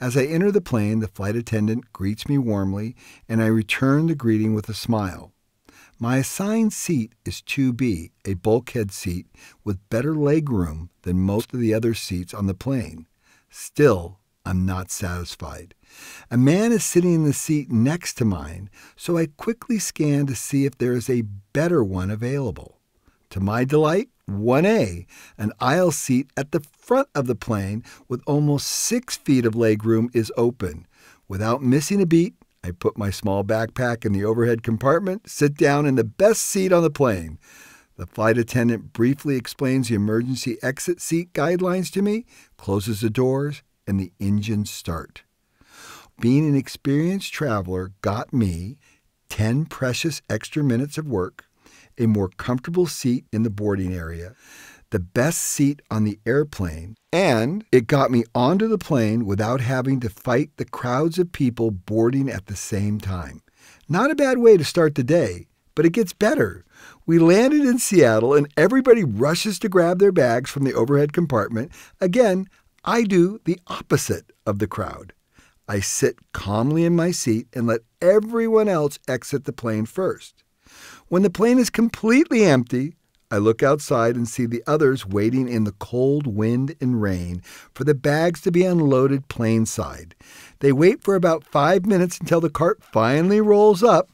As I enter the plane, the flight attendant greets me warmly, and I return the greeting with a smile. My assigned seat is 2B, a bulkhead seat with better leg room than most of the other seats on the plane. Still, I'm not satisfied. A man is sitting in the seat next to mine, so I quickly scan to see if there is a better one available. To my delight, 1A, an aisle seat at the front of the plane with almost six feet of leg room, is open. Without missing a beat, I put my small backpack in the overhead compartment, sit down in the best seat on the plane. The flight attendant briefly explains the emergency exit seat guidelines to me, closes the doors, and the engines start. Being an experienced traveler got me 10 precious extra minutes of work, a more comfortable seat in the boarding area, the best seat on the airplane, and it got me onto the plane without having to fight the crowds of people boarding at the same time. Not a bad way to start the day, but it gets better. We landed in Seattle and everybody rushes to grab their bags from the overhead compartment. Again, I do the opposite of the crowd. I sit calmly in my seat and let everyone else exit the plane first. When the plane is completely empty, I look outside and see the others waiting in the cold wind and rain for the bags to be unloaded planeside. They wait for about five minutes until the cart finally rolls up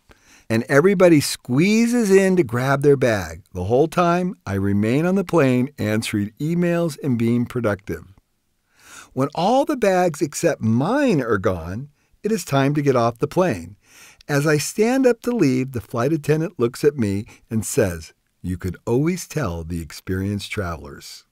and everybody squeezes in to grab their bag. The whole time, I remain on the plane answering emails and being productive. When all the bags except mine are gone, it is time to get off the plane. As I stand up to leave, the flight attendant looks at me and says, you could always tell the experienced travelers.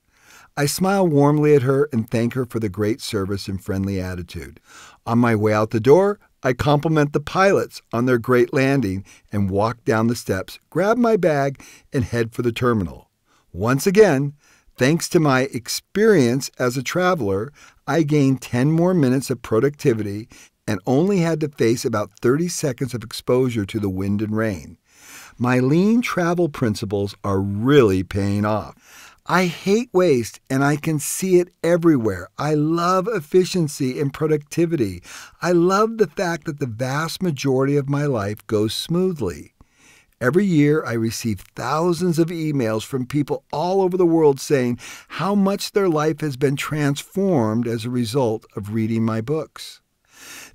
I smile warmly at her and thank her for the great service and friendly attitude. On my way out the door, I compliment the pilots on their great landing and walk down the steps, grab my bag, and head for the terminal. Once again, thanks to my experience as a traveler, I gain 10 more minutes of productivity and only had to face about 30 seconds of exposure to the wind and rain. My lean travel principles are really paying off. I hate waste and I can see it everywhere. I love efficiency and productivity. I love the fact that the vast majority of my life goes smoothly. Every year, I receive thousands of emails from people all over the world saying how much their life has been transformed as a result of reading my books.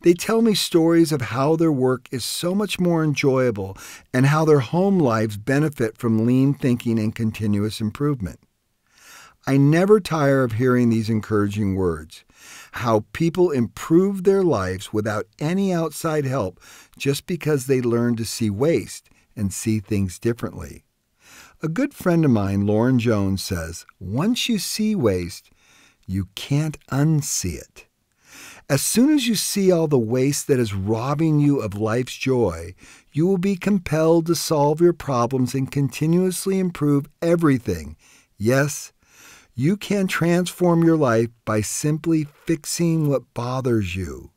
They tell me stories of how their work is so much more enjoyable and how their home lives benefit from lean thinking and continuous improvement. I never tire of hearing these encouraging words how people improve their lives without any outside help just because they learn to see waste and see things differently. A good friend of mine, Lauren Jones, says once you see waste, you can't unsee it. As soon as you see all the waste that is robbing you of life's joy, you will be compelled to solve your problems and continuously improve everything. Yes, you can transform your life by simply fixing what bothers you.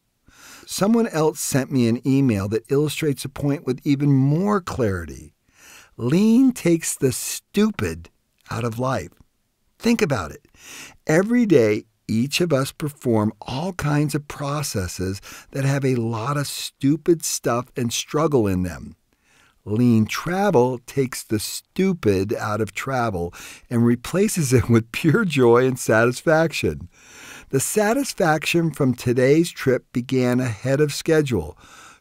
Someone else sent me an email that illustrates a point with even more clarity. Lean takes the stupid out of life. Think about it. Every day, each of us perform all kinds of processes that have a lot of stupid stuff and struggle in them. Lean travel takes the stupid out of travel and replaces it with pure joy and satisfaction. The satisfaction from today's trip began ahead of schedule.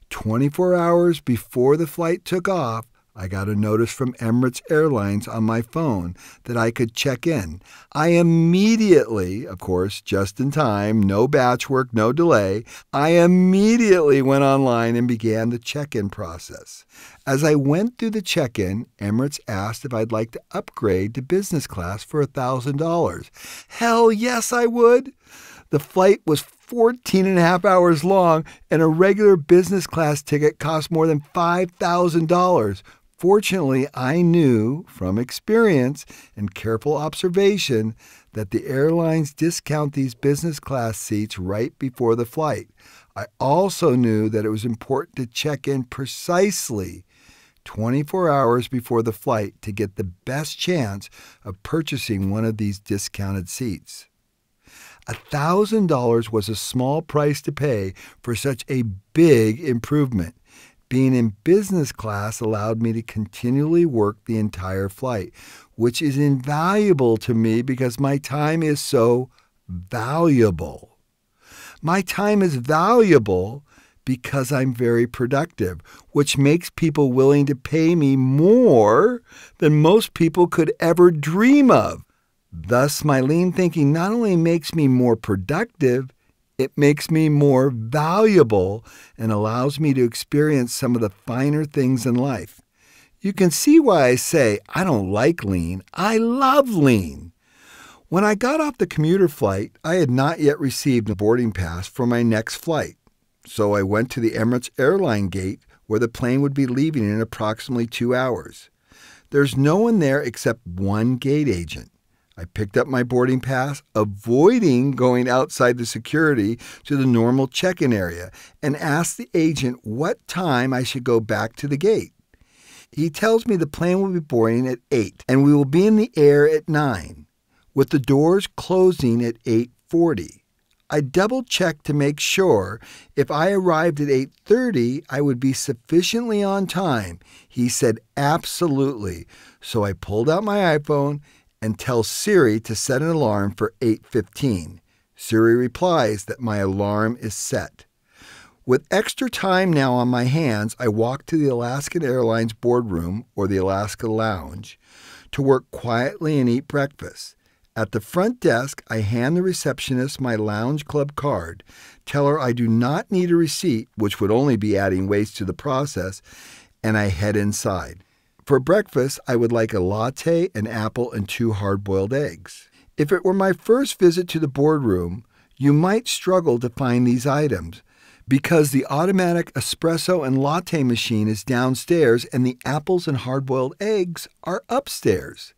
24 hours before the flight took off, I got a notice from Emirates Airlines on my phone that I could check in. I immediately, of course, just in time, no batch work, no delay, I immediately went online and began the check in process. As I went through the check in, Emirates asked if I'd like to upgrade to business class for $1,000. Hell yes, I would. The flight was 14 and a half hours long, and a regular business class ticket cost more than $5,000 Fortunately, I knew from experience and careful observation that the airlines discount these business class seats right before the flight. I also knew that it was important to check in precisely 24 hours before the flight to get the best chance of purchasing one of these discounted seats. $1,000 was a small price to pay for such a big improvement. Being in business class allowed me to continually work the entire flight, which is invaluable to me because my time is so valuable. My time is valuable because I'm very productive, which makes people willing to pay me more than most people could ever dream of. Thus, my lean thinking not only makes me more productive, it makes me more valuable and allows me to experience some of the finer things in life. You can see why I say I don't like lean. I love lean. When I got off the commuter flight, I had not yet received a boarding pass for my next flight. So I went to the Emirates airline gate where the plane would be leaving in approximately two hours. There's no one there except one gate agent. I picked up my boarding pass, avoiding going outside the security to the normal check in area, and asked the agent what time I should go back to the gate. He tells me the plane will be boarding at 8 and we will be in the air at 9, with the doors closing at 8:40. I double-checked to make sure if I arrived at 8:30 I would be sufficiently on time. He said absolutely. So I pulled out my iPhone and tell Siri to set an alarm for 8:15. Siri replies that my alarm is set. With extra time now on my hands, I walk to the Alaskan Airlines boardroom or the Alaska Lounge to work quietly and eat breakfast. At the front desk, I hand the receptionist my lounge club card, tell her I do not need a receipt, which would only be adding waste to the process, and I head inside. For breakfast, I would like a latte, an apple, and two hard boiled eggs. If it were my first visit to the boardroom, you might struggle to find these items because the automatic espresso and latte machine is downstairs and the apples and hard boiled eggs are upstairs.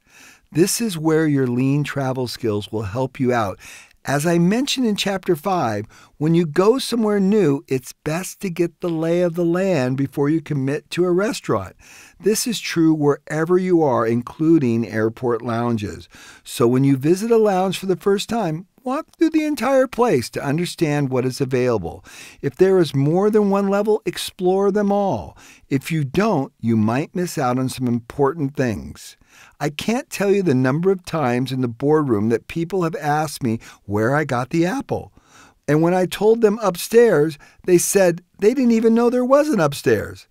This is where your lean travel skills will help you out as I mentioned in Chapter 5, when you go somewhere new, it's best to get the lay of the land before you commit to a restaurant. This is true wherever you are, including airport lounges. So when you visit a lounge for the first time, walk through the entire place to understand what is available. If there is more than one level, explore them all. If you don't, you might miss out on some important things. I can't tell you the number of times in the boardroom that people have asked me where I got the apple. And when I told them upstairs, they said they didn't even know there was an upstairs.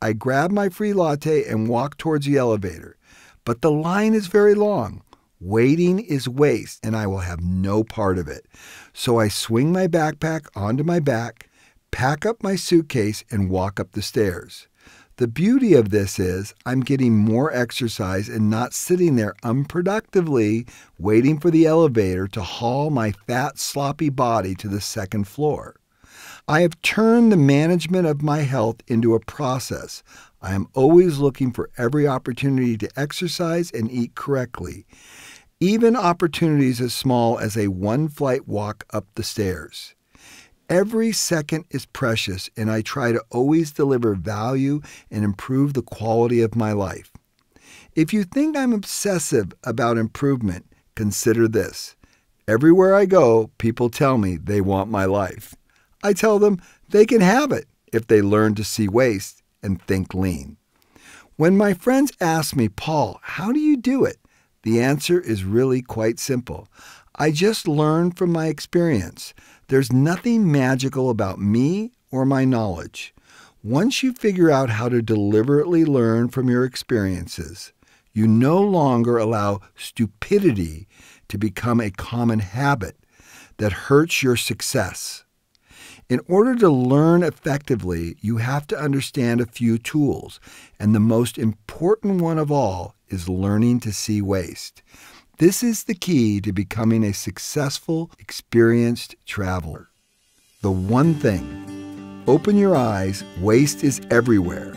I grab my free latte and walk towards the elevator. But the line is very long. Waiting is waste, and I will have no part of it. So I swing my backpack onto my back, pack up my suitcase, and walk up the stairs. The beauty of this is I'm getting more exercise and not sitting there unproductively waiting for the elevator to haul my fat, sloppy body to the second floor. I have turned the management of my health into a process. I am always looking for every opportunity to exercise and eat correctly, even opportunities as small as a one flight walk up the stairs. Every second is precious, and I try to always deliver value and improve the quality of my life. If you think I'm obsessive about improvement, consider this. Everywhere I go, people tell me they want my life. I tell them they can have it if they learn to see waste and think lean. When my friends ask me, Paul, how do you do it? The answer is really quite simple. I just learn from my experience. There's nothing magical about me or my knowledge. Once you figure out how to deliberately learn from your experiences, you no longer allow stupidity to become a common habit that hurts your success. In order to learn effectively, you have to understand a few tools, and the most important one of all is learning to see waste. This is the key to becoming a successful, experienced traveler. The one thing open your eyes, waste is everywhere.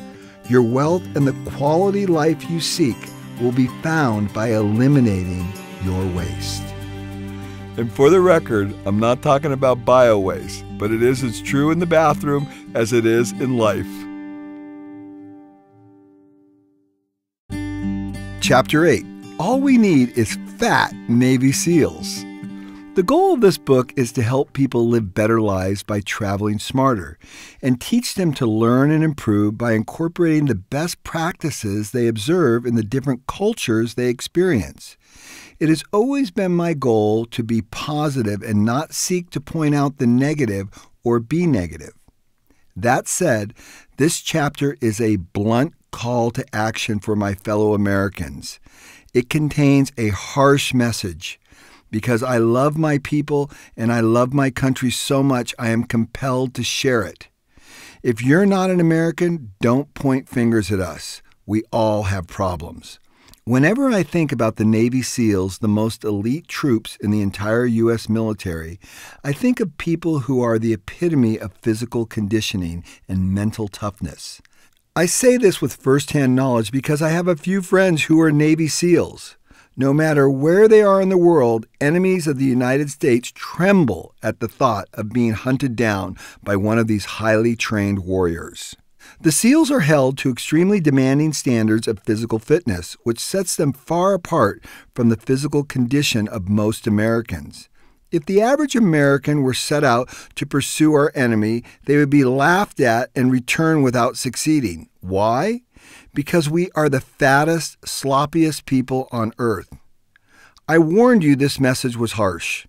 Your wealth and the quality life you seek will be found by eliminating your waste. And for the record, I'm not talking about bio waste, but it is as true in the bathroom as it is in life. Chapter 8 All we need is fat Navy SEALs. The goal of this book is to help people live better lives by traveling smarter and teach them to learn and improve by incorporating the best practices they observe in the different cultures they experience. It has always been my goal to be positive and not seek to point out the negative or be negative. That said, this chapter is a blunt call to action for my fellow Americans. It contains a harsh message because I love my people and I love my country so much, I am compelled to share it. If you're not an American, don't point fingers at us. We all have problems. Whenever I think about the Navy SEALs, the most elite troops in the entire U.S. military, I think of people who are the epitome of physical conditioning and mental toughness. I say this with firsthand knowledge because I have a few friends who are Navy SEALs. No matter where they are in the world, enemies of the United States tremble at the thought of being hunted down by one of these highly trained warriors. The SEALs are held to extremely demanding standards of physical fitness, which sets them far apart from the physical condition of most Americans. If the average American were set out to pursue our enemy, they would be laughed at and return without succeeding. Why? because we are the fattest, sloppiest people on earth. I warned you this message was harsh.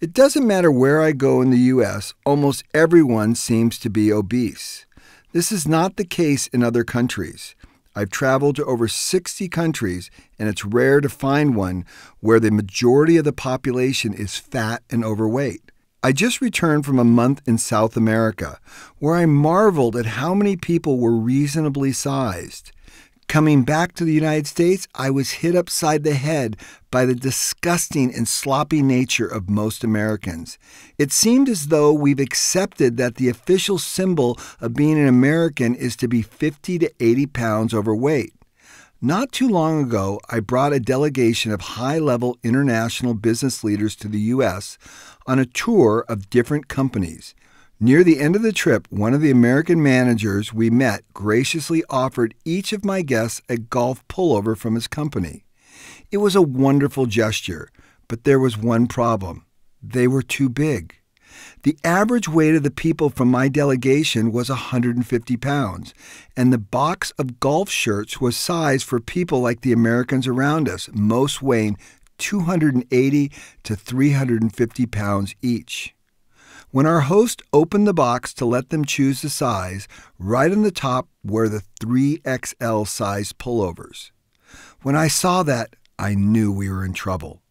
It doesn't matter where I go in the U.S., almost everyone seems to be obese. This is not the case in other countries. I've traveled to over 60 countries, and it's rare to find one where the majority of the population is fat and overweight. I just returned from a month in South America, where I marveled at how many people were reasonably sized. Coming back to the United States, I was hit upside the head by the disgusting and sloppy nature of most Americans. It seemed as though we've accepted that the official symbol of being an American is to be 50 to 80 pounds overweight. Not too long ago, I brought a delegation of high level international business leaders to the U.S. on a tour of different companies. Near the end of the trip, one of the American managers we met graciously offered each of my guests a golf pullover from his company. It was a wonderful gesture, but there was one problem they were too big. The average weight of the people from my delegation was 150 pounds, and the box of golf shirts was sized for people like the Americans around us, most weighing 280 to 350 pounds each. When our host opened the box to let them choose the size, right on the top were the 3XL size pullovers. When I saw that, I knew we were in trouble.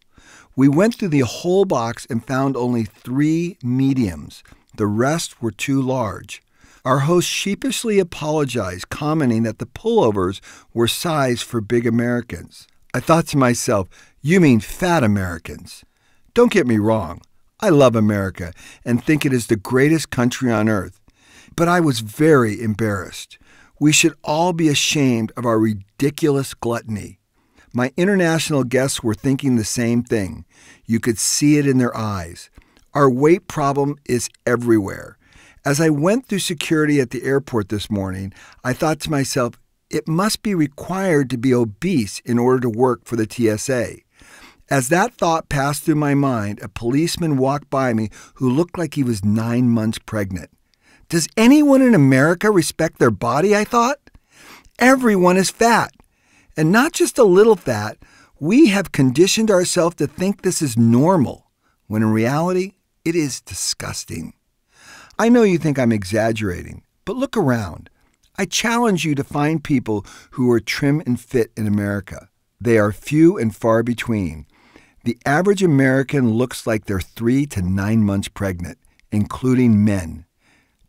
We went through the whole box and found only three mediums. The rest were too large. Our host sheepishly apologized, commenting that the pullovers were sized for big Americans. I thought to myself, you mean fat Americans. Don't get me wrong. I love America and think it is the greatest country on earth. But I was very embarrassed. We should all be ashamed of our ridiculous gluttony. My international guests were thinking the same thing. You could see it in their eyes. Our weight problem is everywhere. As I went through security at the airport this morning, I thought to myself, it must be required to be obese in order to work for the TSA. As that thought passed through my mind, a policeman walked by me who looked like he was nine months pregnant. Does anyone in America respect their body? I thought. Everyone is fat. And not just a little fat, we have conditioned ourselves to think this is normal, when in reality, it is disgusting. I know you think I'm exaggerating, but look around. I challenge you to find people who are trim and fit in America. They are few and far between. The average American looks like they're three to nine months pregnant, including men.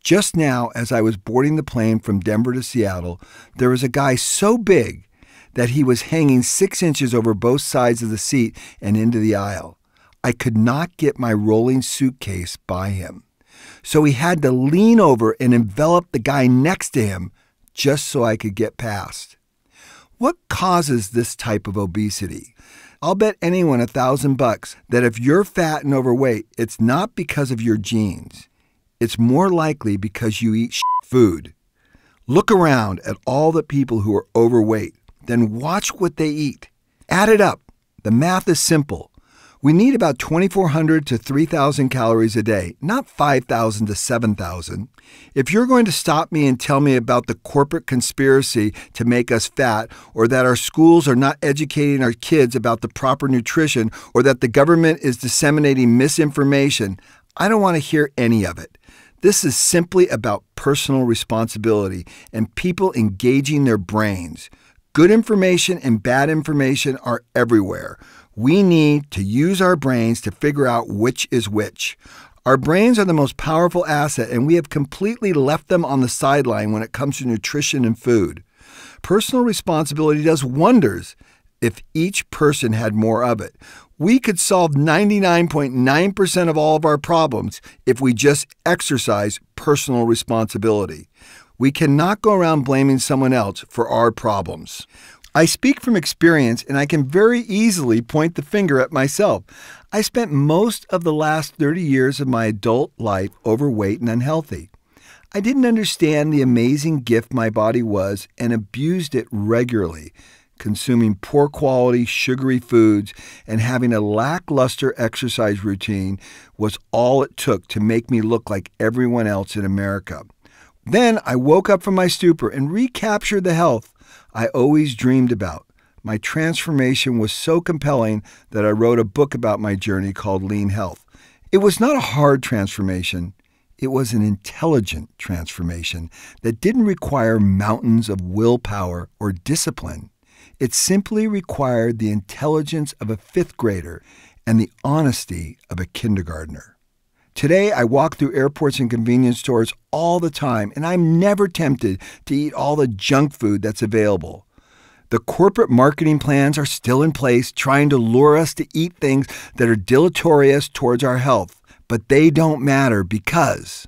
Just now, as I was boarding the plane from Denver to Seattle, there was a guy so big that he was hanging six inches over both sides of the seat and into the aisle. I could not get my rolling suitcase by him. So he had to lean over and envelop the guy next to him just so I could get past. What causes this type of obesity? I'll bet anyone a thousand bucks that if you're fat and overweight, it's not because of your genes. It's more likely because you eat food. Look around at all the people who are overweight, then watch what they eat. Add it up. The math is simple. We need about 2,400 to 3,000 calories a day, not 5,000 to 7,000. If you're going to stop me and tell me about the corporate conspiracy to make us fat, or that our schools are not educating our kids about the proper nutrition, or that the government is disseminating misinformation, I don't want to hear any of it. This is simply about personal responsibility and people engaging their brains. Good information and bad information are everywhere. We need to use our brains to figure out which is which. Our brains are the most powerful asset, and we have completely left them on the sideline when it comes to nutrition and food. Personal responsibility does wonders if each person had more of it. We could solve 99.9% of all of our problems if we just exercise personal responsibility. We cannot go around blaming someone else for our problems. I speak from experience and I can very easily point the finger at myself. I spent most of the last 30 years of my adult life overweight and unhealthy. I didn't understand the amazing gift my body was and abused it regularly, consuming poor quality, sugary foods and having a lackluster exercise routine was all it took to make me look like everyone else in America. Then I woke up from my stupor and recaptured the health I always dreamed about. My transformation was so compelling that I wrote a book about my journey called Lean Health. It was not a hard transformation. It was an intelligent transformation that didn't require mountains of willpower or discipline. It simply required the intelligence of a fifth grader and the honesty of a kindergartner. Today, I walk through airports and convenience stores all the time, and I'm never tempted to eat all the junk food that's available. The corporate marketing plans are still in place, trying to lure us to eat things that are deleterious towards our health, but they don't matter because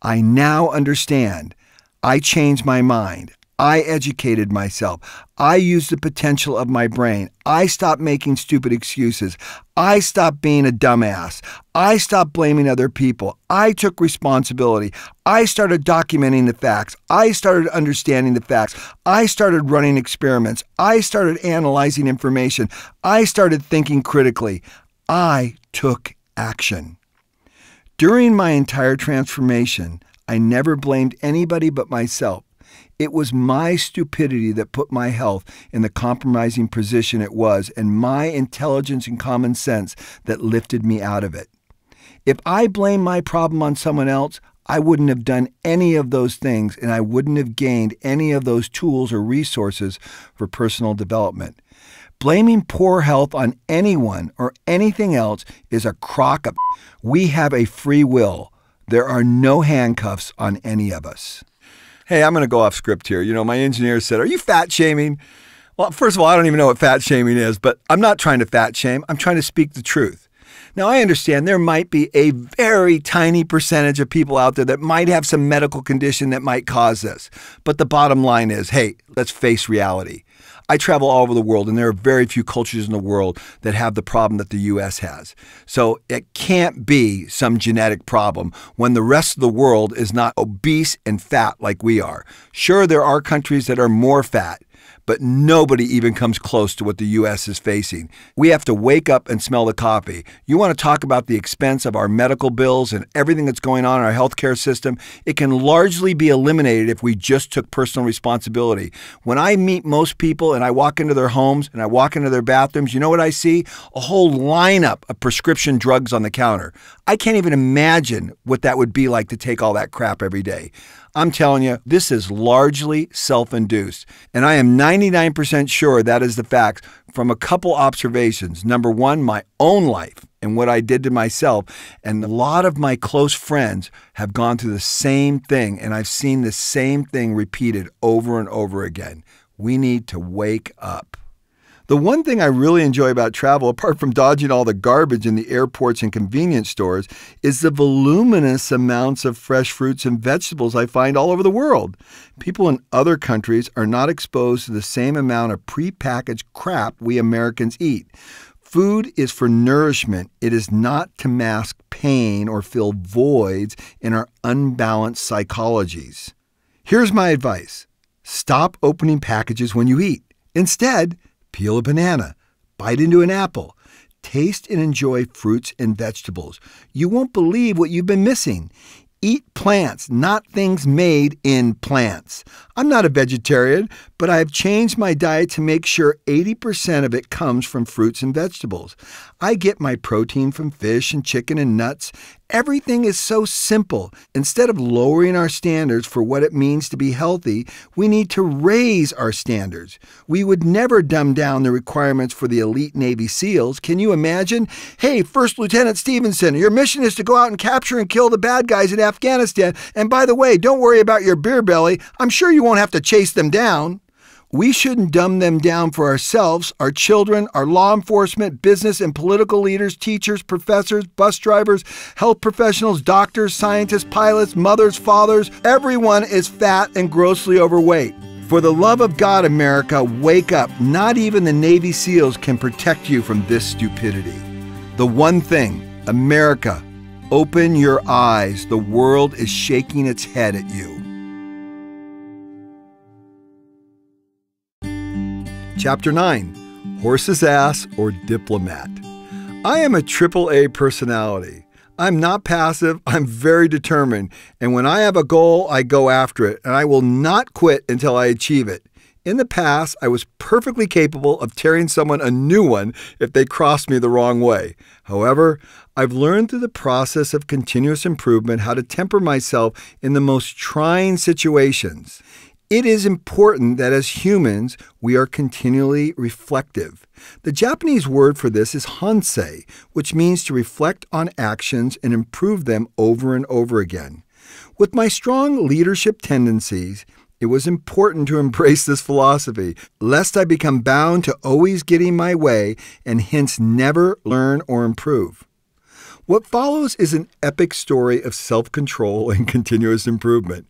I now understand. I changed my mind. I educated myself. I used the potential of my brain. I stopped making stupid excuses. I stopped being a dumbass. I stopped blaming other people. I took responsibility. I started documenting the facts. I started understanding the facts. I started running experiments. I started analyzing information. I started thinking critically. I took action. During my entire transformation, I never blamed anybody but myself. It was my stupidity that put my health in the compromising position it was, and my intelligence and common sense that lifted me out of it. If I blame my problem on someone else, I wouldn't have done any of those things, and I wouldn't have gained any of those tools or resources for personal development. Blaming poor health on anyone or anything else is a crock of. We have a free will. There are no handcuffs on any of us hey, I'm going to go off script here. You know, my engineer said, Are you fat shaming? Well, first of all, I don't even know what fat shaming is, but I'm not trying to fat shame. I'm trying to speak the truth. Now, I understand there might be a very tiny percentage of people out there that might have some medical condition that might cause this. But the bottom line is hey, let's face reality. I travel all over the world, and there are very few cultures in the world that have the problem that the U.S. has. So it can't be some genetic problem when the rest of the world is not obese and fat like we are. Sure, there are countries that are more fat but nobody even comes close to what the U.S. is facing. We have to wake up and smell the coffee. You want to talk about the expense of our medical bills and everything that's going on in our healthcare system? It can largely be eliminated if we just took personal responsibility. When I meet most people and I walk into their homes and I walk into their bathrooms, you know what I see? A whole lineup of prescription drugs on the counter. I can't even imagine what that would be like to take all that crap every day. I'm telling you, this is largely self induced. And I am 99% sure that is the fact from a couple observations. Number one, my own life and what I did to myself. And a lot of my close friends have gone through the same thing. And I've seen the same thing repeated over and over again. We need to wake up. The one thing I really enjoy about travel, apart from dodging all the garbage in the airports and convenience stores, is the voluminous amounts of fresh fruits and vegetables I find all over the world. People in other countries are not exposed to the same amount of prepackaged crap we Americans eat. Food is for nourishment. It is not to mask pain or fill voids in our unbalanced psychologies. Here's my advice stop opening packages when you eat. Instead, Peel a banana, bite into an apple, taste and enjoy fruits and vegetables. You won't believe what you've been missing. Eat plants, not things made in plants. I'm not a vegetarian, but I have changed my diet to make sure 80% of it comes from fruits and vegetables. I get my protein from fish and chicken and nuts. Everything is so simple. Instead of lowering our standards for what it means to be healthy, we need to raise our standards. We would never dumb down the requirements for the elite Navy SEALs. Can you imagine? Hey, First Lieutenant Stevenson, your mission is to go out and capture and kill the bad guys in Afghanistan. And by the way, don't worry about your beer belly. I'm sure you won't have to chase them down. We shouldn't dumb them down for ourselves, our children, our law enforcement, business and political leaders, teachers, professors, bus drivers, health professionals, doctors, scientists, pilots, mothers, fathers. Everyone is fat and grossly overweight. For the love of God, America, wake up. Not even the Navy SEALs can protect you from this stupidity. The one thing, America, open your eyes. The world is shaking its head at you. Chapter 9 Horse's Ass or Diplomat. I am a triple A personality. I'm not passive, I'm very determined, and when I have a goal, I go after it, and I will not quit until I achieve it. In the past, I was perfectly capable of tearing someone a new one if they crossed me the wrong way. However, I've learned through the process of continuous improvement how to temper myself in the most trying situations. It is important that as humans, we are continually reflective. The Japanese word for this is hansei, which means to reflect on actions and improve them over and over again. With my strong leadership tendencies, it was important to embrace this philosophy, lest I become bound to always getting my way and hence never learn or improve. What follows is an epic story of self control and continuous improvement.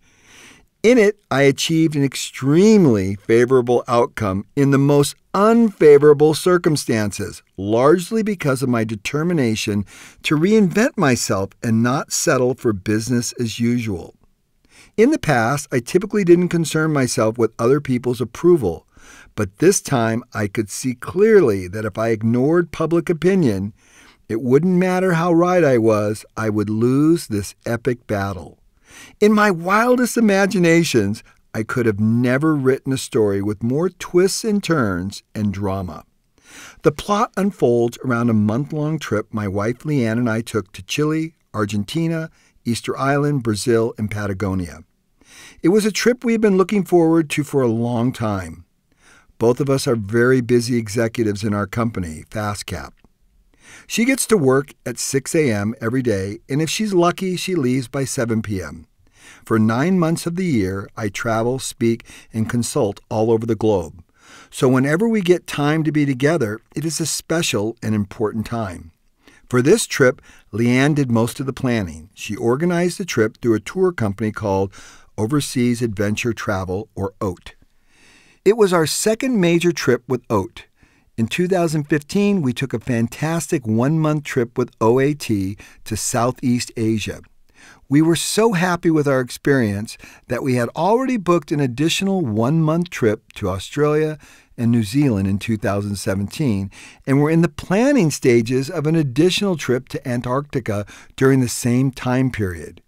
In it, I achieved an extremely favorable outcome in the most unfavorable circumstances, largely because of my determination to reinvent myself and not settle for business as usual. In the past, I typically didn't concern myself with other people's approval, but this time I could see clearly that if I ignored public opinion, it wouldn't matter how right I was, I would lose this epic battle. In my wildest imaginations, I could have never written a story with more twists and turns and drama. The plot unfolds around a month long trip my wife Leanne and I took to Chile, Argentina, Easter Island, Brazil, and Patagonia. It was a trip we had been looking forward to for a long time. Both of us are very busy executives in our company, FastCap. She gets to work at 6 a.m. every day, and if she's lucky, she leaves by 7 p.m. For nine months of the year, I travel, speak, and consult all over the globe. So whenever we get time to be together, it is a special and important time. For this trip, Leanne did most of the planning. She organized the trip through a tour company called Overseas Adventure Travel, or OAT. It was our second major trip with OAT. In 2015, we took a fantastic one month trip with OAT to Southeast Asia. We were so happy with our experience that we had already booked an additional one month trip to Australia and New Zealand in 2017, and were in the planning stages of an additional trip to Antarctica during the same time period.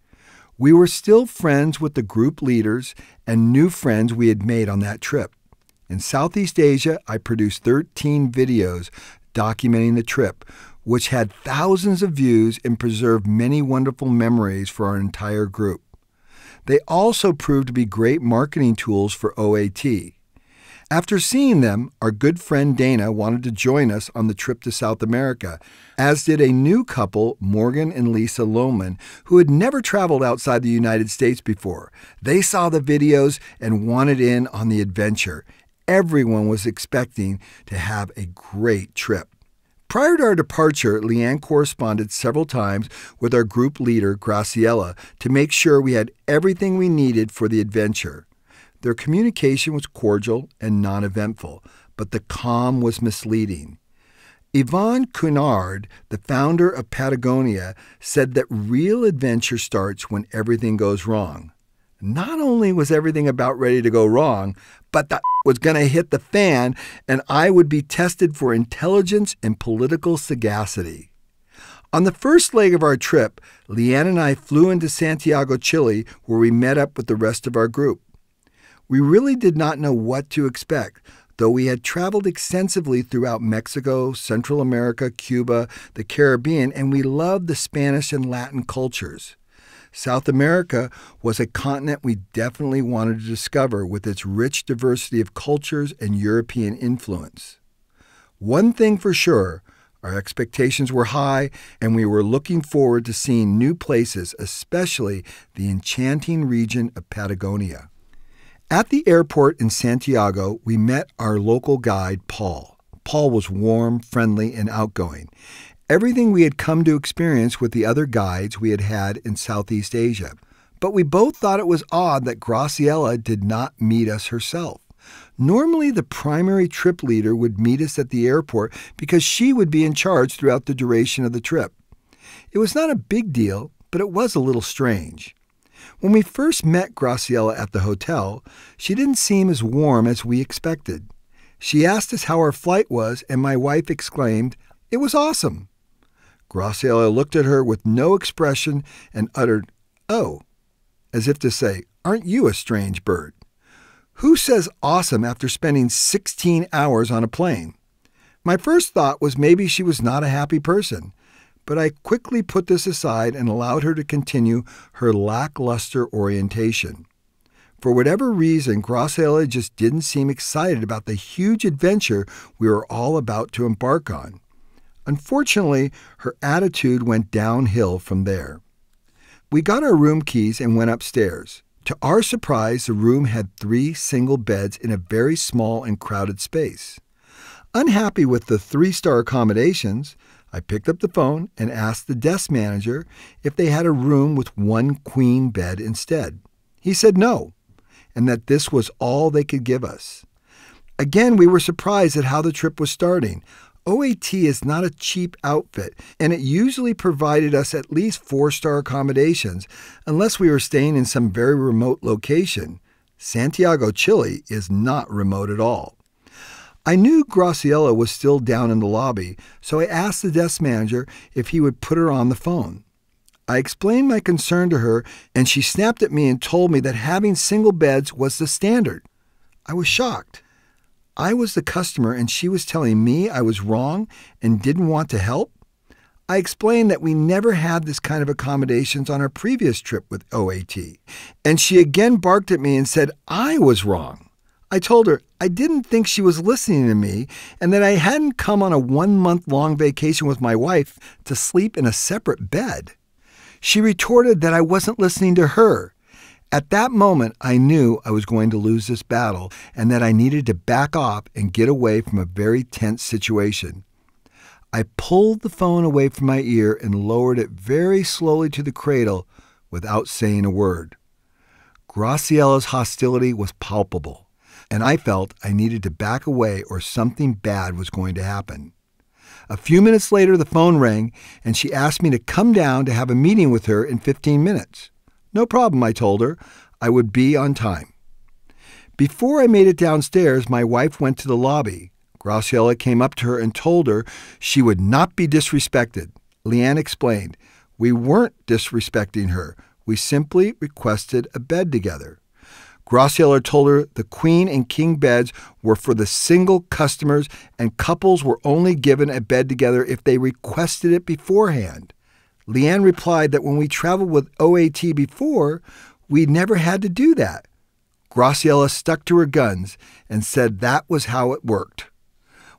We were still friends with the group leaders and new friends we had made on that trip. In Southeast Asia, I produced 13 videos documenting the trip, which had thousands of views and preserved many wonderful memories for our entire group. They also proved to be great marketing tools for OAT. After seeing them, our good friend Dana wanted to join us on the trip to South America, as did a new couple, Morgan and Lisa Lohman, who had never traveled outside the United States before. They saw the videos and wanted in on the adventure. Everyone was expecting to have a great trip. Prior to our departure, Leanne corresponded several times with our group leader, Graciela, to make sure we had everything we needed for the adventure. Their communication was cordial and non eventful, but the calm was misleading. Yvon Chouinard, the founder of Patagonia, said that real adventure starts when everything goes wrong. Not only was everything about ready to go wrong, but that was going to hit the fan, and I would be tested for intelligence and political sagacity. On the first leg of our trip, Leanne and I flew into Santiago, Chile, where we met up with the rest of our group. We really did not know what to expect, though we had traveled extensively throughout Mexico, Central America, Cuba, the Caribbean, and we loved the Spanish and Latin cultures. South America was a continent we definitely wanted to discover with its rich diversity of cultures and European influence. One thing for sure, our expectations were high, and we were looking forward to seeing new places, especially the enchanting region of Patagonia. At the airport in Santiago, we met our local guide, Paul. Paul was warm, friendly, and outgoing. Everything we had come to experience with the other guides we had had in Southeast Asia. But we both thought it was odd that Graciela did not meet us herself. Normally, the primary trip leader would meet us at the airport because she would be in charge throughout the duration of the trip. It was not a big deal, but it was a little strange. When we first met Graciela at the hotel, she didn't seem as warm as we expected. She asked us how our flight was, and my wife exclaimed, It was awesome. Graciela looked at her with no expression and uttered, Oh, as if to say, Aren't you a strange bird? Who says awesome after spending 16 hours on a plane? My first thought was maybe she was not a happy person, but I quickly put this aside and allowed her to continue her lackluster orientation. For whatever reason, Graciela just didn't seem excited about the huge adventure we were all about to embark on. Unfortunately, her attitude went downhill from there. We got our room keys and went upstairs. To our surprise, the room had three single beds in a very small and crowded space. Unhappy with the three star accommodations, I picked up the phone and asked the desk manager if they had a room with one queen bed instead. He said no, and that this was all they could give us. Again, we were surprised at how the trip was starting. OAT is not a cheap outfit, and it usually provided us at least four star accommodations, unless we were staying in some very remote location. Santiago, Chile is not remote at all. I knew Graciela was still down in the lobby, so I asked the desk manager if he would put her on the phone. I explained my concern to her, and she snapped at me and told me that having single beds was the standard. I was shocked. I was the customer, and she was telling me I was wrong and didn't want to help? I explained that we never had this kind of accommodations on our previous trip with OAT, and she again barked at me and said I was wrong. I told her I didn't think she was listening to me and that I hadn't come on a one month long vacation with my wife to sleep in a separate bed. She retorted that I wasn't listening to her. At that moment, I knew I was going to lose this battle and that I needed to back off and get away from a very tense situation. I pulled the phone away from my ear and lowered it very slowly to the cradle without saying a word. Graciela's hostility was palpable. and I felt I needed to back away or something bad was going to happen. A few minutes later, the phone rang, and she asked me to come down to have a meeting with her in 15 minutes. No problem, I told her. I would be on time. Before I made it downstairs, my wife went to the lobby. Graciela came up to her and told her she would not be disrespected. Leanne explained, We weren't disrespecting her. We simply requested a bed together. Graciela told her the queen and king beds were for the single customers and couples were only given a bed together if they requested it beforehand. Leanne replied that when we traveled with OAT before, we never had to do that. Graciela stuck to her guns and said that was how it worked.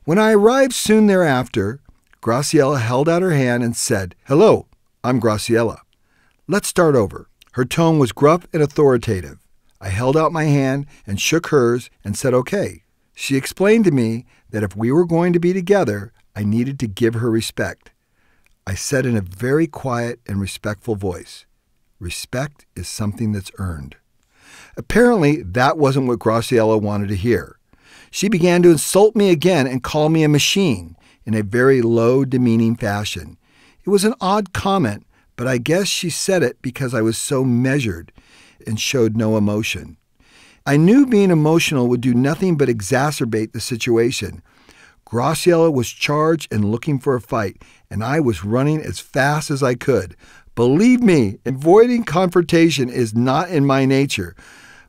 When I arrived soon thereafter, Graciela held out her hand and said, Hello, I'm Graciela. Let's start over. Her tone was gruff and authoritative. I held out my hand and shook hers and said, Okay. She explained to me that if we were going to be together, I needed to give her respect. I said in a very quiet and respectful voice, Respect is something that's earned. Apparently, that wasn't what Graciela wanted to hear. She began to insult me again and call me a machine in a very low, demeaning fashion. It was an odd comment, but I guess she said it because I was so measured and showed no emotion. I knew being emotional would do nothing but exacerbate the situation. Graciela was charged and looking for a fight, and I was running as fast as I could. Believe me, avoiding confrontation is not in my nature.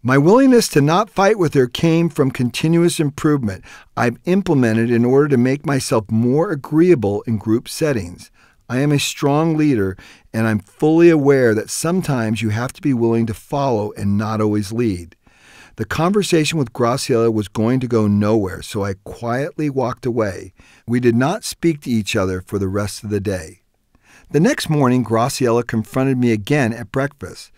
My willingness to not fight with her came from continuous improvement I've implemented in order to make myself more agreeable in group settings. I am a strong leader, and I'm fully aware that sometimes you have to be willing to follow and not always lead. The conversation with Graciela was going to go nowhere, so I quietly walked away. We did not speak to each other for the rest of the day. The next morning, Graciela confronted me again at breakfast.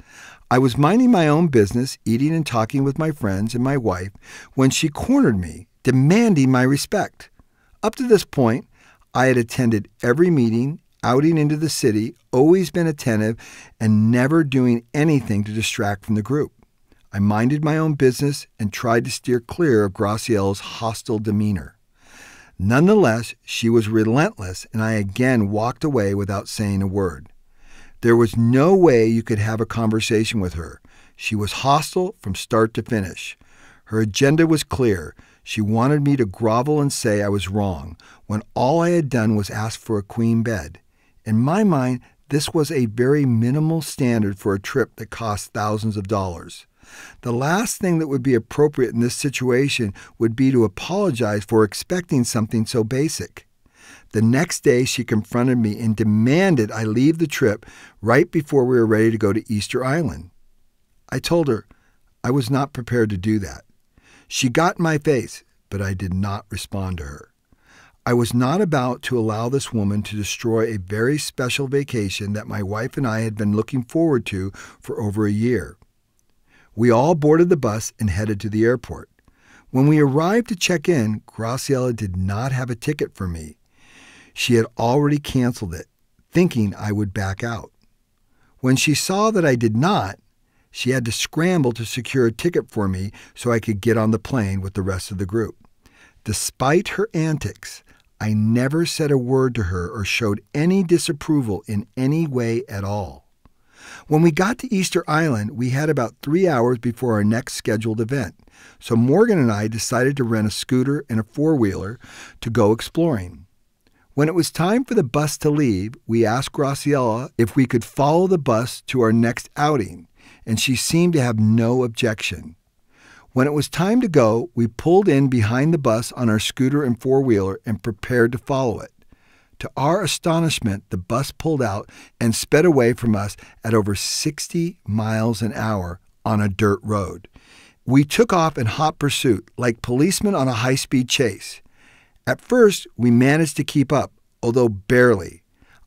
I was minding my own business, eating and talking with my friends and my wife, when she cornered me, demanding my respect. Up to this point, I had attended every meeting outing into the city, always been attentive, and never doing anything to distract from the group. I minded my own business and tried to steer clear of Graciela's hostile demeanor. Nonetheless, she was relentless, and I again walked away without saying a word. There was no way you could have a conversation with her. She was hostile from start to finish. Her agenda was clear. She wanted me to grovel and say I was wrong, when all I had done was ask for a queen bed. In my mind, this was a very minimal standard for a trip that cost thousands of dollars. The last thing that would be appropriate in this situation would be to apologize for expecting something so basic. The next day, she confronted me and demanded I leave the trip right before we were ready to go to Easter Island. I told her I was not prepared to do that. She got in my face, but I did not respond to her. I was not about to allow this woman to destroy a very special vacation that my wife and I had been looking forward to for over a year. We all boarded the bus and headed to the airport. When we arrived to check in, Graciela did not have a ticket for me. She had already canceled it, thinking I would back out. When she saw that I did not, she had to scramble to secure a ticket for me so I could get on the plane with the rest of the group. Despite her antics, I never said a word to her or showed any disapproval in any way at all. When we got to Easter Island, we had about three hours before our next scheduled event, so Morgan and I decided to rent a scooter and a four wheeler to go exploring. When it was time for the bus to leave, we asked Graciela if we could follow the bus to our next outing, and she seemed to have no objection. When it was time to go, we pulled in behind the bus on our scooter and four wheeler and prepared to follow it. To our astonishment, the bus pulled out and sped away from us at over 60 miles an hour on a dirt road. We took off in hot pursuit, like policemen on a high speed chase. At first, we managed to keep up, although barely.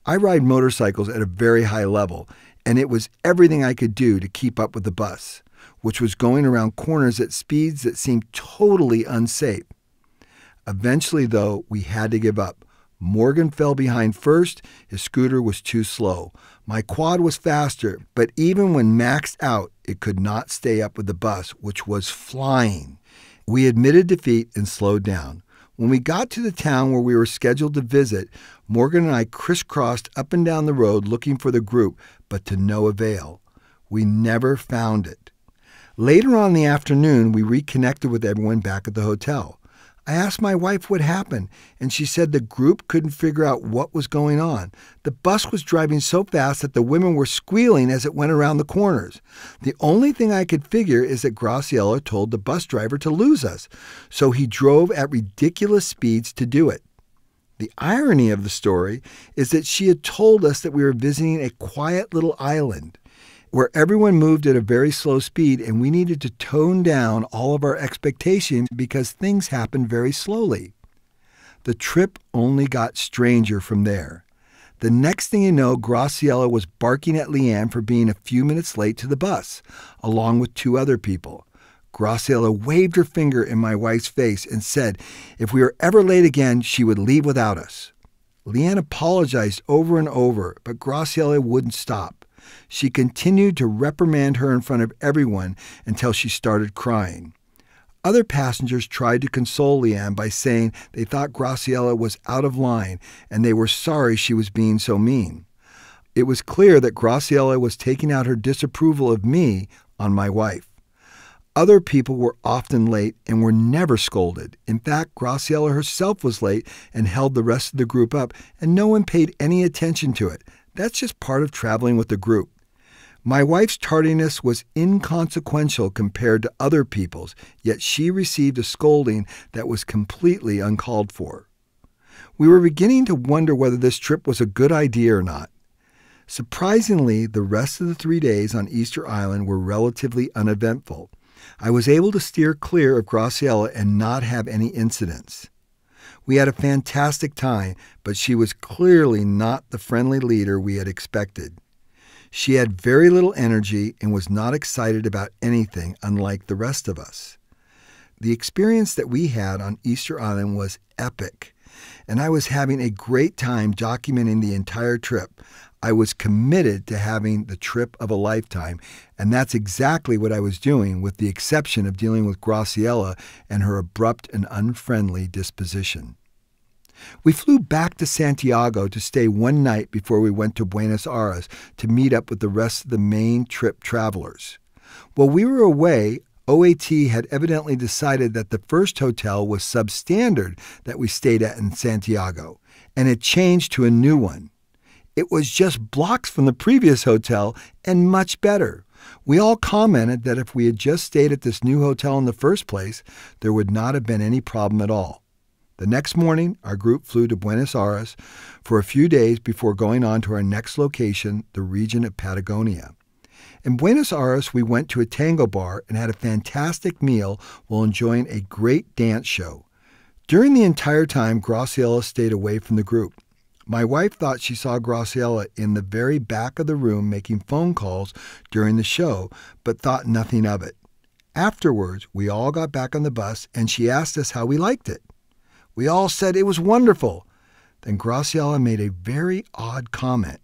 I ride motorcycles at a very high level, and it was everything I could do to keep up with the bus which was going around corners at speeds that seemed totally unsafe. Eventually, though, we had to give up. Morgan fell behind first. His scooter was too slow. My quad was faster, but even when maxed out, it could not stay up with the bus, which was flying. We admitted defeat and slowed down. When we got to the town where we were scheduled to visit, Morgan and I crisscrossed up and down the road looking for the group, but to no avail. We never found it. Later on in the afternoon, we reconnected with everyone back at the hotel. I asked my wife what happened, and she said the group couldn't figure out what was going on. The bus was driving so fast that the women were squealing as it went around the corners. The only thing I could figure is that Graciela told the bus driver to lose us, so he drove at ridiculous speeds to do it. The irony of the story is that she had told us that we were visiting a quiet little island where everyone moved at a very slow speed and we needed to tone down all of our expectations because things happened very slowly. The trip only got stranger from there. The next thing you know, Graciela was barking at Leanne for being a few minutes late to the bus, along with two other people. Graciela waved her finger in my wife's face and said if we were ever late again, she would leave without us. Leanne apologized over and over, but Graciela wouldn't stop. She continued to reprimand her in front of everyone until she started crying. Other passengers tried to console Leanne by saying they thought Graciela was out of line and they were sorry she was being so mean. It was clear that Graciela was taking out her disapproval of me on my wife. Other people were often late and were never scolded. In fact, Graciela herself was late and held the rest of the group up, and no one paid any attention to it. That's just part of traveling with a group. My wife's tardiness was inconsequential compared to other people's, yet she received a scolding that was completely uncalled for. We were beginning to wonder whether this trip was a good idea or not. Surprisingly, the rest of the three days on Easter Island were relatively uneventful. I was able to steer clear of Graciela and not have any incidents. We had a fantastic time, but she was clearly not the friendly leader we had expected. She had very little energy and was not excited about anything, unlike the rest of us. The experience that we had on Easter Island was epic, and I was having a great time documenting the entire trip. I was committed to having the trip of a lifetime, and that's exactly what I was doing, with the exception of dealing with Graciela and her abrupt and unfriendly disposition. We flew back to Santiago to stay one night before we went to Buenos Aires to meet up with the rest of the main trip travelers. While we were away, OAT had evidently decided that the first hotel was substandard that we stayed at in Santiago, and it changed to a new one. It was just blocks from the previous hotel and much better. We all commented that if we had just stayed at this new hotel in the first place, there would not have been any problem at all. The next morning, our group flew to Buenos Aires for a few days before going on to our next location, the region of Patagonia. In Buenos Aires, we went to a tango bar and had a fantastic meal while enjoying a great dance show. During the entire time, Graciela stayed away from the group. My wife thought she saw Graciela in the very back of the room making phone calls during the show, but thought nothing of it. Afterwards, we all got back on the bus and she asked us how we liked it. We all said it was wonderful. Then Graciela made a very odd comment.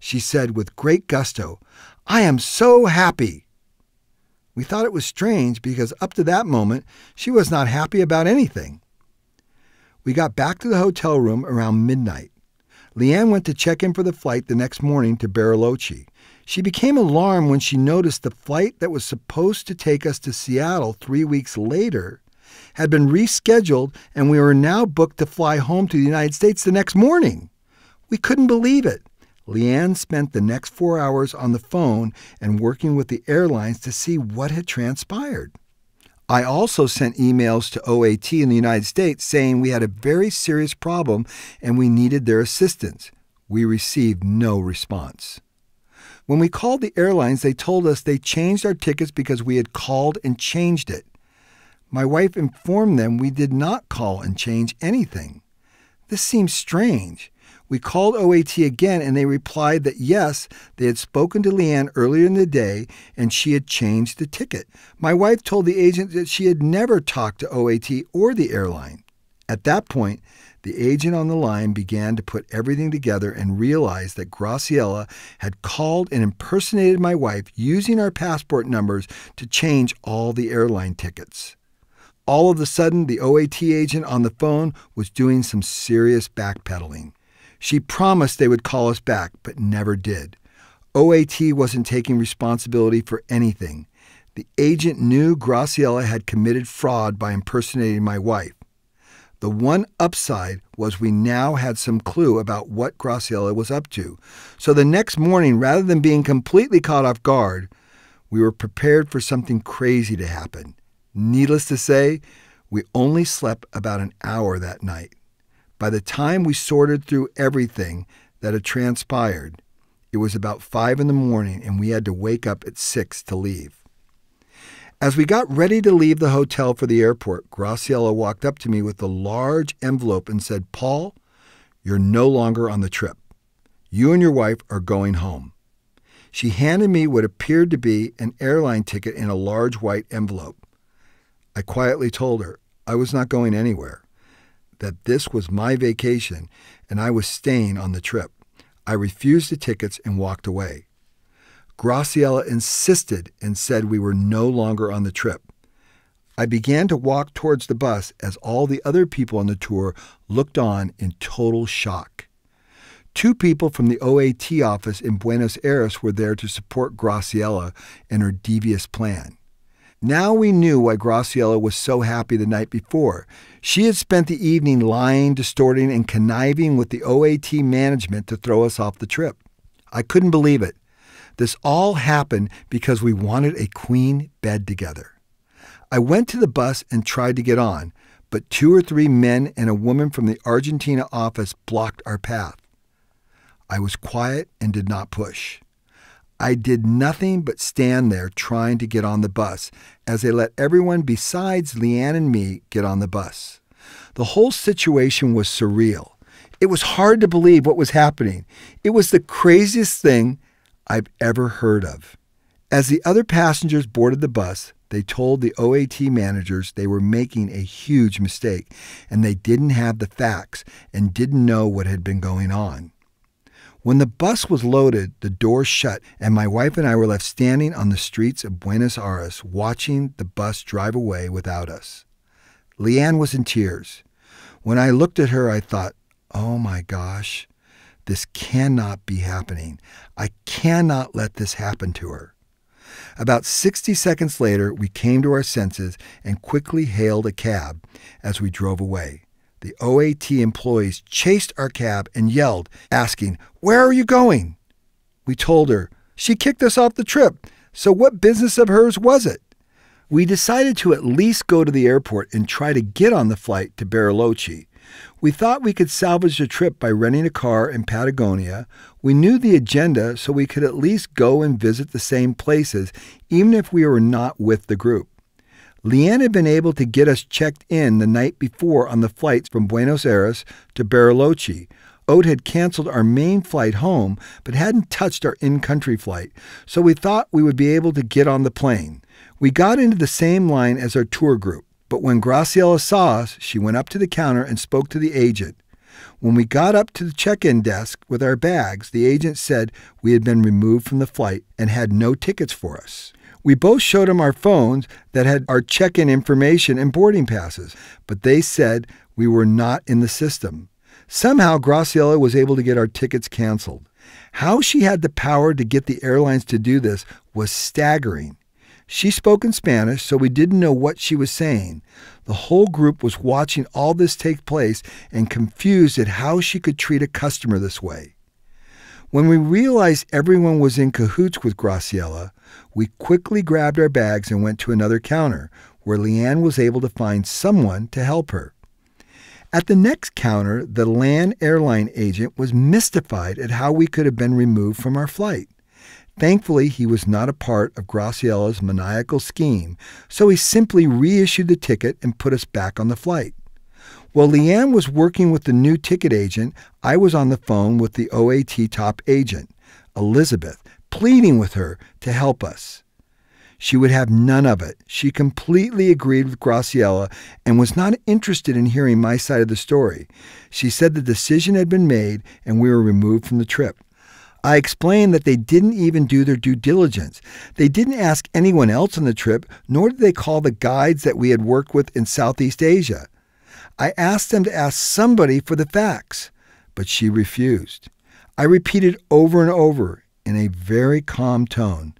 She said with great gusto, I am so happy. We thought it was strange because up to that moment she was not happy about anything. We got back to the hotel room around midnight. Leanne went to check in for the flight the next morning to Bariloche. She became alarmed when she noticed the flight that was supposed to take us to Seattle three weeks later had been rescheduled, and we were now booked to fly home to the United States the next morning. We couldn't believe it. Leanne spent the next four hours on the phone and working with the airlines to see what had transpired. I also sent emails to OAT in the United States saying we had a very serious problem and we needed their assistance. We received no response. When we called the airlines, they told us they changed our tickets because we had called and changed it. My wife informed them we did not call and change anything. This seems strange. We called OAT again and they replied that yes, they had spoken to Leanne earlier in the day and she had changed the ticket. My wife told the agent that she had never talked to OAT or the airline. At that point, the agent on the line began to put everything together and realized that Graciela had called and impersonated my wife using our passport numbers to change all the airline tickets. All of a sudden, the OAT agent on the phone was doing some serious backpedaling. She promised they would call us back, but never did. OAT wasn't taking responsibility for anything. The agent knew Graciela had committed fraud by impersonating my wife. The one upside was we now had some clue about what Graciela was up to. So the next morning, rather than being completely caught off guard, we were prepared for something crazy to happen. Needless to say, we only slept about an hour that night. By the time we sorted through everything that had transpired, it was about five in the morning and we had to wake up at six to leave. As we got ready to leave the hotel for the airport, Graciela walked up to me with a large envelope and said, Paul, you're no longer on the trip. You and your wife are going home. She handed me what appeared to be an airline ticket in a large white envelope. I quietly told her I was not going anywhere, that this was my vacation and I was staying on the trip. I refused the tickets and walked away. Graciela insisted and said we were no longer on the trip. I began to walk towards the bus as all the other people on the tour looked on in total shock. Two people from the OAT office in Buenos Aires were there to support Graciela in her devious plan. Now we knew why Graciela was so happy the night before. She had spent the evening lying, distorting, and conniving with the OAT management to throw us off the trip. I couldn't believe it. This all happened because we wanted a queen bed together. I went to the bus and tried to get on, but two or three men and a woman from the Argentina office blocked our path. I was quiet and did not push. I did nothing but stand there trying to get on the bus as they let everyone besides Leanne and me get on the bus. The whole situation was surreal. It was hard to believe what was happening. It was the craziest thing I've ever heard of. As the other passengers boarded the bus, they told the OAT managers they were making a huge mistake and they didn't have the facts and didn't know what had been going on. When the bus was loaded, the doors shut, and my wife and I were left standing on the streets of Buenos Aires watching the bus drive away without us. Leanne was in tears. When I looked at her, I thought, oh my gosh, this cannot be happening. I cannot let this happen to her. About 60 seconds later, we came to our senses and quickly hailed a cab as we drove away. The OAT employees chased our cab and yelled, asking, Where are you going? We told her, She kicked us off the trip, so what business of hers was it? We decided to at least go to the airport and try to get on the flight to Bariloche. We thought we could salvage the trip by renting a car in Patagonia. We knew the agenda, so we could at least go and visit the same places, even if we were not with the group. Leanne had been able to get us checked in the night before on the flights from Buenos Aires to Bariloche. Oat had canceled our main flight home, but hadn't touched our in country flight, so we thought we would be able to get on the plane. We got into the same line as our tour group. But when Graciela saw us, she went up to the counter and spoke to the agent. When we got up to the check in desk with our bags, the agent said we had been removed from the flight and had no tickets for us. We both showed them our phones that had our check in information and boarding passes, but they said we were not in the system. Somehow, Graciela was able to get our tickets canceled. How she had the power to get the airlines to do this was staggering. She spoke in Spanish, so we didn't know what she was saying. The whole group was watching all this take place and confused at how she could treat a customer this way. When we realized everyone was in cahoots with Graciela, we quickly grabbed our bags and went to another counter, where Leanne was able to find someone to help her. At the next counter, the LAN airline agent was mystified at how we could have been removed from our flight. Thankfully, he was not a part of Graciela's maniacal scheme, so he simply reissued the ticket and put us back on the flight. While Leanne was working with the new ticket agent, I was on the phone with the OAT top agent, Elizabeth, pleading with her to help us. She would have none of it. She completely agreed with Graciela and was not interested in hearing my side of the story. She said the decision had been made and we were removed from the trip. I explained that they didn't even do their due diligence. They didn't ask anyone else on the trip, nor did they call the guides that we had worked with in Southeast Asia. I asked them to ask somebody for the facts, but she refused. I repeated over and over in a very calm tone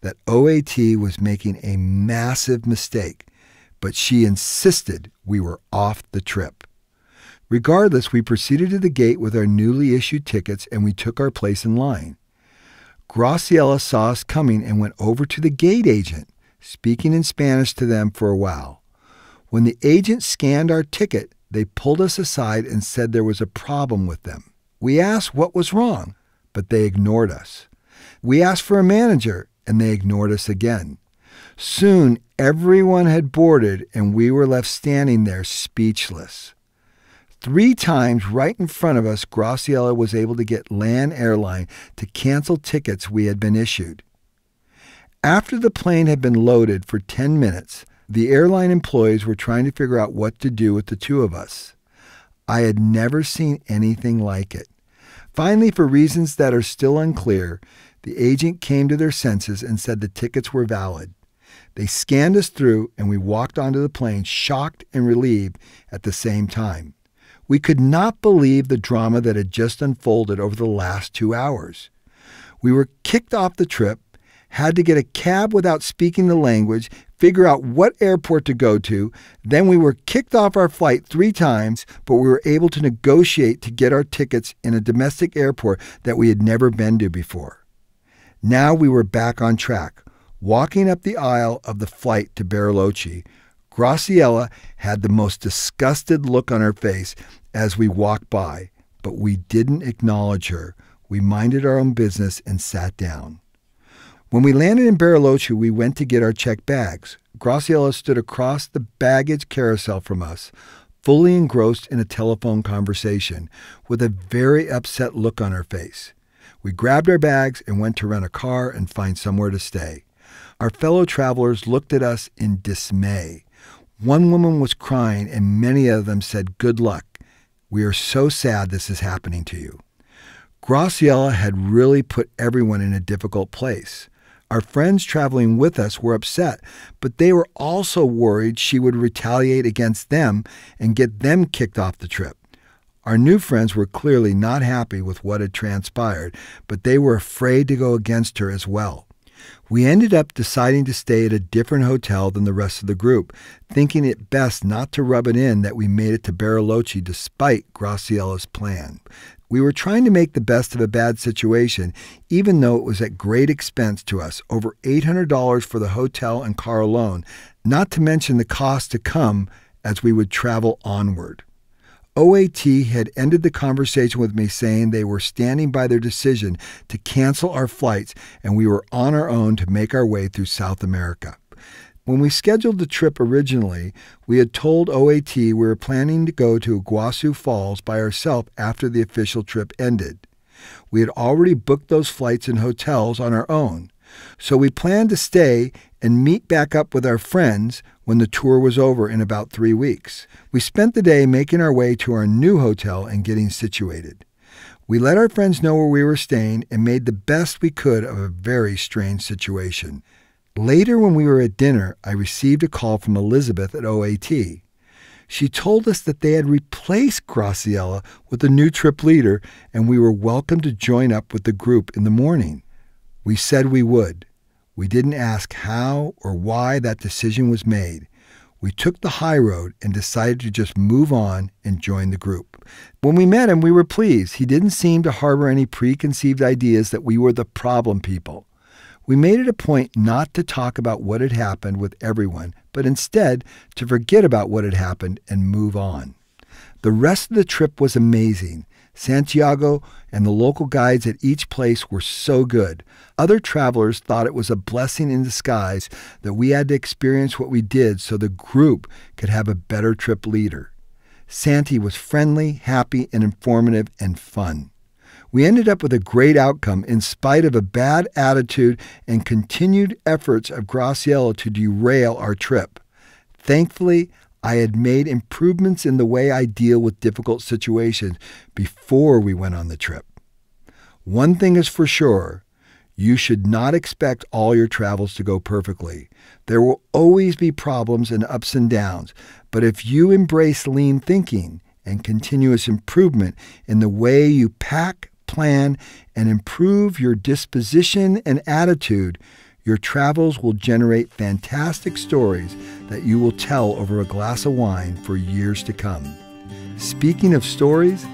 that OAT was making a massive mistake, but she insisted we were off the trip. Regardless, we proceeded to the gate with our newly issued tickets and we took our place in line. Graciela saw us coming and went over to the gate agent, speaking in Spanish to them for a while. When the agent scanned our ticket, they pulled us aside and said there was a problem with them. We asked what was wrong, but they ignored us. We asked for a manager, and they ignored us again. Soon, everyone had boarded, and we were left standing there speechless. Three times right in front of us, Graciela was able to get LAN Airline to cancel tickets we had been issued. After the plane had been loaded for 10 minutes, the airline employees were trying to figure out what to do with the two of us. I had never seen anything like it. Finally, for reasons that are still unclear, the agent came to their senses and said the tickets were valid. They scanned us through and we walked onto the plane, shocked and relieved at the same time. We could not believe the drama that had just unfolded over the last two hours. We were kicked off the trip, had to get a cab without speaking the language, figure out what airport to go to. Then we were kicked off our flight three times, but we were able to negotiate to get our tickets in a domestic airport that we had never been to before. Now we were back on track, walking up the aisle of the flight to Bariloche, Graciela had the most disgusted look on her face as we walked by, but we didn't acknowledge her. We minded our own business and sat down. When we landed in Bariloche, we went to get our checked bags. Graciela stood across the baggage carousel from us, fully engrossed in a telephone conversation, with a very upset look on her face. We grabbed our bags and went to rent a car and find somewhere to stay. Our fellow travelers looked at us in dismay. One woman was crying, and many of them said, Good luck. We are so sad this is happening to you. Graciela had really put everyone in a difficult place. Our friends traveling with us were upset, but they were also worried she would retaliate against them and get them kicked off the trip. Our new friends were clearly not happy with what had transpired, but they were afraid to go against her as well. We ended up deciding to stay at a different hotel than the rest of the group, thinking it best not to rub it in that we made it to Bariloche despite Graciela's plan. We were trying to make the best of a bad situation, even though it was at great expense to us over $800 for the hotel and car alone, not to mention the cost to come as we would travel onward. OAT had ended the conversation with me saying they were standing by their decision to cancel our flights and we were on our own to make our way through South America. When we scheduled the trip originally, we had told OAT we were planning to go to Iguazu Falls by ourselves after the official trip ended. We had already booked those flights and hotels on our own. So we planned to stay and meet back up with our friends when the tour was over in about three weeks. We spent the day making our way to our new hotel and getting situated. We let our friends know where we were staying and made the best we could of a very strange situation. Later, when we were at dinner, I received a call from Elizabeth at OAT. She told us that they had replaced Graciela with a new trip leader and we were welcome to join up with the group in the morning. We said we would. We didn't ask how or why that decision was made. We took the high road and decided to just move on and join the group. When we met him, we were pleased. He didn't seem to harbor any preconceived ideas that we were the problem people. We made it a point not to talk about what had happened with everyone, but instead to forget about what had happened and move on. The rest of the trip was amazing. Santiago and the local guides at each place were so good. Other travelers thought it was a blessing in disguise that we had to experience what we did so the group could have a better trip leader. Santi was friendly, happy, and informative and fun. We ended up with a great outcome in spite of a bad attitude and continued efforts of Graciela to derail our trip. Thankfully, I had made improvements in the way I deal with difficult situations before we went on the trip. One thing is for sure you should not expect all your travels to go perfectly. There will always be problems and ups and downs, but if you embrace lean thinking and continuous improvement in the way you pack, plan, and improve your disposition and attitude, your travels will generate fantastic stories that you will tell over a glass of wine for years to come. Speaking of stories,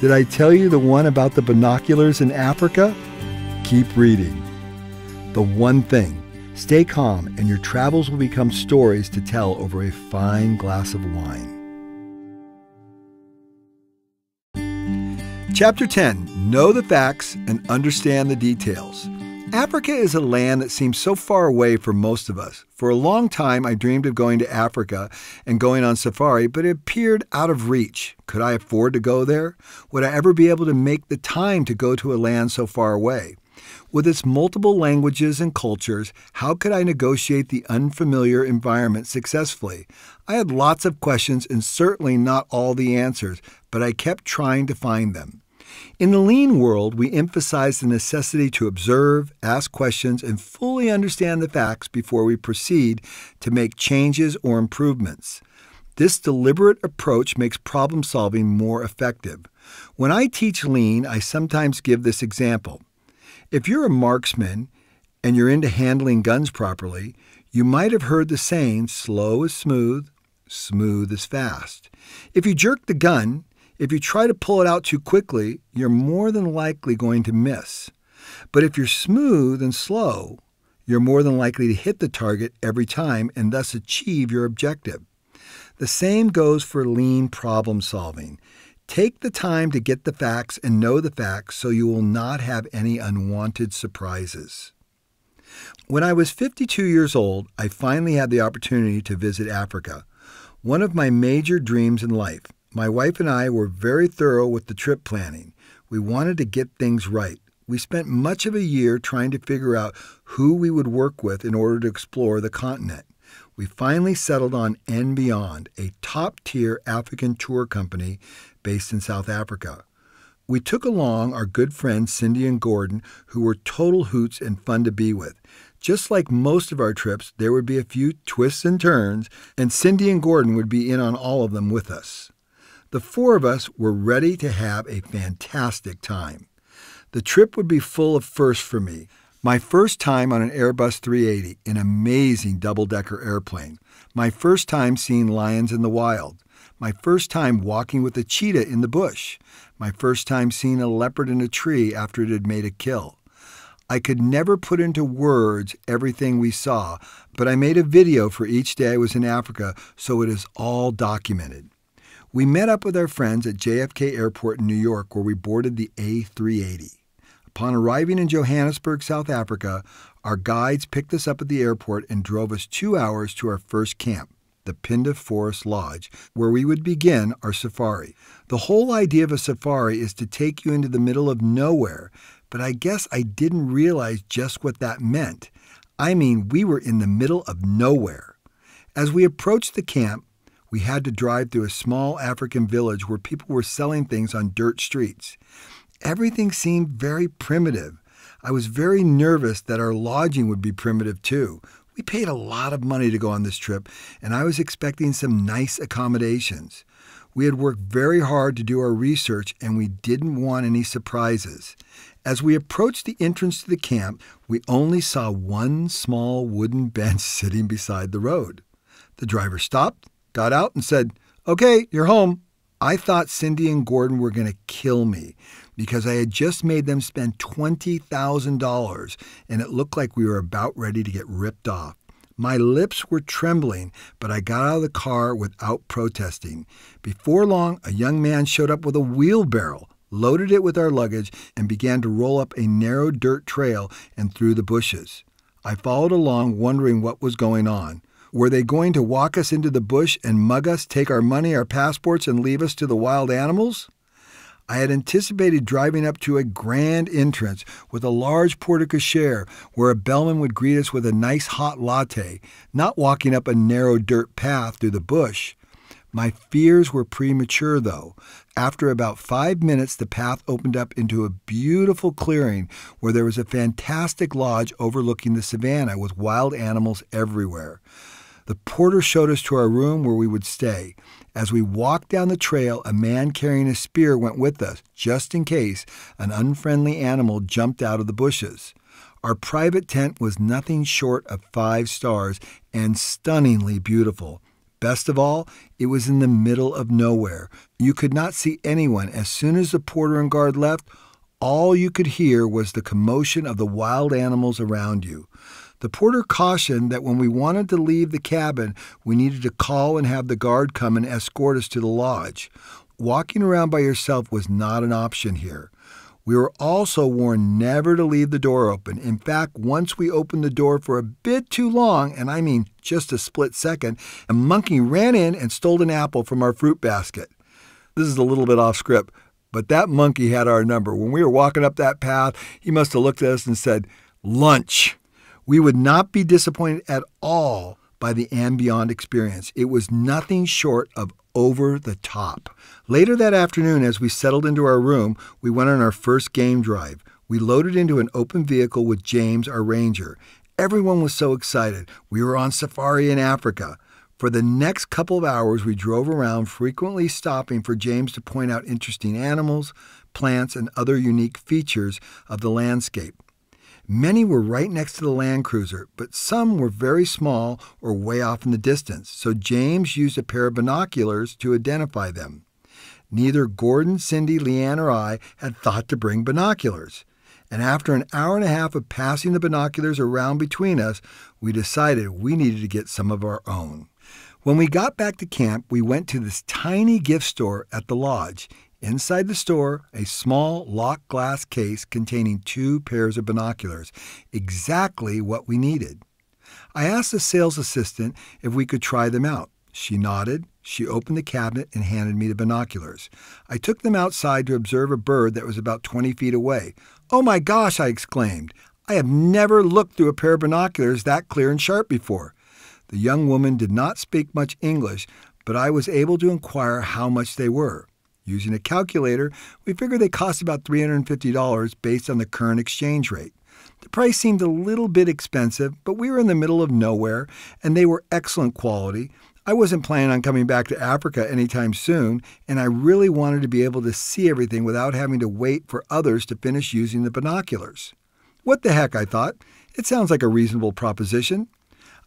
did I tell you the one about the binoculars in Africa? Keep reading. The one thing stay calm, and your travels will become stories to tell over a fine glass of wine. Chapter 10 Know the facts and understand the details. Africa is a land that seems so far away for most of us. For a long time, I dreamed of going to Africa and going on safari, but it appeared out of reach. Could I afford to go there? Would I ever be able to make the time to go to a land so far away? With its multiple languages and cultures, how could I negotiate the unfamiliar environment successfully? I had lots of questions and certainly not all the answers, but I kept trying to find them. In the lean world, we emphasize the necessity to observe, ask questions, and fully understand the facts before we proceed to make changes or improvements. This deliberate approach makes problem solving more effective. When I teach lean, I sometimes give this example. If you're a marksman and you're into handling guns properly, you might have heard the saying, slow is smooth, smooth is fast. If you jerk the gun, if you try to pull it out too quickly, you're more than likely going to miss. But if you're smooth and slow, you're more than likely to hit the target every time and thus achieve your objective. The same goes for lean problem solving. Take the time to get the facts and know the facts so you will not have any unwanted surprises. When I was 52 years old, I finally had the opportunity to visit Africa, one of my major dreams in life. My wife and I were very thorough with the trip planning. We wanted to get things right. We spent much of a year trying to figure out who we would work with in order to explore the continent we finally settled on &Beyond, a top tier African tour company based in South Africa. We took along our good friends Cindy and Gordon, who were total hoots and fun to be with. Just like most of our trips, there would be a few twists and turns, and Cindy and Gordon would be in on all of them with us. The four of us were ready to have a fantastic time. The trip would be full of firsts for me. My first time on an Airbus 380, an amazing double decker airplane. My first time seeing lions in the wild. My first time walking with a cheetah in the bush. My first time seeing a leopard in a tree after it had made a kill. I could never put into words everything we saw, but I made a video for each day I was in Africa, so it is all documented. We met up with our friends at JFK Airport in New York, where we boarded the A380. Upon arriving in Johannesburg, South Africa, our guides picked us up at the airport and drove us two hours to our first camp, the Phinda Forest Lodge, where we would begin our safari. The whole idea of a safari is to take you into the middle of nowhere, but I guess I didn't realize just what that meant. I mean, we were in the middle of nowhere. As we approached the camp, we had to drive through a small African village where people were selling things on dirt streets. Everything seemed very primitive. I was very nervous that our lodging would be primitive too. We paid a lot of money to go on this trip, and I was expecting some nice accommodations. We had worked very hard to do our research, and we didn't want any surprises. As we approached the entrance to the camp, we only saw one small wooden bench sitting beside the road. The driver stopped, got out, and said, Okay, you're home. I thought Cindy and Gordon were going to kill me because I had just made them spend $20,000 and it looked like we were about ready to get ripped off. My lips were trembling, but I got out of the car without protesting. Before long, a young man showed up with a wheelbarrow, loaded it with our luggage, and began to roll up a narrow dirt trail and through the bushes. I followed along, wondering what was going on. Were they going to walk us into the bush and mug us, take our money, our passports, and leave us to the wild animals? I had anticipated driving up to a grand entrance with a large porte cochere where a bellman would greet us with a nice hot latte, not walking up a narrow dirt path through the bush. My fears were premature, though. After about five minutes, the path opened up into a beautiful clearing where there was a fantastic lodge overlooking the savannah with wild animals everywhere. The porter showed us to our room where we would stay. As we walked down the trail, a man carrying a spear went with us, just in case an unfriendly animal jumped out of the bushes. Our private tent was nothing short of five stars and stunningly beautiful. Best of all, it was in the middle of nowhere. You could not see anyone. As soon as the porter and guard left, all you could hear was the commotion of the wild animals around you. The porter cautioned that when we wanted to leave the cabin, we needed to call and have the guard come and escort us to the lodge. Walking around by yourself was not an option here. We were also warned never to leave the door open. In fact, once we opened the door for a bit too long, and I mean just a split second, a monkey ran in and stole an apple from our fruit basket. This is a little bit off script, but that monkey had our number. When we were walking up that path, he must have looked at us and said, Lunch. We would not be disappointed at all by the &Beyond experience. It was nothing short of over the top. Later that afternoon, as we settled into our room, we went on our first game drive. We loaded into an open vehicle with James, our ranger. Everyone was so excited. We were on safari in Africa. For the next couple of hours, we drove around, frequently stopping for James to point out interesting animals, plants, and other unique features of the landscape. Many were right next to the Land Cruiser, but some were very small or way off in the distance, so James used a pair of binoculars to identify them. Neither Gordon, Cindy, Leanne, or I had thought to bring binoculars. And after an hour and a half of passing the binoculars around between us, we decided we needed to get some of our own. When we got back to camp, we went to this tiny gift store at the lodge. Inside the store, a small locked glass case containing two pairs of binoculars, exactly what we needed. I asked the sales assistant if we could try them out. She nodded. She opened the cabinet and handed me the binoculars. I took them outside to observe a bird that was about 20 feet away. Oh my gosh, I exclaimed. I have never looked through a pair of binoculars that clear and sharp before. The young woman did not speak much English, but I was able to inquire how much they were. Using a calculator, we figured they cost about $350 based on the current exchange rate. The price seemed a little bit expensive, but we were in the middle of nowhere and they were excellent quality. I wasn't planning on coming back to Africa anytime soon, and I really wanted to be able to see everything without having to wait for others to finish using the binoculars. What the heck, I thought. It sounds like a reasonable proposition.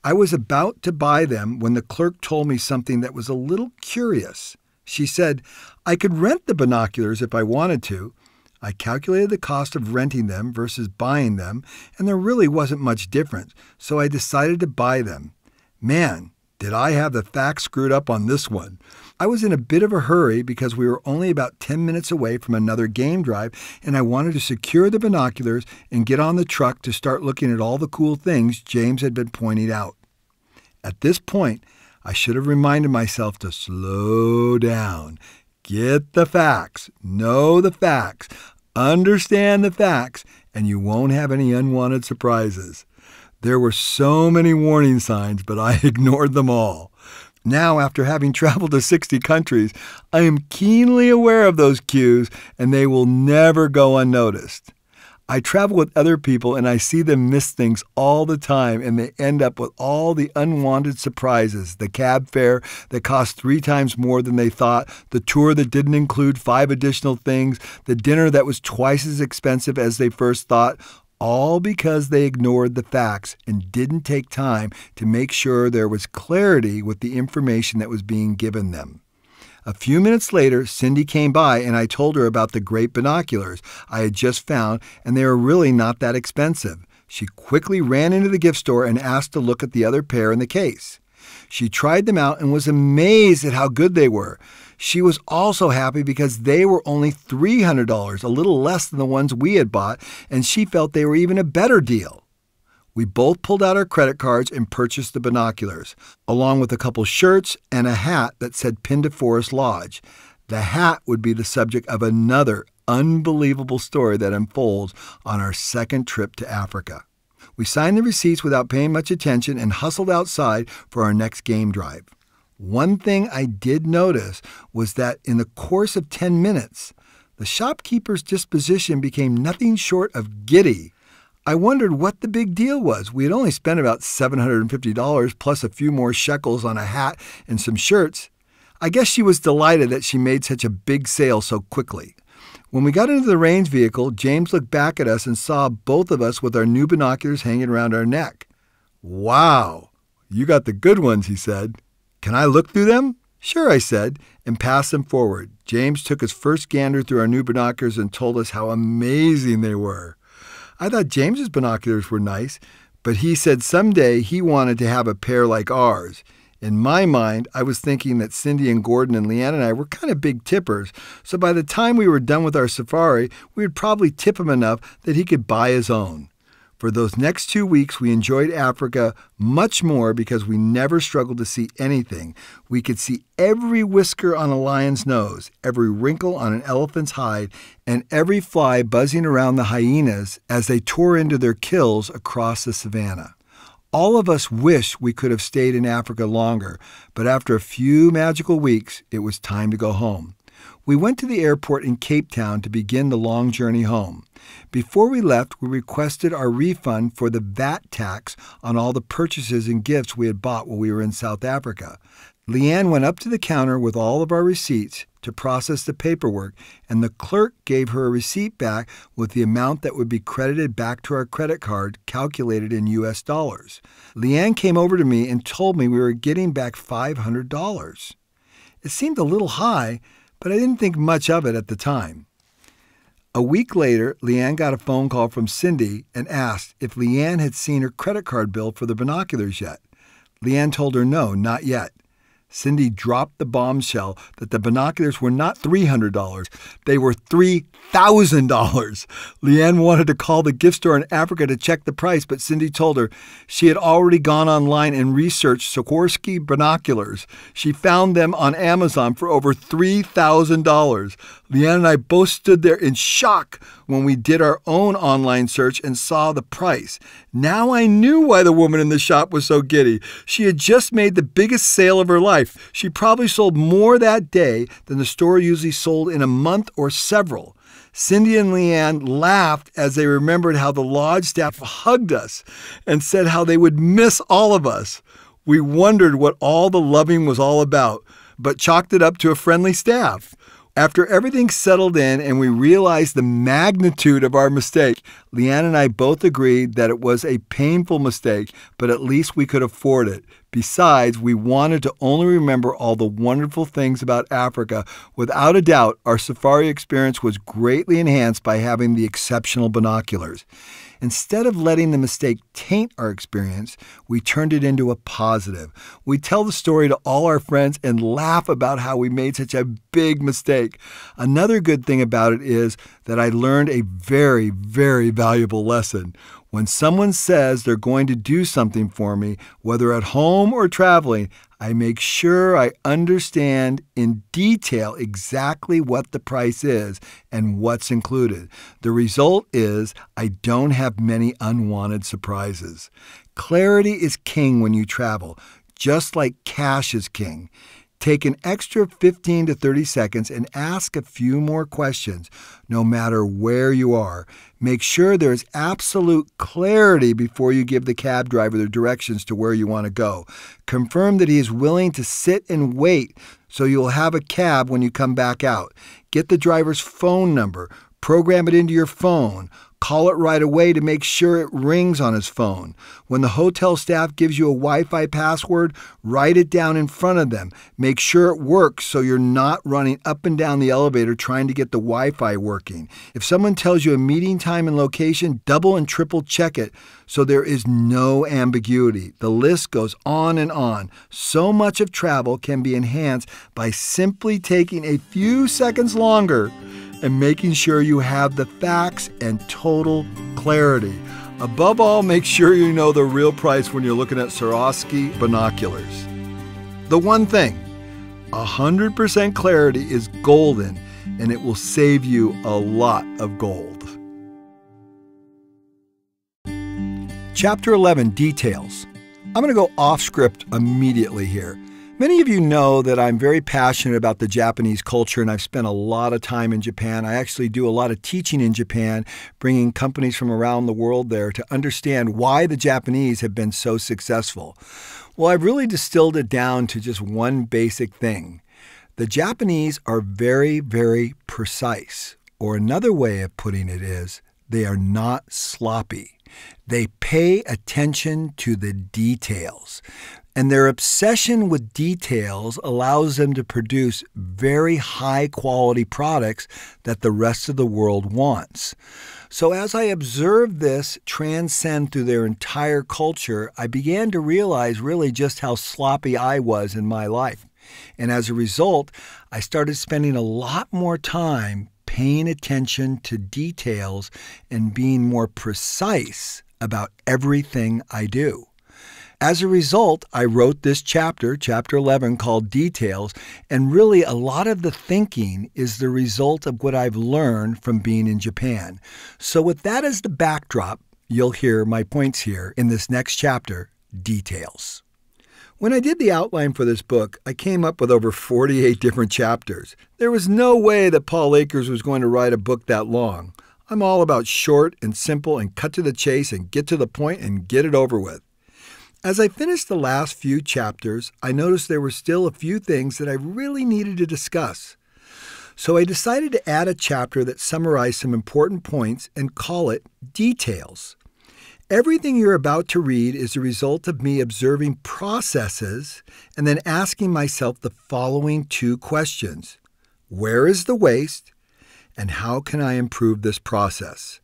I was about to buy them when the clerk told me something that was a little curious. She said I could rent the binoculars if I wanted to. I calculated the cost of renting them versus buying them, and there really wasn't much difference, so I decided to buy them. Man, did I have the facts screwed up on this one. I was in a bit of a hurry because we were only about 10 minutes away from another game drive, and I wanted to secure the binoculars and get on the truck to start looking at all the cool things James had been pointing out. At this point, I should have reminded myself to slow down, get the facts, know the facts, understand the facts, and you won't have any unwanted surprises. There were so many warning signs, but I ignored them all. Now, after having traveled to 60 countries, I am keenly aware of those cues, and they will never go unnoticed. I travel with other people and I see them miss things all the time and they end up with all the unwanted surprises the cab fare that cost three times more than they thought, the tour that didn't include five additional things, the dinner that was twice as expensive as they first thought. All because they ignored the facts and didn't take time to make sure there was clarity with the information that was being given them. A few minutes later, Cindy came by and I told her about the great binoculars I had just found, and they were really not that expensive. She quickly ran into the gift store and asked to look at the other pair in the case. She tried them out and was amazed at how good they were. She was also happy because they were only $300, a little less than the ones we had bought, and she felt they were even a better deal. We both pulled out our credit cards and purchased the binoculars, along with a couple shirts and a hat that said Phinda Forest Lodge. The hat would be the subject of another unbelievable story that unfolds on our second trip to Africa. We signed the receipts without paying much attention and hustled outside for our next game drive. One thing I did notice was that in the course of 10 minutes, the shopkeeper's disposition became nothing short of giddy. I wondered what the big deal was. We had only spent about $750 plus a few more shekels on a hat and some shirts. I guess she was delighted that she made such a big sale so quickly. When we got into the range vehicle, James looked back at us and saw both of us with our new binoculars hanging around our neck. Wow, you got the good ones, he said. Can I look through them? Sure, I said, and passed them forward. James took his first gander through our new binoculars and told us how amazing they were. I thought James's binoculars were nice, but he said someday he wanted to have a pair like ours. In my mind, I was thinking that Cindy and Gordon and Leanne and I were kind of big tippers, so by the time we were done with our safari, we would probably tip him enough that he could buy his own. For those next two weeks, we enjoyed Africa much more because we never struggled to see anything. We could see every whisker on a lion's nose, every wrinkle on an elephant's hide, and every fly buzzing around the hyenas as they tore into their kills across the savannah. All of us wish we could have stayed in Africa longer, but after a few magical weeks, it was time to go home. We went to the airport in Cape Town to begin the long journey home. Before we left, we requested our refund for the VAT tax on all the purchases and gifts we had bought while we were in South Africa. Leanne went up to the counter with all of our receipts to process the paperwork, and the clerk gave her a receipt back with the amount that would be credited back to our credit card, calculated in US dollars. Leanne came over to me and told me we were getting back $500. It seemed a little high, but I didn't think much of it at the time. A week later, Leanne got a phone call from Cindy and asked if Leanne had seen her credit card bill for the binoculars yet. Leanne told her no, not yet. Cindy dropped the bombshell that the binoculars were not $300, they were $3,000. Leanne wanted to call the gift store in Africa to check the price, but Cindy told her she had already gone online and researched Swarovski binoculars. She found them on Amazon for over $3,000. Leanne and I both stood there in shock when we did our own online search and saw the price. Now I knew why the woman in the shop was so giddy. She had just made the biggest sale of her life. She probably sold more that day than the store usually sold in a month or several. Cindy and Leanne laughed as they remembered how the lodge staff hugged us and said how they would miss all of us. We wondered what all the loving was all about, but chalked it up to a friendly staff. After everything settled in and we realized the magnitude of our mistake, Leanne and I both agreed that it was a painful mistake, but at least we could afford it. Besides, we wanted to only remember all the wonderful things about Africa. Without a doubt, our safari experience was greatly enhanced by having the exceptional binoculars. Instead of letting the mistake taint our experience, we turned it into a positive. We tell the story to all our friends and laugh about how we made such a big mistake. Another good thing about it is that I learned a very, very valuable lesson. When someone says they're going to do something for me, whether at home or traveling, I make sure I understand in detail exactly what the price is and what's included. The result is I don't have many unwanted surprises. Clarity is king when you travel, just like cash is king. Take an extra 15 to 30 seconds and ask a few more questions, no matter where you are. Make sure there's absolute clarity before you give the cab driver the directions to where you want to go. Confirm that he is willing to sit and wait so you'll have a cab when you come back out. Get the driver's phone number, program it into your phone. Call it right away to make sure it rings on his phone. When the hotel staff gives you a Wi Fi password, write it down in front of them. Make sure it works so you're not running up and down the elevator trying to get the Wi Fi working. If someone tells you a meeting time and location, double and triple check it so there is no ambiguity. The list goes on and on. So much of travel can be enhanced by simply taking a few seconds longer and making sure you have the facts and total clarity. Above all, make sure you know the real price when you're looking at Swarovski binoculars. The one thing 100% clarity is golden and it will save you a lot of gold. Chapter 11 Details. I'm going to go off script immediately here. Many of you know that I'm very passionate about the Japanese culture and I've spent a lot of time in Japan. I actually do a lot of teaching in Japan, bringing companies from around the world there to understand why the Japanese have been so successful. Well, I've really distilled it down to just one basic thing. The Japanese are very, very precise. Or another way of putting it is, they are not sloppy. They pay attention to the details. And their obsession with details allows them to produce very high quality products that the rest of the world wants. So, as I observed this transcend through their entire culture, I began to realize really just how sloppy I was in my life. And as a result, I started spending a lot more time paying attention to details and being more precise about everything I do. As a result, I wrote this chapter, chapter 11, called Details, and really a lot of the thinking is the result of what I've learned from being in Japan. So, with that as the backdrop, you'll hear my points here in this next chapter Details. When I did the outline for this book, I came up with over 48 different chapters. There was no way that Paul Akers was going to write a book that long. I'm all about short and simple and cut to the chase and get to the point and get it over with. As I finished the last few chapters, I noticed there were still a few things that I really needed to discuss. So I decided to add a chapter that summarized some important points and call it Details. Everything you're about to read is a result of me observing processes and then asking myself the following two questions Where is the waste? And how can I improve this process?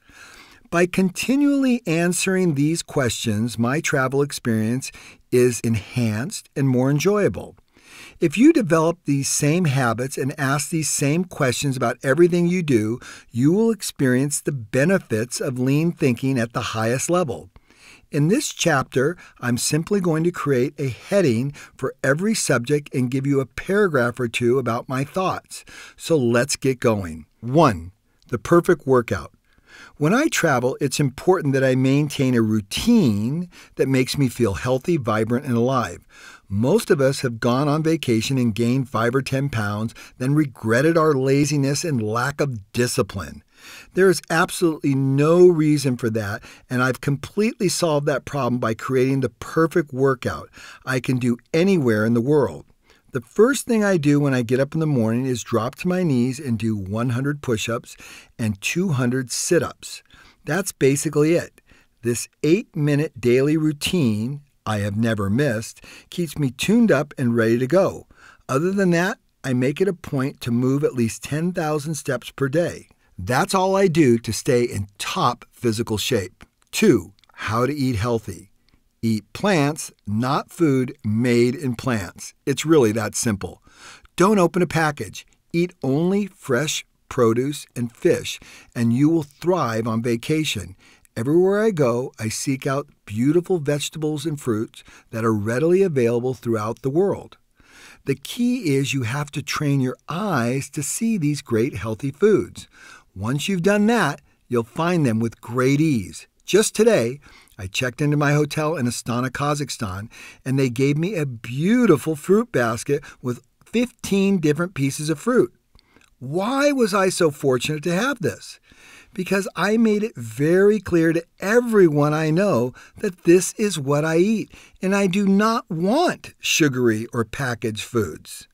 By continually answering these questions, my travel experience is enhanced and more enjoyable. If you develop these same habits and ask these same questions about everything you do, you will experience the benefits of lean thinking at the highest level. In this chapter, I'm simply going to create a heading for every subject and give you a paragraph or two about my thoughts. So let's get going. 1. The perfect workout. When I travel, it's important that I maintain a routine that makes me feel healthy, vibrant, and alive. Most of us have gone on vacation and gained 5 or 10 pounds, then regretted our laziness and lack of discipline. There is absolutely no reason for that, and I've completely solved that problem by creating the perfect workout I can do anywhere in the world. The first thing I do when I get up in the morning is drop to my knees and do 100 push ups and 200 sit ups. That's basically it. This eight minute daily routine I have never missed keeps me tuned up and ready to go. Other than that, I make it a point to move at least 10,000 steps per day. That's all I do to stay in top physical shape. Two, how to eat healthy. Eat plants, not food made in plants. It's really that simple. Don't open a package. Eat only fresh produce and fish, and you will thrive on vacation. Everywhere I go, I seek out beautiful vegetables and fruits that are readily available throughout the world. The key is you have to train your eyes to see these great healthy foods. Once you've done that, you'll find them with great ease. Just today, I checked into my hotel in Astana, Kazakhstan, and they gave me a beautiful fruit basket with 15 different pieces of fruit. Why was I so fortunate to have this? Because I made it very clear to everyone I know that this is what I eat, and I do not want sugary or packaged foods.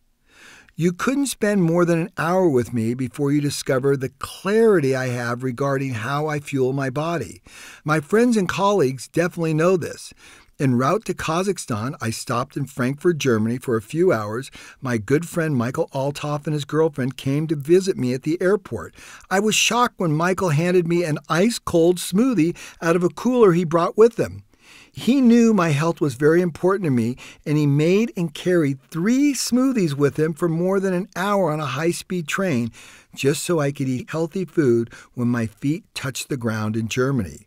You couldn't spend more than an hour with me before you discover the clarity I have regarding how I fuel my body. My friends and colleagues definitely know this. En route to Kazakhstan, I stopped in Frankfurt, Germany for a few hours. My good friend Michael Altoff and his girlfriend came to visit me at the airport. I was shocked when Michael handed me an ice cold smoothie out of a cooler he brought with him. He knew my health was very important to me, and he made and carried three smoothies with him for more than an hour on a high speed train just so I could eat healthy food when my feet touched the ground in Germany.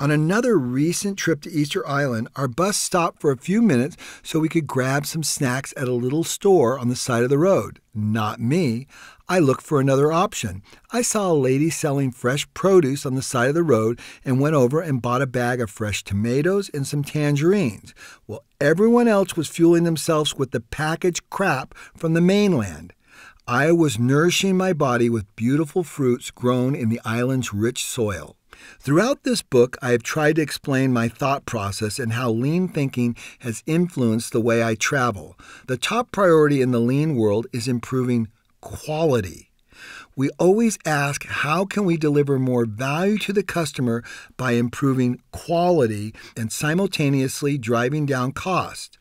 On another recent trip to Easter Island, our bus stopped for a few minutes so we could grab some snacks at a little store on the side of the road. Not me. I looked for another option. I saw a lady selling fresh produce on the side of the road and went over and bought a bag of fresh tomatoes and some tangerines. While everyone else was fueling themselves with the packaged crap from the mainland. I was nourishing my body with beautiful fruits grown in the island's rich soil. Throughout this book, I have tried to explain my thought process and how lean thinking has influenced the way I travel. The top priority in the lean world is improving quality. We always ask how can we deliver more value to the customer by improving quality and simultaneously driving down cost.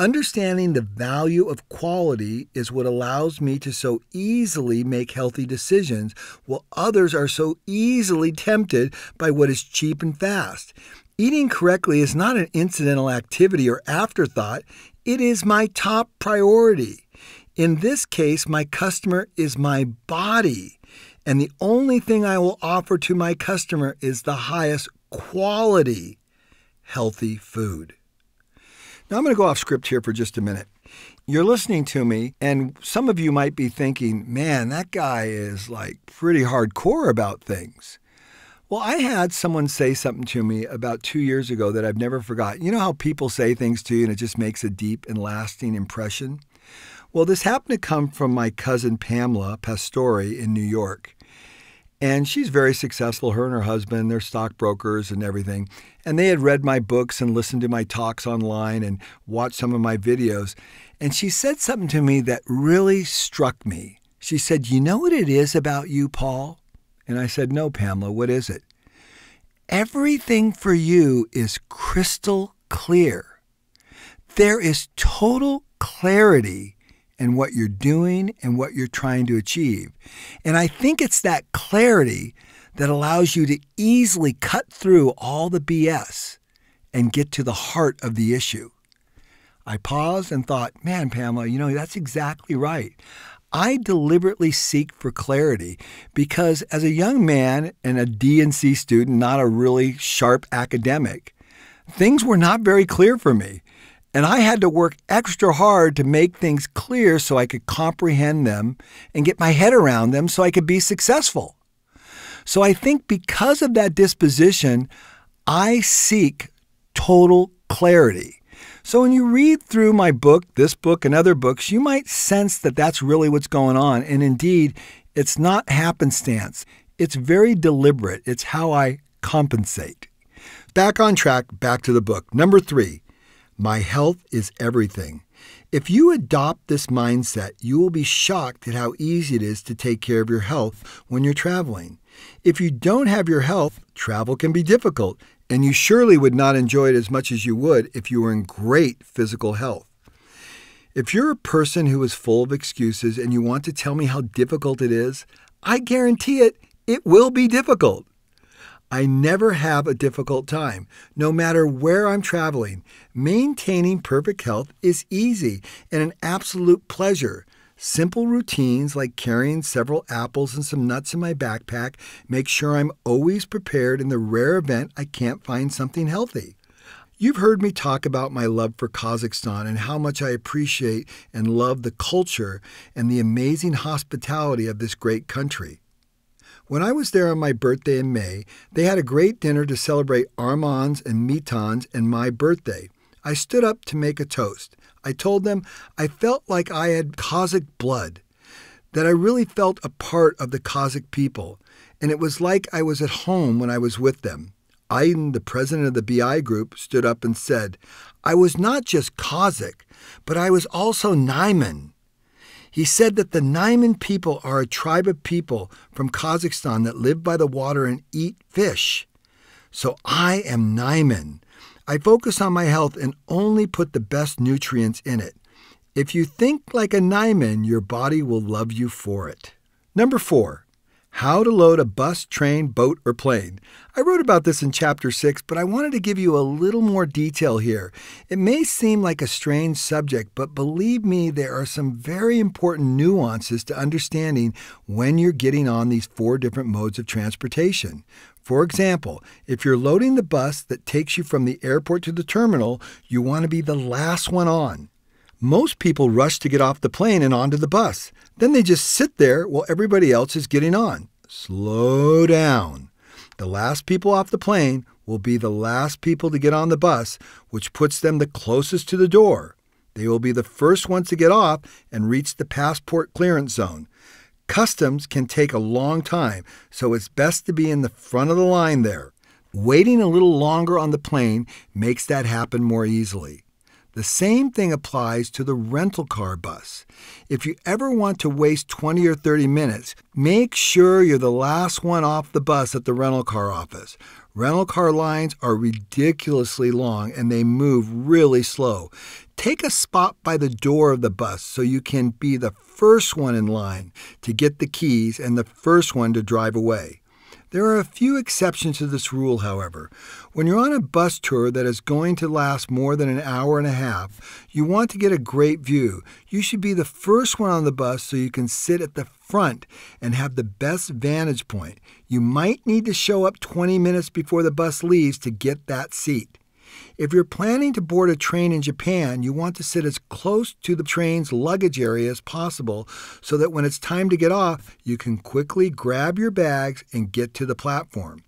Understanding the value of quality is what allows me to so easily make healthy decisions while others are so easily tempted by what is cheap and fast. Eating correctly is not an incidental activity or afterthought, it is my top priority. In this case, my customer is my body, and the only thing I will offer to my customer is the highest quality healthy food. Now, I'm going to go off script here for just a minute. You're listening to me, and some of you might be thinking, man, that guy is like pretty hardcore about things. Well, I had someone say something to me about two years ago that I've never forgotten. You know how people say things to you and it just makes a deep and lasting impression? Well, this happened to come from my cousin Pamela Pastori in New York. And she's very successful. Her and her husband, they're stockbrokers and everything. And they had read my books and listened to my talks online and watched some of my videos. And she said something to me that really struck me. She said, You know what it is about you, Paul? And I said, No, Pamela, what is it? Everything for you is crystal clear. There is total clarity and what you're doing and what you're trying to achieve. And I think it's that clarity that allows you to easily cut through all the BS and get to the heart of the issue. I paused and thought, man, Pamela, you know, that's exactly right. I deliberately seek for clarity because as a young man and a D&C student, not a really sharp academic, things were not very clear for me. And I had to work extra hard to make things clear so I could comprehend them and get my head around them so I could be successful. So I think because of that disposition, I seek total clarity. So when you read through my book, this book, and other books, you might sense that that's really what's going on. And indeed, it's not happenstance, it's very deliberate. It's how I compensate. Back on track, back to the book. Number three, my health is everything. If you adopt this mindset, you will be shocked at how easy it is to take care of your health when you're traveling. If you don't have your health, travel can be difficult, and you surely would not enjoy it as much as you would if you were in great physical health. If you're a person who is full of excuses and you want to tell me how difficult it is, I guarantee it, it will be difficult. I never have a difficult time. No matter where I'm traveling, maintaining perfect health is easy and an absolute pleasure. Simple routines like carrying several apples and some nuts in my backpack make sure I'm always prepared in the rare event I can't find something healthy. You've heard me talk about my love for Kazakhstan and how much I appreciate and love the culture and the amazing hospitality of this great country. When I was there on my birthday in May, they had a great dinner to celebrate Armand's and Mitan's and my birthday. I stood up to make a toast. I told them I felt like I had Kazakh blood, that I really felt a part of the Kazakh people, and it was like I was at home when I was with them. Aydin, the president of the BI group, stood up and said, I was not just Kazakh, but I was also Naiman. He said that the Naiman people are a tribe of people from Kazakhstan that live by the water and eat fish. So I am Naiman. I focus on my health and only put the best nutrients in it. If you think like a Naiman, your body will love you for it. Number four, How to load a bus, train, boat, or plane. I wrote about this in chapter 6, but I wanted to give you a little more detail here. It may seem like a strange subject, but believe me, there are some very important nuances to understanding when you're getting on these four different modes of transportation. For example, if you're loading the bus that takes you from the airport to the terminal, you want to be the last one on. Most people rush to get off the plane and onto the bus. Then they just sit there while everybody else is getting on. Slow down. The last people off the plane will be the last people to get on the bus, which puts them the closest to the door. They will be the first ones to get off and reach the passport clearance zone. Customs can take a long time, so it's best to be in the front of the line there. Waiting a little longer on the plane makes that happen more easily. The same thing applies to the rental car bus. If you ever want to waste 20 or 30 minutes, make sure you're the last one off the bus at the rental car office. Rental car lines are ridiculously long and they move really slow. Take a spot by the door of the bus so you can be the first one in line to get the keys and the first one to drive away. There are a few exceptions to this rule, however. When you're on a bus tour that is going to last more than an hour and a half, you want to get a great view. You should be the first one on the bus so you can sit at the front and have the best vantage point. You might need to show up 20 minutes before the bus leaves to get that seat. If you're planning to board a train in Japan, you want to sit as close to the train's luggage area as possible so that when it's time to get off, you can quickly grab your bags and get to the platform.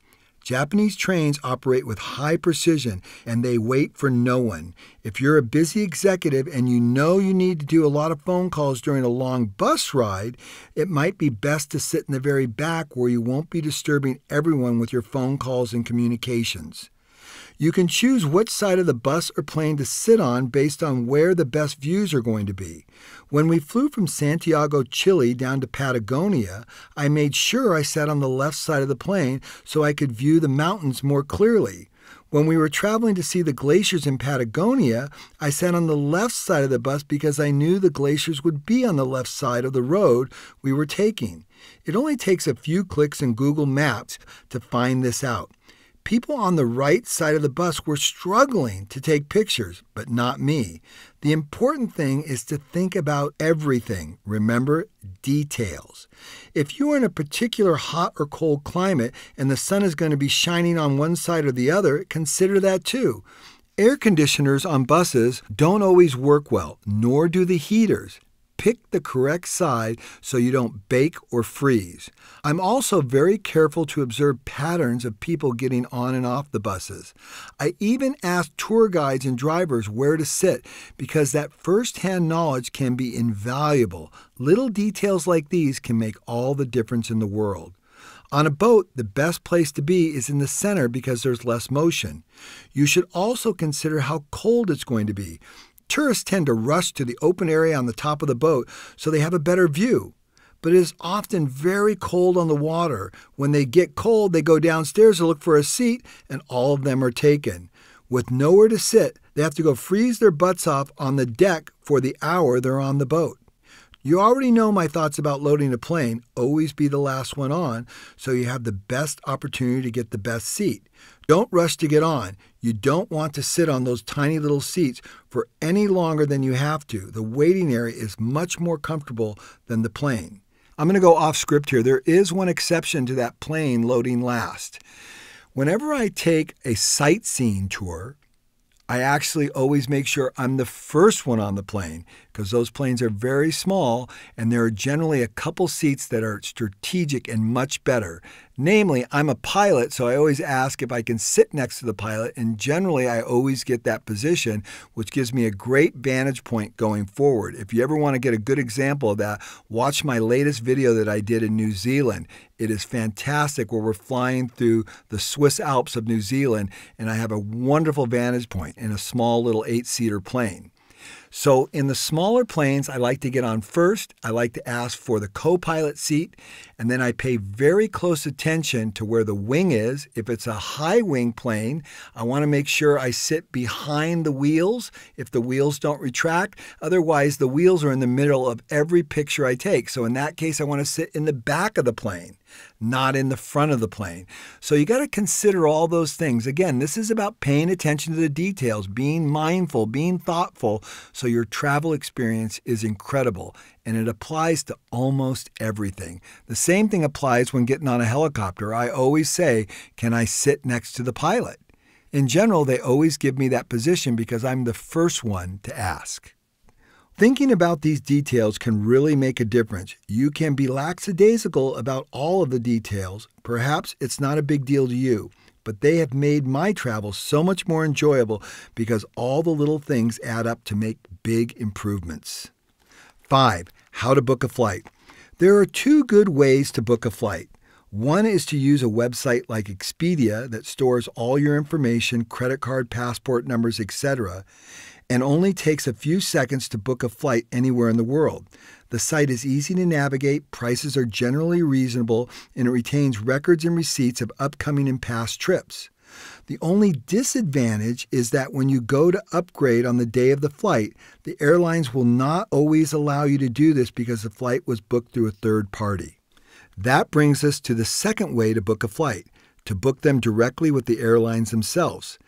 Japanese trains operate with high precision and they wait for no one. If you're a busy executive and you know you need to do a lot of phone calls during a long bus ride, it might be best to sit in the very back where you won't be disturbing everyone with your phone calls and communications. You can choose which side of the bus or plane to sit on based on where the best views are going to be. When we flew from Santiago, Chile down to Patagonia, I made sure I sat on the left side of the plane so I could view the mountains more clearly. When we were traveling to see the glaciers in Patagonia, I sat on the left side of the bus because I knew the glaciers would be on the left side of the road we were taking. It only takes a few clicks in Google Maps to find this out. People on the right side of the bus were struggling to take pictures, but not me. The important thing is to think about everything. Remember, details. If you are in a particular hot or cold climate and the sun is going to be shining on one side or the other, consider that too. Air conditioners on buses don't always work well, nor do the heaters pick the correct side so you don't bake or freeze. I'm also very careful to observe patterns of people getting on and off the buses. I even ask tour guides and drivers where to sit because that first hand knowledge can be invaluable. Little details like these can make all the difference in the world. On a boat, the best place to be is in the center because there's less motion. You should also consider how cold it's going to be. Tourists tend to rush to the open area on the top of the boat so they have a better view. But it is often very cold on the water. When they get cold, they go downstairs to look for a seat, and all of them are taken. With nowhere to sit, they have to go freeze their butts off on the deck for the hour they're on the boat. You already know my thoughts about loading a plane. Always be the last one on so you have the best opportunity to get the best seat. Don't rush to get on. You don't want to sit on those tiny little seats for any longer than you have to. The waiting area is much more comfortable than the plane. I'm going to go off script here. There is one exception to that plane loading last. Whenever I take a sightseeing tour, I actually always make sure I'm the first one on the plane because those planes are very small and there are generally a couple seats that are strategic and much better. Namely, I'm a pilot, so I always ask if I can sit next to the pilot, and generally I always get that position, which gives me a great vantage point going forward. If you ever want to get a good example of that, watch my latest video that I did in New Zealand. It is fantastic where we're flying through the Swiss Alps of New Zealand, and I have a wonderful vantage point in a small little eight seater plane. So, in the smaller planes, I like to get on first. I like to ask for the co pilot seat, and then I pay very close attention to where the wing is. If it's a high wing plane, I want to make sure I sit behind the wheels if the wheels don't retract. Otherwise, the wheels are in the middle of every picture I take. So, in that case, I want to sit in the back of the plane not in the front of the plane. So you got to consider all those things. Again, this is about paying attention to the details, being mindful, being thoughtful, so your travel experience is incredible. And it applies to almost everything. The same thing applies when getting on a helicopter. I always say, Can I sit next to the pilot? In general, they always give me that position because I'm the first one to ask. Thinking about these details can really make a difference. You can be lackadaisical about all of the details. Perhaps it's not a big deal to you, but they have made my travel so much more enjoyable because all the little things add up to make big improvements. 5. How to book a flight. There are two good ways to book a flight. One is to use a website like Expedia that stores all your information, credit card, passport numbers, etc and only takes a few seconds to book a flight anywhere in the world. The site is easy to navigate, prices are generally reasonable, and it retains records and receipts of upcoming and past trips. The only disadvantage is that when you go to upgrade on the day of the flight, the airlines will not always allow you to do this because the flight was booked through a third party. That brings us to the second way to book a flight to book them directly with the airlines themselves.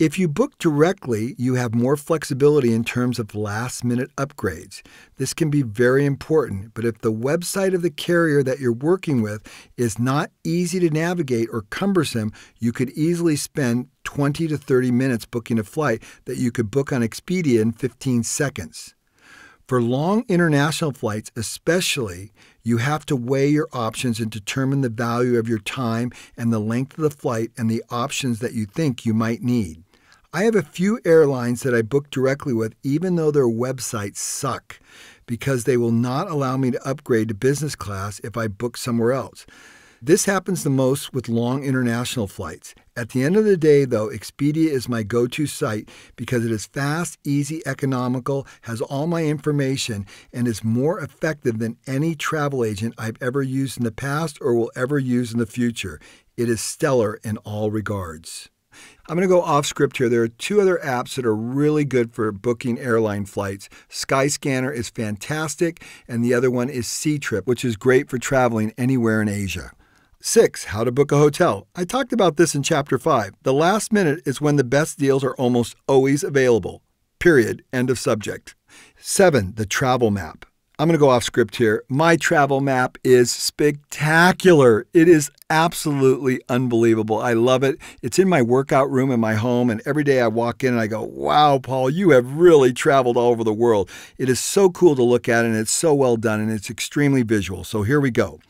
If you book directly, you have more flexibility in terms of last minute upgrades. This can be very important, but if the website of the carrier that you're working with is not easy to navigate or cumbersome, you could easily spend 20 to 30 minutes booking a flight that you could book on Expedia in 15 seconds. For long international flights, especially, you have to weigh your options and determine the value of your time and the length of the flight and the options that you think you might need. I have a few airlines that I book directly with, even though their websites suck, because they will not allow me to upgrade to business class if I book somewhere else. This happens the most with long international flights. At the end of the day, though, Expedia is my go to site because it is fast, easy, economical, has all my information, and is more effective than any travel agent I've ever used in the past or will ever use in the future. It is stellar in all regards. I'm going to go off script here. There are two other apps that are really good for booking airline flights. Skyscanner is fantastic, and the other one is Ctrip, which is great for traveling anywhere in Asia. 6. How to book a hotel. I talked about this in Chapter 5. The last minute is when the best deals are almost always available. Period. End of subject. 7. The travel map. I'm going to go off script here. My travel map is spectacular. It is absolutely unbelievable. I love it. It's in my workout room in my home, and every day I walk in and I go, Wow, Paul, you have really traveled all over the world. It is so cool to look at, and it's so well done, and it's extremely visual. So here we go.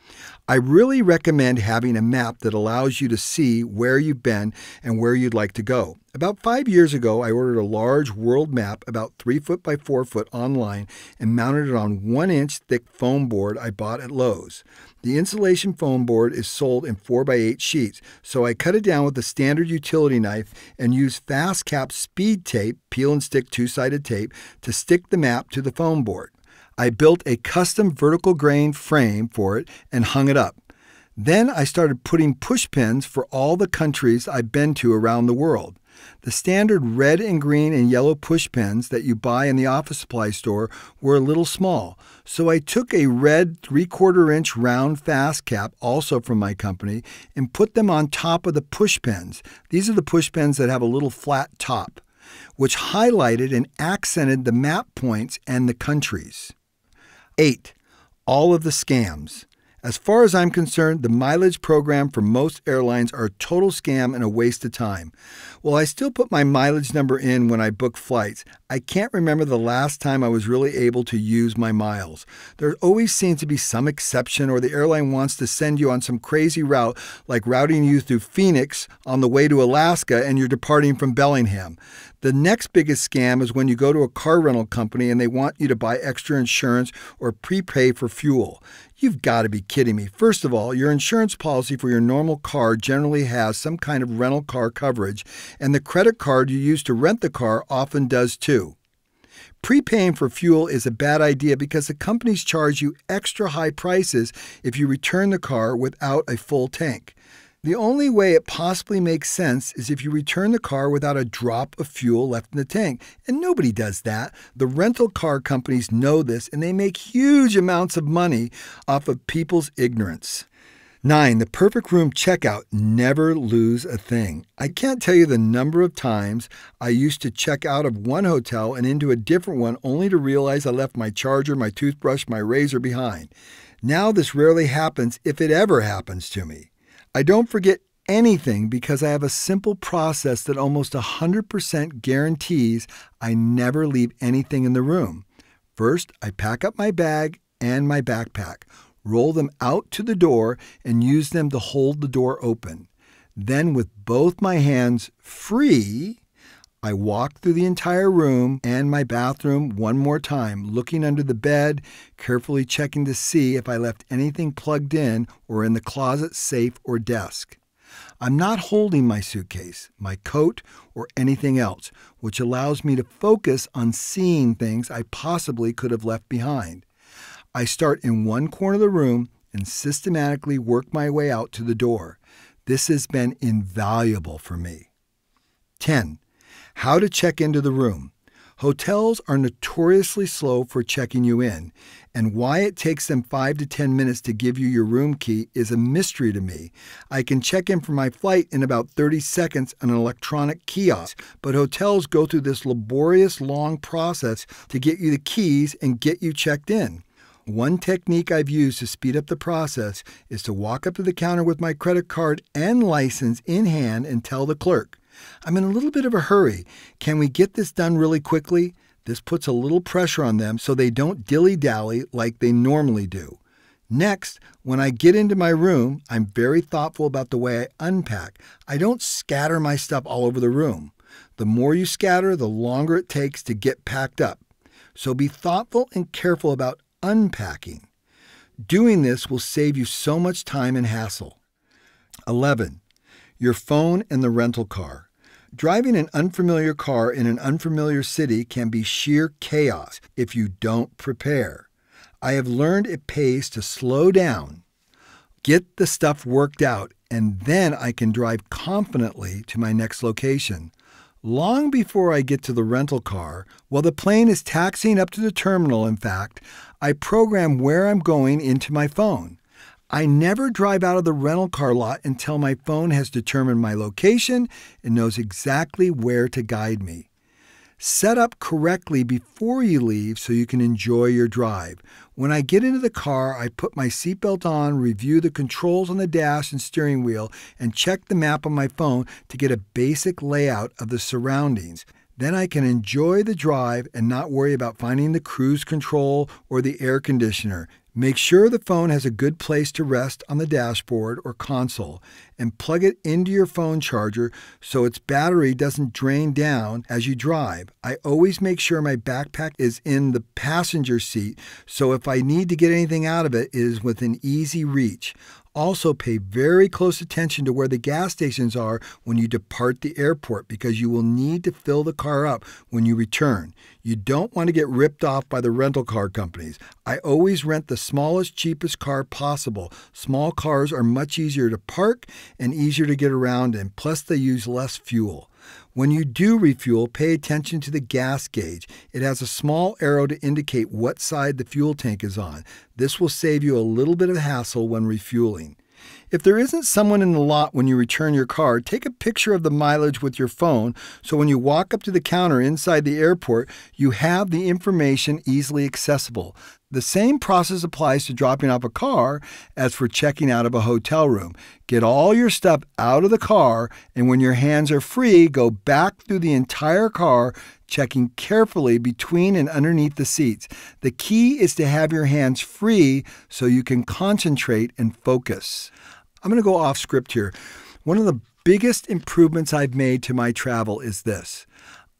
I really recommend having a map that allows you to see where you've been and where you'd like to go. About five years ago, I ordered a large world map about three foot by four foot online and mounted it on one inch thick foam board I bought at Lowe's. The insulation foam board is sold in 4 by 8 sheets, so I cut it down with a standard utility knife and used FastCap speed tape, peel and stick two sided tape, to stick the map to the foam board. I built a custom vertical grain frame for it and hung it up. Then I started putting push pins for all the countries I've been to around the world. The standard red and green and yellow push pins that you buy in the office supply store were a little small, so I took a red 3 quarter inch round FastCap, also from my company, and put them on top of the push pins. These are the push pins that have a little flat top, which highlighted and accented the map points and the countries. 8. All of the scams. As far as I'm concerned, the mileage program for most airlines are a total scam and a waste of time. While I still put my mileage number in when I book flights, I can't remember the last time I was really able to use my miles. There always seems to be some exception, or the airline wants to send you on some crazy route, like routing you through Phoenix on the way to Alaska and you're departing from Bellingham. The next biggest scam is when you go to a car rental company and they want you to buy extra insurance or prepay for fuel. You've got to be kidding me. First of all, your insurance policy for your normal car generally has some kind of rental car coverage, and the credit card you use to rent the car often does too. Prepaying for fuel is a bad idea because the companies charge you extra high prices if you return the car without a full tank. The only way it possibly makes sense is if you return the car without a drop of fuel left in the tank. And nobody does that. The rental car companies know this and they make huge amounts of money off of people's ignorance. 9. The perfect room checkout. Never lose a thing. I can't tell you the number of times I used to check out of one hotel and into a different one only to realize I left my charger, my toothbrush, my razor behind. Now this rarely happens if it ever happens to me. I don't forget anything because I have a simple process that almost 100% guarantees I never leave anything in the room. First, I pack up my bag and my backpack, roll them out to the door, and use them to hold the door open. Then, with both my hands free, I walk through the entire room and my bathroom one more time, looking under the bed, carefully checking to see if I left anything plugged in or in the closet, safe, or desk. I'm not holding my suitcase, my coat, or anything else, which allows me to focus on seeing things I possibly could have left behind. I start in one corner of the room and systematically work my way out to the door. This has been invaluable for me. 10. How to check into the room. Hotels are notoriously slow for checking you in, and why it takes them 5 to 10 minutes to give you your room key is a mystery to me. I can check in for my flight in about 30 seconds on an electronic kiosk, but hotels go through this laborious long process to get you the keys and get you checked in. One technique I've used to speed up the process is to walk up to the counter with my credit card and license in hand and tell the clerk, I'm in a little bit of a hurry. Can we get this done really quickly? This puts a little pressure on them so they don't dilly dally like they normally do. Next, when I get into my room, I'm very thoughtful about the way I unpack. I don't scatter my stuff all over the room. The more you scatter, the longer it takes to get packed up. So be thoughtful and careful about unpacking. Doing this will save you so much time and hassle. 11 your phone, and the rental car. Driving an unfamiliar car in an unfamiliar city can be sheer chaos if you don't prepare. I have learned it pays to slow down, get the stuff worked out, and then I can drive confidently to my next location. Long before I get to the rental car, while the plane is taxiing up to the terminal, in fact, I program where I'm going into my phone. I never drive out of the rental car lot until my phone has determined my location and knows exactly where to guide me. Set up correctly before you leave so you can enjoy your drive. When I get into the car, I put my seatbelt on, review the controls on the dash and steering wheel, and check the map on my phone to get a basic layout of the surroundings. Then I can enjoy the drive and not worry about finding the cruise control or the air conditioner. Make sure the phone has a good place to rest on the dashboard or console and plug it into your phone charger so its battery doesn't drain down as you drive. I always make sure my backpack is in the passenger seat so if I need to get anything out of it, it is within easy reach. Also, pay very close attention to where the gas stations are when you depart the airport because you will need to fill the car up when you return. You don't want to get ripped off by the rental car companies. I always rent the smallest, cheapest car possible. Small cars are much easier to park and easier to get around in, plus, they use less fuel. When you do refuel, pay attention to the gas gauge. It has a small arrow to indicate what side the fuel tank is on. This will save you a little bit of hassle when refueling. If there isn't someone in the lot when you return your car, take a picture of the mileage with your phone so when you walk up to the counter inside the airport, you have the information easily accessible. The same process applies to dropping off a car as for checking out of a hotel room. Get all your stuff out of the car, and when your hands are free, go back through the entire car, checking carefully between and underneath the seats. The key is to have your hands free so you can concentrate and focus. I'm going to go off script here. One of the biggest improvements I've made to my travel is this.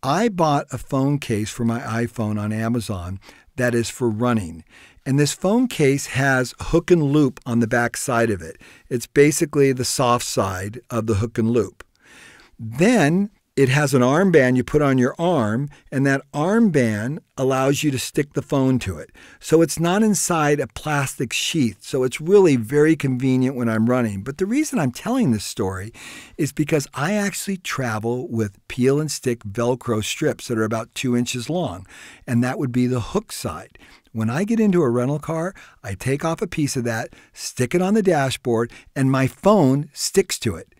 I bought a phone case for my iPhone on Amazon that is for running. And this phone case has hook and loop on the back side of it. It's basically the soft side of the hook and loop. Then It has an armband you put on your arm, and that armband allows you to stick the phone to it. So it's not inside a plastic sheath. So it's really very convenient when I'm running. But the reason I'm telling this story is because I actually travel with peel and stick Velcro strips that are about two inches long, and that would be the hook side. When I get into a rental car, I take off a piece of that, stick it on the dashboard, and my phone sticks to it.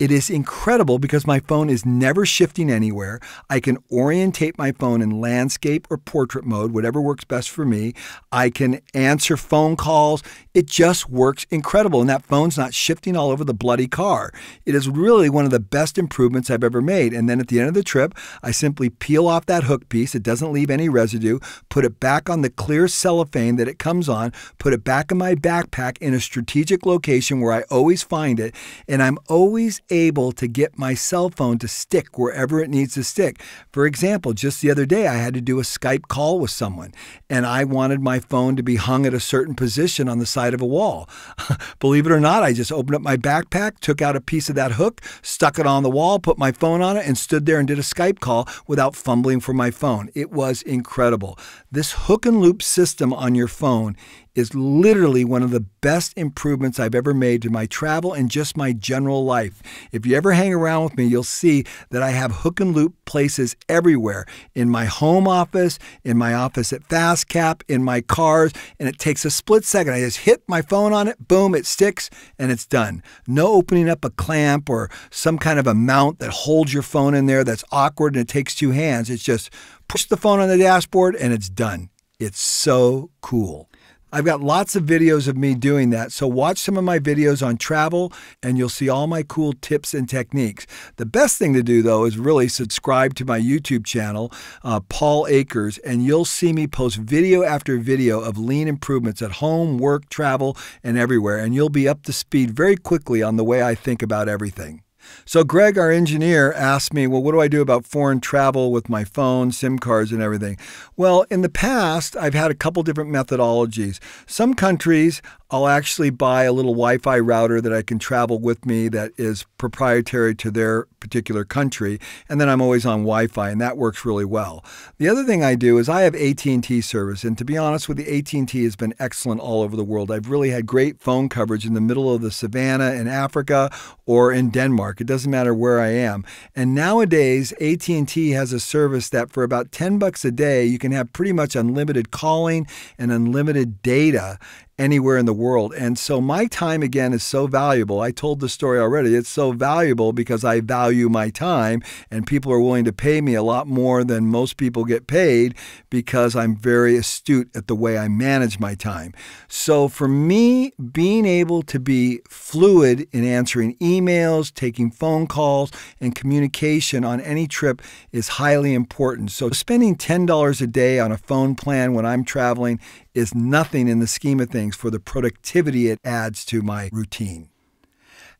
It is incredible because my phone is never shifting anywhere. I can orientate my phone in landscape or portrait mode, whatever works best for me. I can answer phone calls. It just works incredible. And that phone's not shifting all over the bloody car. It is really one of the best improvements I've ever made. And then at the end of the trip, I simply peel off that hook piece. It doesn't leave any residue, put it back on the clear cellophane that it comes on, put it back in my backpack in a strategic location where I always find it. And I'm always able to get my cell phone to stick wherever it needs to stick. For example, just the other day, I had to do a Skype call with someone, and I wanted my phone to be hung at a certain position on the side of a wall. Believe it or not, I just opened up my backpack, took out a piece of that hook, stuck it on the wall, put my phone on it, and stood there and did a Skype call without fumbling for my phone. It was incredible. This hook and loop system on your phone is literally one of the best improvements I've ever made to my travel and just my general life. If you ever hang around with me, you'll see that I have hook and loop places everywhere in my home office, in my office at FastCap, in my cars, and it takes a split second. I just hit my phone on it, boom, it sticks, and it's done. No opening up a clamp or some kind of a mount that holds your phone in there that's awkward and it takes two hands. It's just push the phone on the dashboard and it's done. It's so cool. I've got lots of videos of me doing that. So watch some of my videos on travel and you'll see all my cool tips and techniques. The best thing to do though is really subscribe to my YouTube channel, uh, Paul Akers, and you'll see me post video after video of lean improvements at home, work, travel, and everywhere. And you'll be up to speed very quickly on the way I think about everything. So, Greg, our engineer, asked me, Well, what do I do about foreign travel with my phone, SIM cards, and everything? Well, in the past, I've had a couple different methodologies. Some countries, I'll actually buy a little Wi Fi router that I can travel with me that is proprietary to their particular country, and then I'm always on Wi Fi, and that works really well. The other thing I do is I have AT&T service, and to be honest with you, AT&T has been excellent all over the world. I've really had great phone coverage in the middle of the savannah in Africa or in Denmark. It doesn't matter where I am. And nowadays, AT&T has a service that for about 10 bucks a day, you can have pretty much unlimited calling and unlimited data anywhere in the world. And so my time again is so valuable. I told the story already. It's so valuable because I value my time and people are willing to pay me a lot more than most people get paid because I'm very astute at the way I manage my time. So for me, being able to be fluid in answering emails, taking phone calls, and communication on any trip is highly important. So spending $10 a day on a phone plan when I'm traveling is nothing in the scheme of things for the productivity it adds to my routine.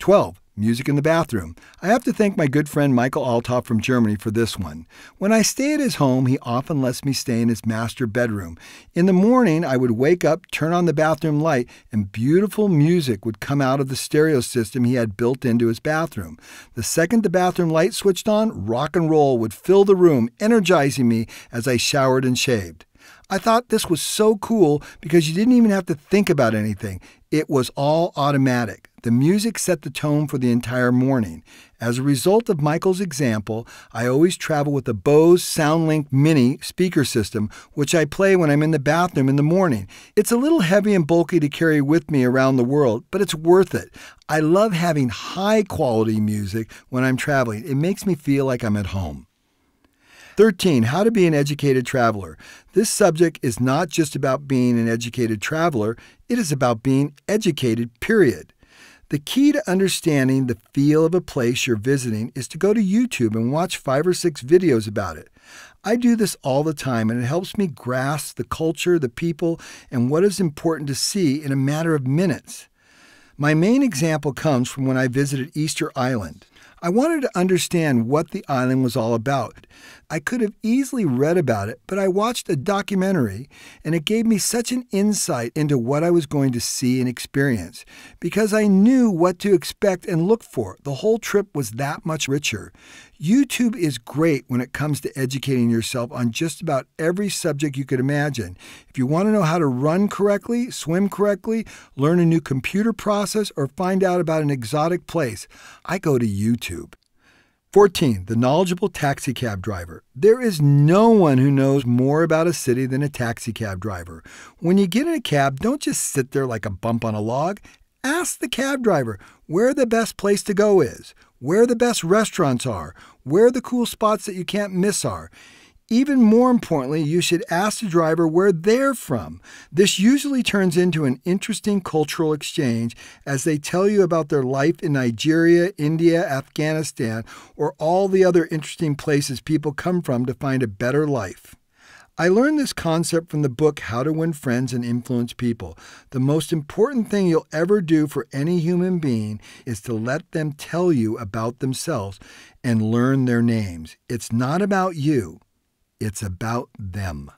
12. Music in the bathroom. I have to thank my good friend Michael Althoff from Germany for this one. When I stay at his home, he often lets me stay in his master bedroom. In the morning, I would wake up, turn on the bathroom light, and beautiful music would come out of the stereo system he had built into his bathroom. The second the bathroom light switched on, rock and roll would fill the room, energizing me as I showered and shaved. I thought this was so cool because you didn't even have to think about anything. It was all automatic. The music set the tone for the entire morning. As a result of Michael's example, I always travel with a Bose SoundLink Mini speaker system, which I play when I'm in the bathroom in the morning. It's a little heavy and bulky to carry with me around the world, but it's worth it. I love having high quality music when I'm traveling. It makes me feel like I'm at home. 13. How to be an educated traveler. This subject is not just about being an educated traveler, it is about being educated, period. The key to understanding the feel of a place you're visiting is to go to YouTube and watch five or six videos about it. I do this all the time, and it helps me grasp the culture, the people, and what is important to see in a matter of minutes. My main example comes from when I visited Easter Island. I wanted to understand what the island was all about. I could have easily read about it, but I watched a documentary and it gave me such an insight into what I was going to see and experience because I knew what to expect and look for. The whole trip was that much richer. YouTube is great when it comes to educating yourself on just about every subject you could imagine. If you want to know how to run correctly, swim correctly, learn a new computer process, or find out about an exotic place, I go to YouTube. 14. The knowledgeable taxicab driver. There is no one who knows more about a city than a taxicab driver. When you get in a cab, don't just sit there like a bump on a log. Ask the cab driver where the best place to go is, where the best restaurants are, where the cool spots that you can't miss are. Even more importantly, you should ask the driver where they're from. This usually turns into an interesting cultural exchange as they tell you about their life in Nigeria, India, Afghanistan, or all the other interesting places people come from to find a better life. I learned this concept from the book How to Win Friends and Influence People. The most important thing you'll ever do for any human being is to let them tell you about themselves and learn their names. It's not about you. It's about them.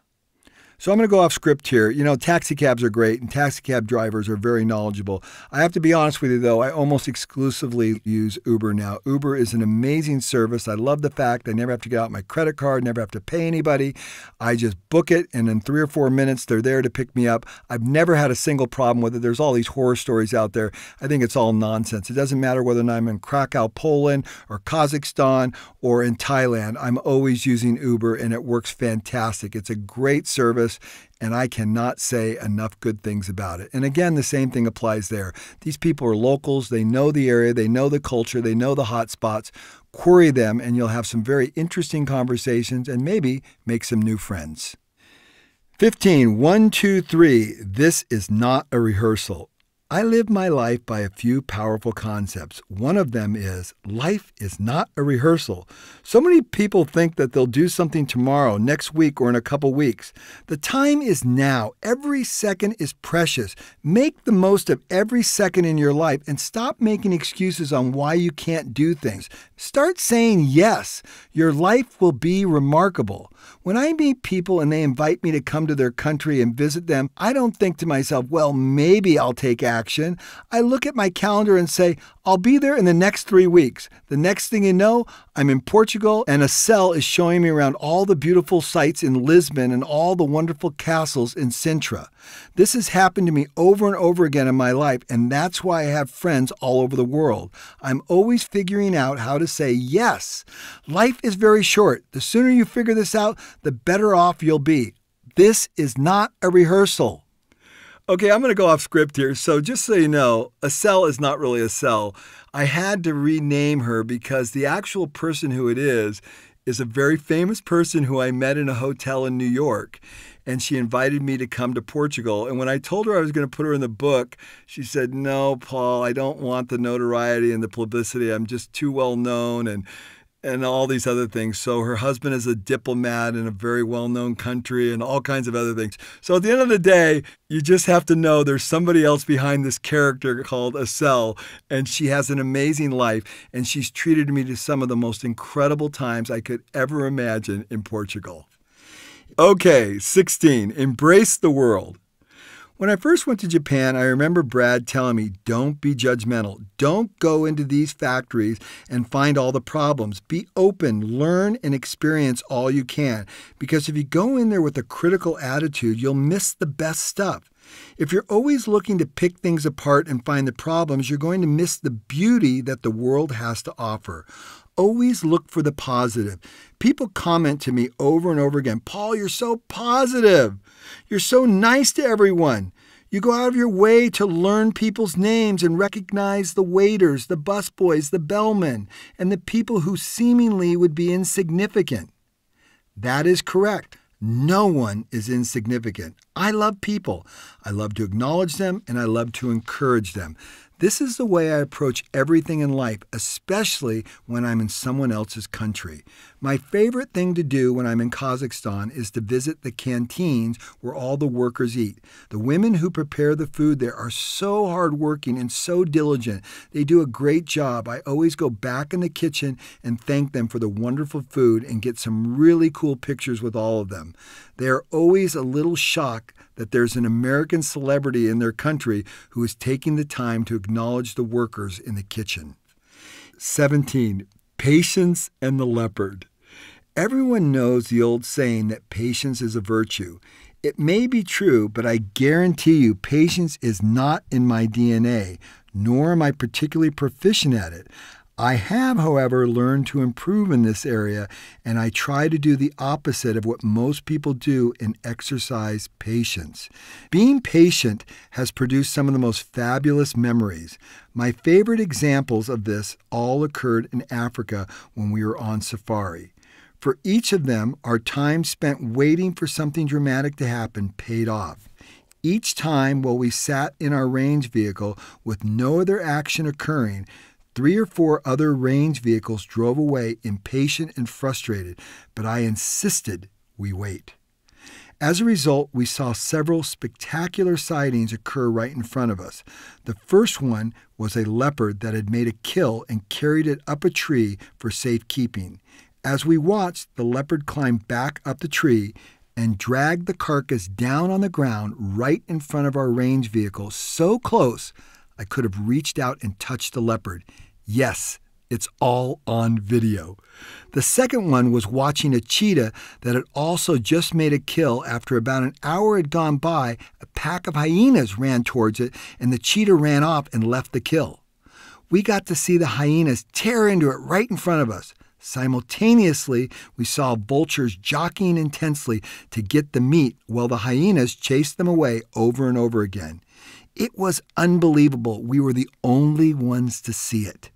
So I'm going to go off script here. You know, taxi cabs are great and taxi cab drivers are very knowledgeable. I have to be honest with you though, I almost exclusively use Uber now. Uber is an amazing service. I love the fact I never have to get out my credit card, never have to pay anybody. I just book it and in 3 or 4 minutes they're there to pick me up. I've never had a single problem with it. There's all these horror stories out there. I think it's all nonsense. It doesn't matter whether I'm in Krakow, Poland or Kazakhstan or in Thailand. I'm always using Uber and it works fantastic. It's a great service service, and I cannot say enough good things about it. And again, the same thing applies there. These people are locals, they know the area, they know the culture, they know the hot spots. Query them, and you'll have some very interesting conversations and maybe make some new friends. 15. 1, 2, 3. This is not a rehearsal. I live my life by a few powerful concepts. One of them is life is not a rehearsal. So many people think that they'll do something tomorrow, next week, or in a couple weeks. The time is now. Every second is precious. Make the most of every second in your life and stop making excuses on why you can't do things. Start saying yes. Your life will be remarkable. When I meet people and they invite me to come to their country and visit them, I don't think to myself, well, maybe I'll take action. I look at my calendar and say, I'll be there in the next three weeks. The next thing you know, I'm in Portugal and Acel is showing me around all the beautiful sights in Lisbon and all the wonderful castles in Sintra. This has happened to me over and over again in my life, and that's why I have friends all over the world. I'm always figuring out how to say yes. Life is very short. The sooner you figure this out, the better off you'll be. This is not a rehearsal. Okay, I'm going to go off script here. So, just so you know, Acel is not really Acel. I had to rename her because the actual person who it is is a very famous person who I met in a hotel in New York. And she invited me to come to Portugal. And when I told her I was going to put her in the book, she said, No, Paul, I don't want the notoriety and the publicity. I'm just too well known. And and all these other things. So her husband is a diplomat in a very well known country and all kinds of other things. So at the end of the day, you just have to know there's somebody else behind this character called Acel, and she has an amazing life, and she's treated me to some of the most incredible times I could ever imagine in Portugal. Okay, 16. Embrace the world. When I first went to Japan, I remember Brad telling me, don't be judgmental. Don't go into these factories and find all the problems. Be open, learn, and experience all you can. Because if you go in there with a critical attitude, you'll miss the best stuff. If you're always looking to pick things apart and find the problems, you're going to miss the beauty that the world has to offer. Always look for the positive. People comment to me over and over again, Paul, you're so positive. You're so nice to everyone. You go out of your way to learn people's names and recognize the waiters, the busboys, the bellmen, and the people who seemingly would be insignificant. That is correct. No one is insignificant. I love people. I love to acknowledge them and I love to encourage them. This is the way I approach everything in life, especially when I'm in someone else's country. My favorite thing to do when I'm in Kazakhstan is to visit the canteens where all the workers eat. The women who prepare the food there are so hardworking and so diligent. They do a great job. I always go back in the kitchen and thank them for the wonderful food and get some really cool pictures with all of them. They are always a little shocked that there's an American celebrity in their country who is taking the time to acknowledge the workers in the kitchen. 17. Patience and the leopard. Everyone knows the old saying that patience is a virtue. It may be true, but I guarantee you patience is not in my DNA, nor am I particularly proficient at it. I have, however, learned to improve in this area, and I try to do the opposite of what most people do and exercise patience. Being patient has produced some of the most fabulous memories. My favorite examples of this all occurred in Africa when we were on safari. For each of them, our time spent waiting for something dramatic to happen paid off. Each time while we sat in our range vehicle with no other action occurring, Three or four other range vehicles drove away, impatient and frustrated, but I insisted we wait. As a result, we saw several spectacular sightings occur right in front of us. The first one was a leopard that had made a kill and carried it up a tree for safekeeping. As we watched, the leopard climbed back up the tree and dragged the carcass down on the ground right in front of our range vehicle, so close I could have reached out and touched the leopard. Yes, it's all on video. The second one was watching a cheetah that had also just made a kill after about an hour had gone by. A pack of hyenas ran towards it, and the cheetah ran off and left the kill. We got to see the hyenas tear into it right in front of us. Simultaneously, we saw vultures jockeying intensely to get the meat while the hyenas chased them away over and over again. It was unbelievable. We were the only ones to see it.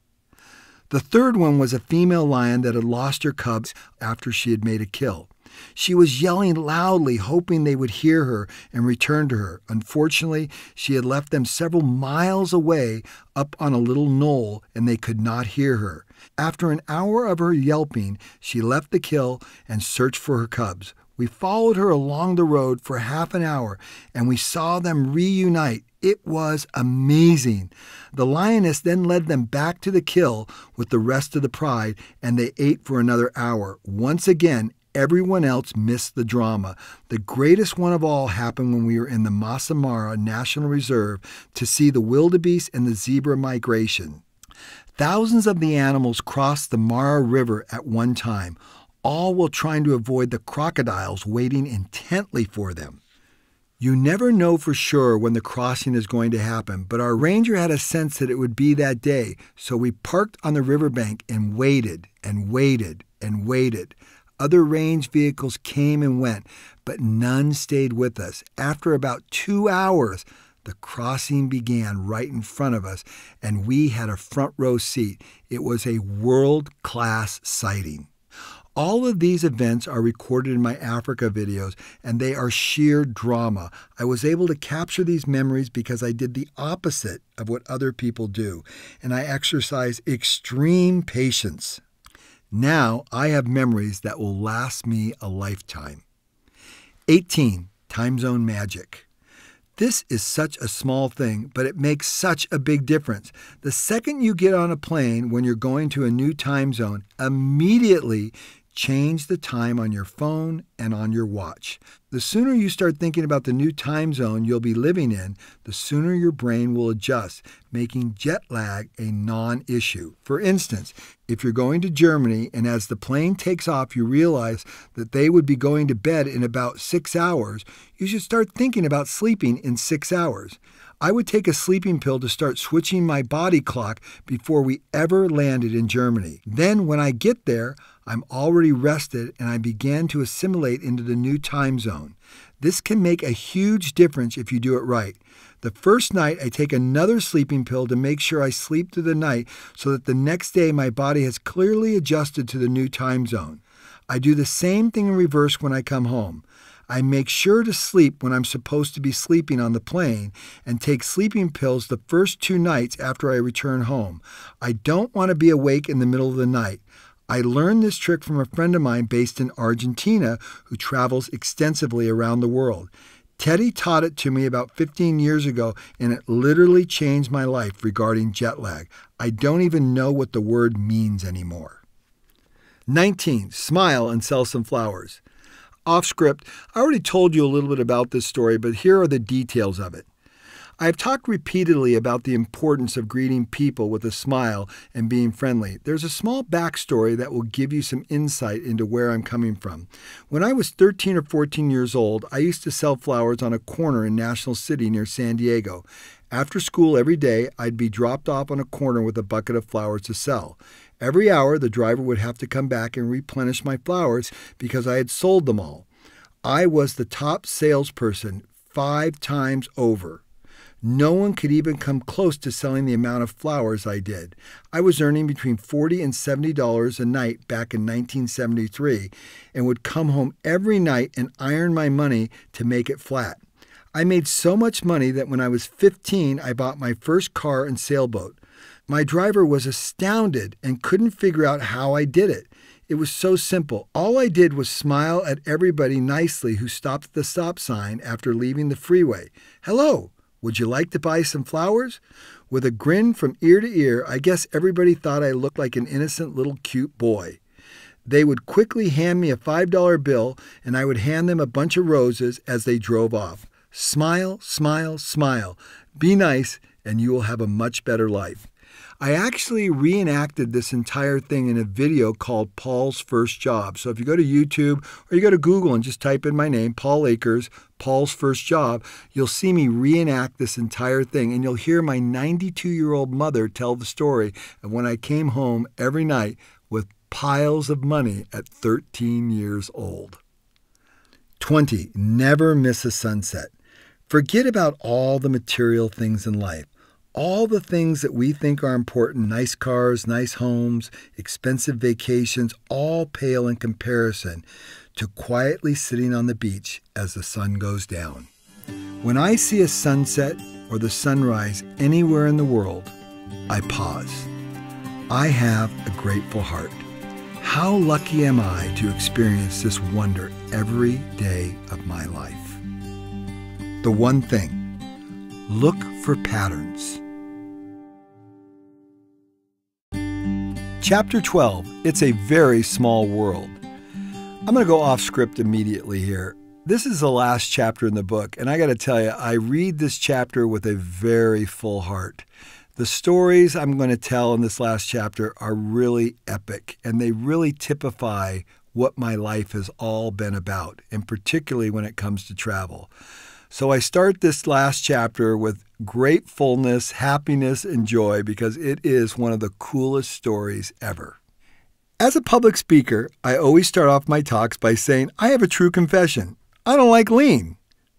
The third one was a female lion that had lost her cubs after she had made a kill. She was yelling loudly, hoping they would hear her and return to her. Unfortunately, she had left them several miles away up on a little knoll, and they could not hear her. After an hour of her yelping, she left the kill and searched for her cubs. We followed her along the road for half an hour, and we saw them reunite it was amazing. The lioness then led them back to the kill with the rest of the pride, and they ate for another hour. Once again, everyone else missed the drama. The greatest one of all happened when we were in the Masai Mara National Reserve to see the wildebeest and the zebra migration. Thousands of the animals crossed the Mara River at one time, all while trying to avoid the crocodiles waiting intently for them. You never know for sure when the crossing is going to happen, but our ranger had a sense that it would be that day, so we parked on the riverbank and waited and waited and waited. Other range vehicles came and went, but none stayed with us. After about two hours, the crossing began right in front of us, and we had a front row seat. It was a world class sighting. All of these events are recorded in my Africa videos, and they are sheer drama. I was able to capture these memories because I did the opposite of what other people do, and I exercise extreme patience. Now I have memories that will last me a lifetime. 18. Time Zone Magic. This is such a small thing, but it makes such a big difference. The second you get on a plane when you're going to a new time zone, immediately Change the time on your phone and on your watch. The sooner you start thinking about the new time zone you'll be living in, the sooner your brain will adjust, making jet lag a non issue. For instance, if you're going to Germany and as the plane takes off you realize that they would be going to bed in about six hours, you should start thinking about sleeping in six hours. I would take a sleeping pill to start switching my body clock before we ever landed in Germany. Then, when I get there, I'm already rested and I began to assimilate into the new time zone. This can make a huge difference if you do it right. The first night, I take another sleeping pill to make sure I sleep through the night so that the next day my body has clearly adjusted to the new time zone. I do the same thing in reverse when I come home. I make sure to sleep when I'm supposed to be sleeping on the plane and take sleeping pills the first two nights after I return home. I don't want to be awake in the middle of the night. I learned this trick from a friend of mine based in Argentina who travels extensively around the world. Teddy taught it to me about 15 years ago, and it literally changed my life regarding jet lag. I don't even know what the word means anymore. 19. Smile and sell some flowers. Off script, I already told you a little bit about this story, but here are the details of it. I have talked repeatedly about the importance of greeting people with a smile and being friendly. There's a small backstory that will give you some insight into where I'm coming from. When I was 13 or 14 years old, I used to sell flowers on a corner in National City near San Diego. After school every day, I'd be dropped off on a corner with a bucket of flowers to sell. Every hour, the driver would have to come back and replenish my flowers because I had sold them all. I was the top salesperson five times over. No one could even come close to selling the amount of flowers I did. I was earning between 40 and $70 a night back in 1973 and would come home every night and iron my money to make it flat. I made so much money that when I was 15, I bought my first car and sailboat. My driver was astounded and couldn't figure out how I did it. It was so simple. All I did was smile at everybody nicely who stopped at the stop sign after leaving the freeway. Hello, would you like to buy some flowers? With a grin from ear to ear, I guess everybody thought I looked like an innocent little cute boy. They would quickly hand me a $5 bill, and I would hand them a bunch of roses as they drove off. Smile, smile, smile. Be nice, and you will have a much better life. I actually reenacted this entire thing in a video called Paul's First Job. So if you go to YouTube or you go to Google and just type in my name, Paul Akers, Paul's First Job, you'll see me reenact this entire thing. And you'll hear my 92 year old mother tell the story of when I came home every night with piles of money at 13 years old. 20. Never miss a sunset. Forget about all the material things in life all the things that we think are important nice cars, nice homes, expensive vacations all pale in comparison to quietly sitting on the beach as the sun goes down. When I see a sunset or the sunrise anywhere in the world, I pause. I have a grateful heart. How lucky am I to experience this wonder every day of my life? The one thing look for patterns. Chapter 12 It's a Very Small World. I'm going to go off script immediately here. This is the last chapter in the book, and I got to tell you, I read this chapter with a very full heart. The stories I'm going to tell in this last chapter are really epic, and they really typify what my life has all been about, and particularly when it comes to travel. So I start this last chapter with gratefulness, happiness, and joy because it is one of the coolest stories ever. As a public speaker, I always start off my talks by saying, I have a true confession. I don't like lean.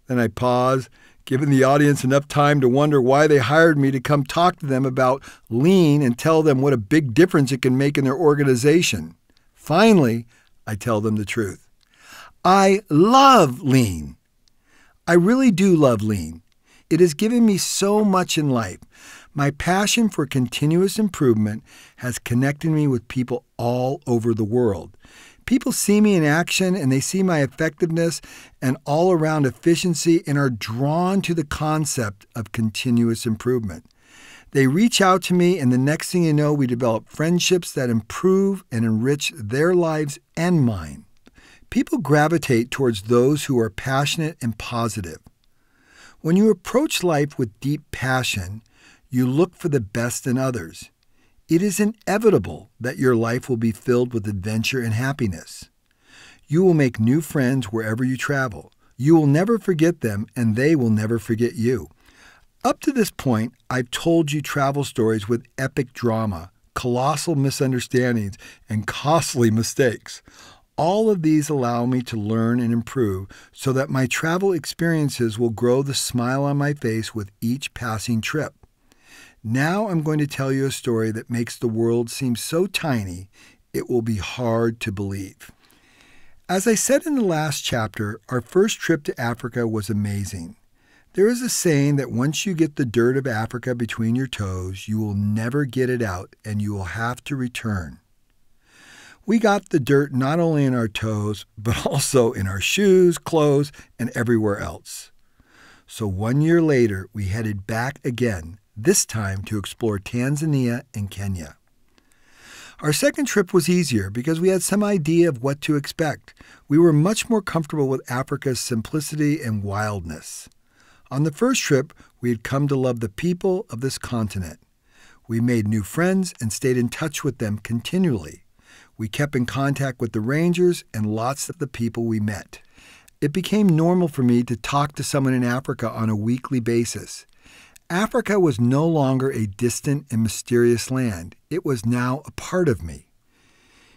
Then I pause, giving the audience enough time to wonder why they hired me to come talk to them about lean and tell them what a big difference it can make in their organization. Finally, I tell them the truth. I love lean. I really do love lean. It has given me so much in life. My passion for continuous improvement has connected me with people all over the world. People see me in action and they see my effectiveness and all around efficiency and are drawn to the concept of continuous improvement. They reach out to me, and the next thing you know, we develop friendships that improve and enrich their lives and mine. People gravitate towards those who are passionate and positive. When you approach life with deep passion, you look for the best in others. It is inevitable that your life will be filled with adventure and happiness. You will make new friends wherever you travel. You will never forget them, and they will never forget you. Up to this point, I've told you travel stories with epic drama, colossal misunderstandings, and costly mistakes. All of these allow me to learn and improve so that my travel experiences will grow the smile on my face with each passing trip. Now I'm going to tell you a story that makes the world seem so tiny it will be hard to believe. As I said in the last chapter, our first trip to Africa was amazing. There is a saying that once you get the dirt of Africa between your toes, you will never get it out and you will have to return. We got the dirt not only in our toes, but also in our shoes, clothes, and everywhere else. So one year later, we headed back again, this time to explore Tanzania and Kenya. Our second trip was easier because we had some idea of what to expect. We were much more comfortable with Africa's simplicity and wildness. On the first trip, we had come to love the people of this continent. We made new friends and stayed in touch with them continually. We kept in contact with the rangers and lots of the people we met. It became normal for me to talk to someone in Africa on a weekly basis. Africa was no longer a distant and mysterious land. It was now a part of me.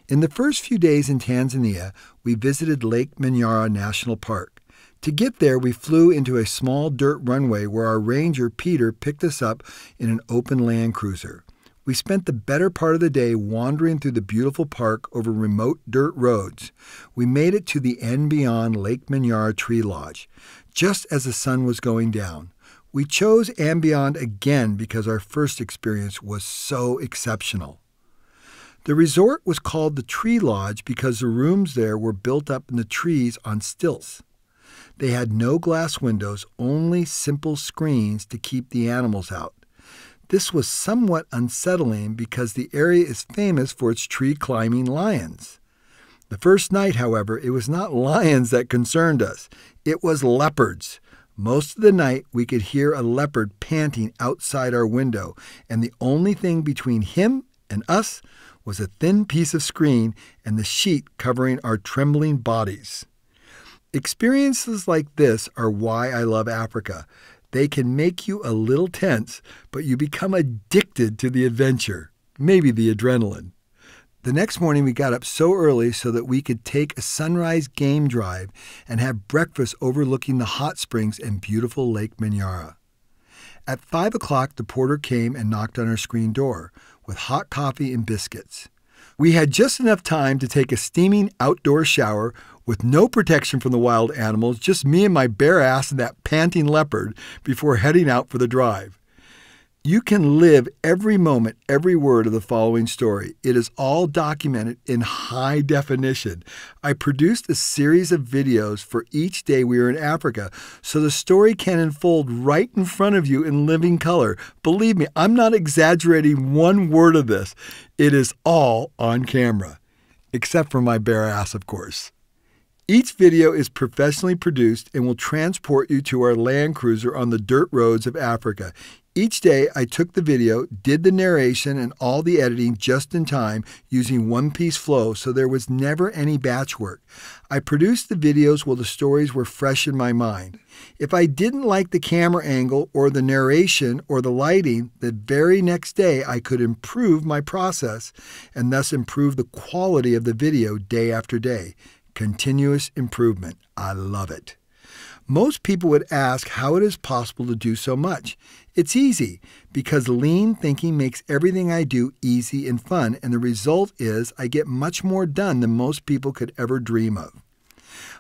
In the first few days in Tanzania, we visited Lake Manyara National Park. To get there, we flew into a small dirt runway where our ranger, Peter, picked us up in an open land cruiser. We spent the better part of the day wandering through the beautiful park over remote dirt roads. We made it to the &Beyond Lake Manyara Tree Lodge, just as the sun was going down. We chose &Beyond again because our first experience was so exceptional. The resort was called the Tree Lodge because the rooms there were built up in the trees on stilts. They had no glass windows, only simple screens to keep the animals out. This was somewhat unsettling because the area is famous for its tree climbing lions. The first night, however, it was not lions that concerned us, it was leopards. Most of the night, we could hear a leopard panting outside our window, and the only thing between him and us was a thin piece of screen and the sheet covering our trembling bodies. Experiences like this are why I love Africa. They can make you a little tense, but you become addicted to the adventure, maybe the adrenaline. The next morning, we got up so early so that we could take a sunrise game drive and have breakfast overlooking the hot springs and beautiful Lake Manyara. At 5 o'clock, the porter came and knocked on our screen door with hot coffee and biscuits. We had just enough time to take a steaming outdoor shower with no protection from the wild animals, just me and my bare ass and that panting leopard before heading out for the drive. You can live every moment, every word of the following story. It is all documented in high definition. I produced a series of videos for each day we were in Africa, so the story can unfold right in front of you in living color. Believe me, I'm not exaggerating one word of this. It is all on camera, except for my bare ass, of course. Each video is professionally produced and will transport you to our Land Cruiser on the dirt roads of Africa. Each day, I took the video, did the narration and all the editing just in time using one piece flow, so there was never any batch work. I produced the videos while the stories were fresh in my mind. If I didn't like the camera angle or the narration or the lighting, the very next day I could improve my process and thus improve the quality of the video day after day. Continuous improvement. I love it. Most people would ask how it is possible to do so much. It's easy because lean thinking makes everything I do easy and fun, and the result is I get much more done than most people could ever dream of.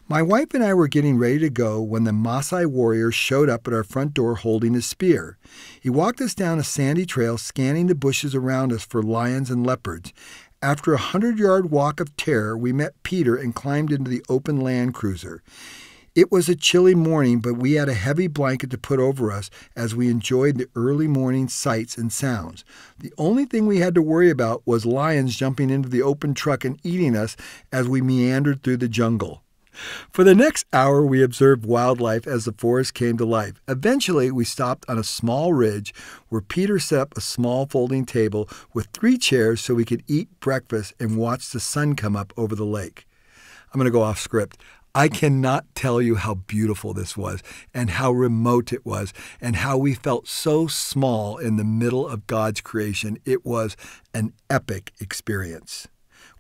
My wife and I were getting ready to go when the Maasai warrior showed up at our front door holding a spear. He walked us down a sandy trail, scanning the bushes around us for lions and leopards. After a hundred yard walk of terror, we met Peter and climbed into the open land cruiser. It was a chilly morning, but we had a heavy blanket to put over us as we enjoyed the early morning sights and sounds. The only thing we had to worry about was lions jumping into the open truck and eating us as we meandered through the jungle. For the next hour, we observed wildlife as the forest came to life. Eventually, we stopped on a small ridge where Peter set up a small folding table with three chairs so we could eat breakfast and watch the sun come up over the lake. I'm going to go off script. I cannot tell you how beautiful this was and how remote it was and how we felt so small in the middle of God's creation. It was an epic experience.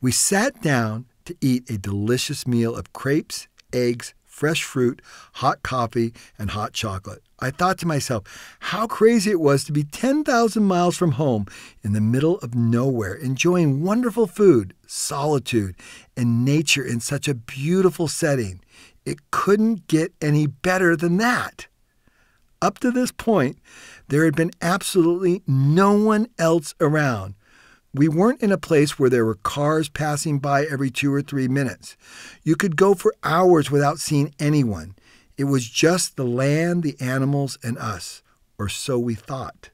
We sat down to eat a delicious meal of crepes, eggs, fresh fruit, hot coffee, and hot chocolate. I thought to myself how crazy it was to be 10,000 miles from home in the middle of nowhere, enjoying wonderful food, solitude, and nature in such a beautiful setting. It couldn't get any better than that. Up to this point, there had been absolutely no one else around. We weren't in a place where there were cars passing by every two or three minutes. You could go for hours without seeing anyone. It was just the land, the animals, and us, or so we thought.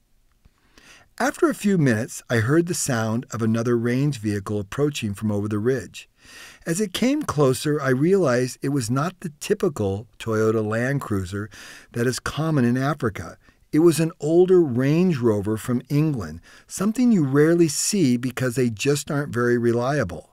After a few minutes, I heard the sound of another range vehicle approaching from over the ridge. As it came closer, I realized it was not the typical Toyota Land Cruiser that is common in Africa. It was an older Range Rover from England, something you rarely see because they just aren't very reliable.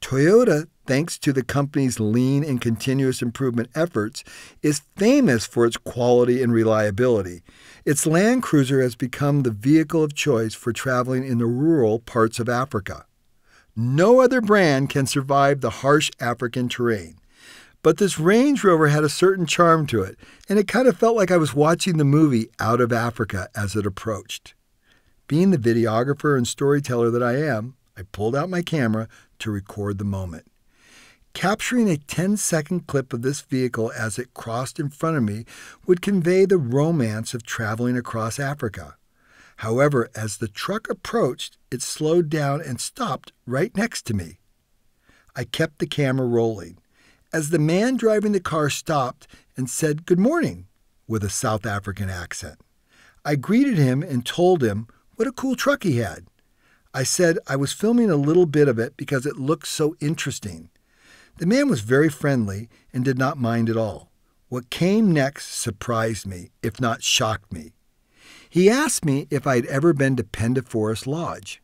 Toyota, thanks to the company's lean and continuous improvement efforts, is famous for its quality and reliability. Its Land Cruiser has become the vehicle of choice for traveling in the rural parts of Africa. No other brand can survive the harsh African terrain. But this Range Rover had a certain charm to it, and it kind of felt like I was watching the movie Out of Africa as it approached. Being the videographer and storyteller that I am, I pulled out my camera to record the moment. Capturing a 10 second clip of this vehicle as it crossed in front of me would convey the romance of traveling across Africa. However, as the truck approached, it slowed down and stopped right next to me. I kept the camera rolling. As the man driving the car stopped and said good morning with a South African accent, I greeted him and told him what a cool truck he had. I said I was filming a little bit of it because it looked so interesting. The man was very friendly and did not mind at all. What came next surprised me, if not shocked me. He asked me if I had ever been to Phinda Forest Lodge.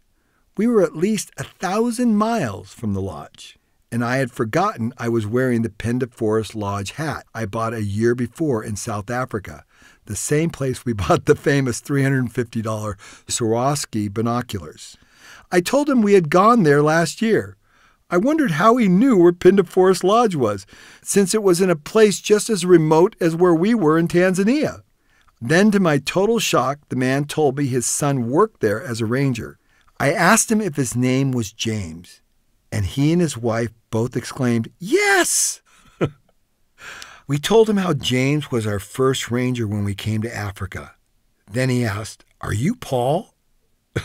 We were at least a thousand miles from the lodge, and I had forgotten I was wearing the Phinda Forest Lodge hat I bought a year before in South Africa, the same place we bought the famous $350 Swarovski binoculars. I told him we had gone there last year. I wondered how he knew where Phinda Forest Lodge was, since it was in a place just as remote as where we were in Tanzania. Then, to my total shock, the man told me his son worked there as a ranger. I asked him if his name was James, and he and his wife both exclaimed, Yes! we told him how James was our first ranger when we came to Africa. Then he asked, Are you Paul?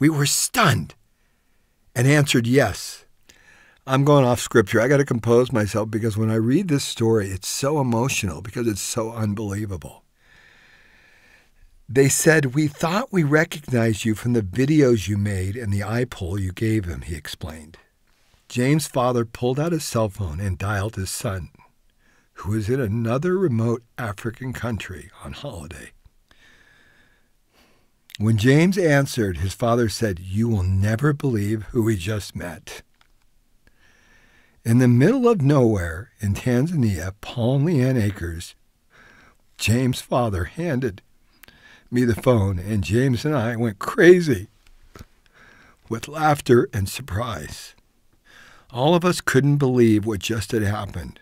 we were stunned and answered yes. I'm going off scripture. I got to compose myself because when I read this story, it's so emotional because it's so unbelievable. They said, We thought we recognized you from the videos you made and the eye pull you gave him, he explained. James' father pulled out his cell phone and dialed his son, who was in another remote African country on holiday. When James answered, his father said, You will never believe who we just met. In the middle of nowhere in Tanzania, Paul and Leanne Akers, James' father handed me the phone, and James and I went crazy with laughter and surprise. All of us couldn't believe what just had happened.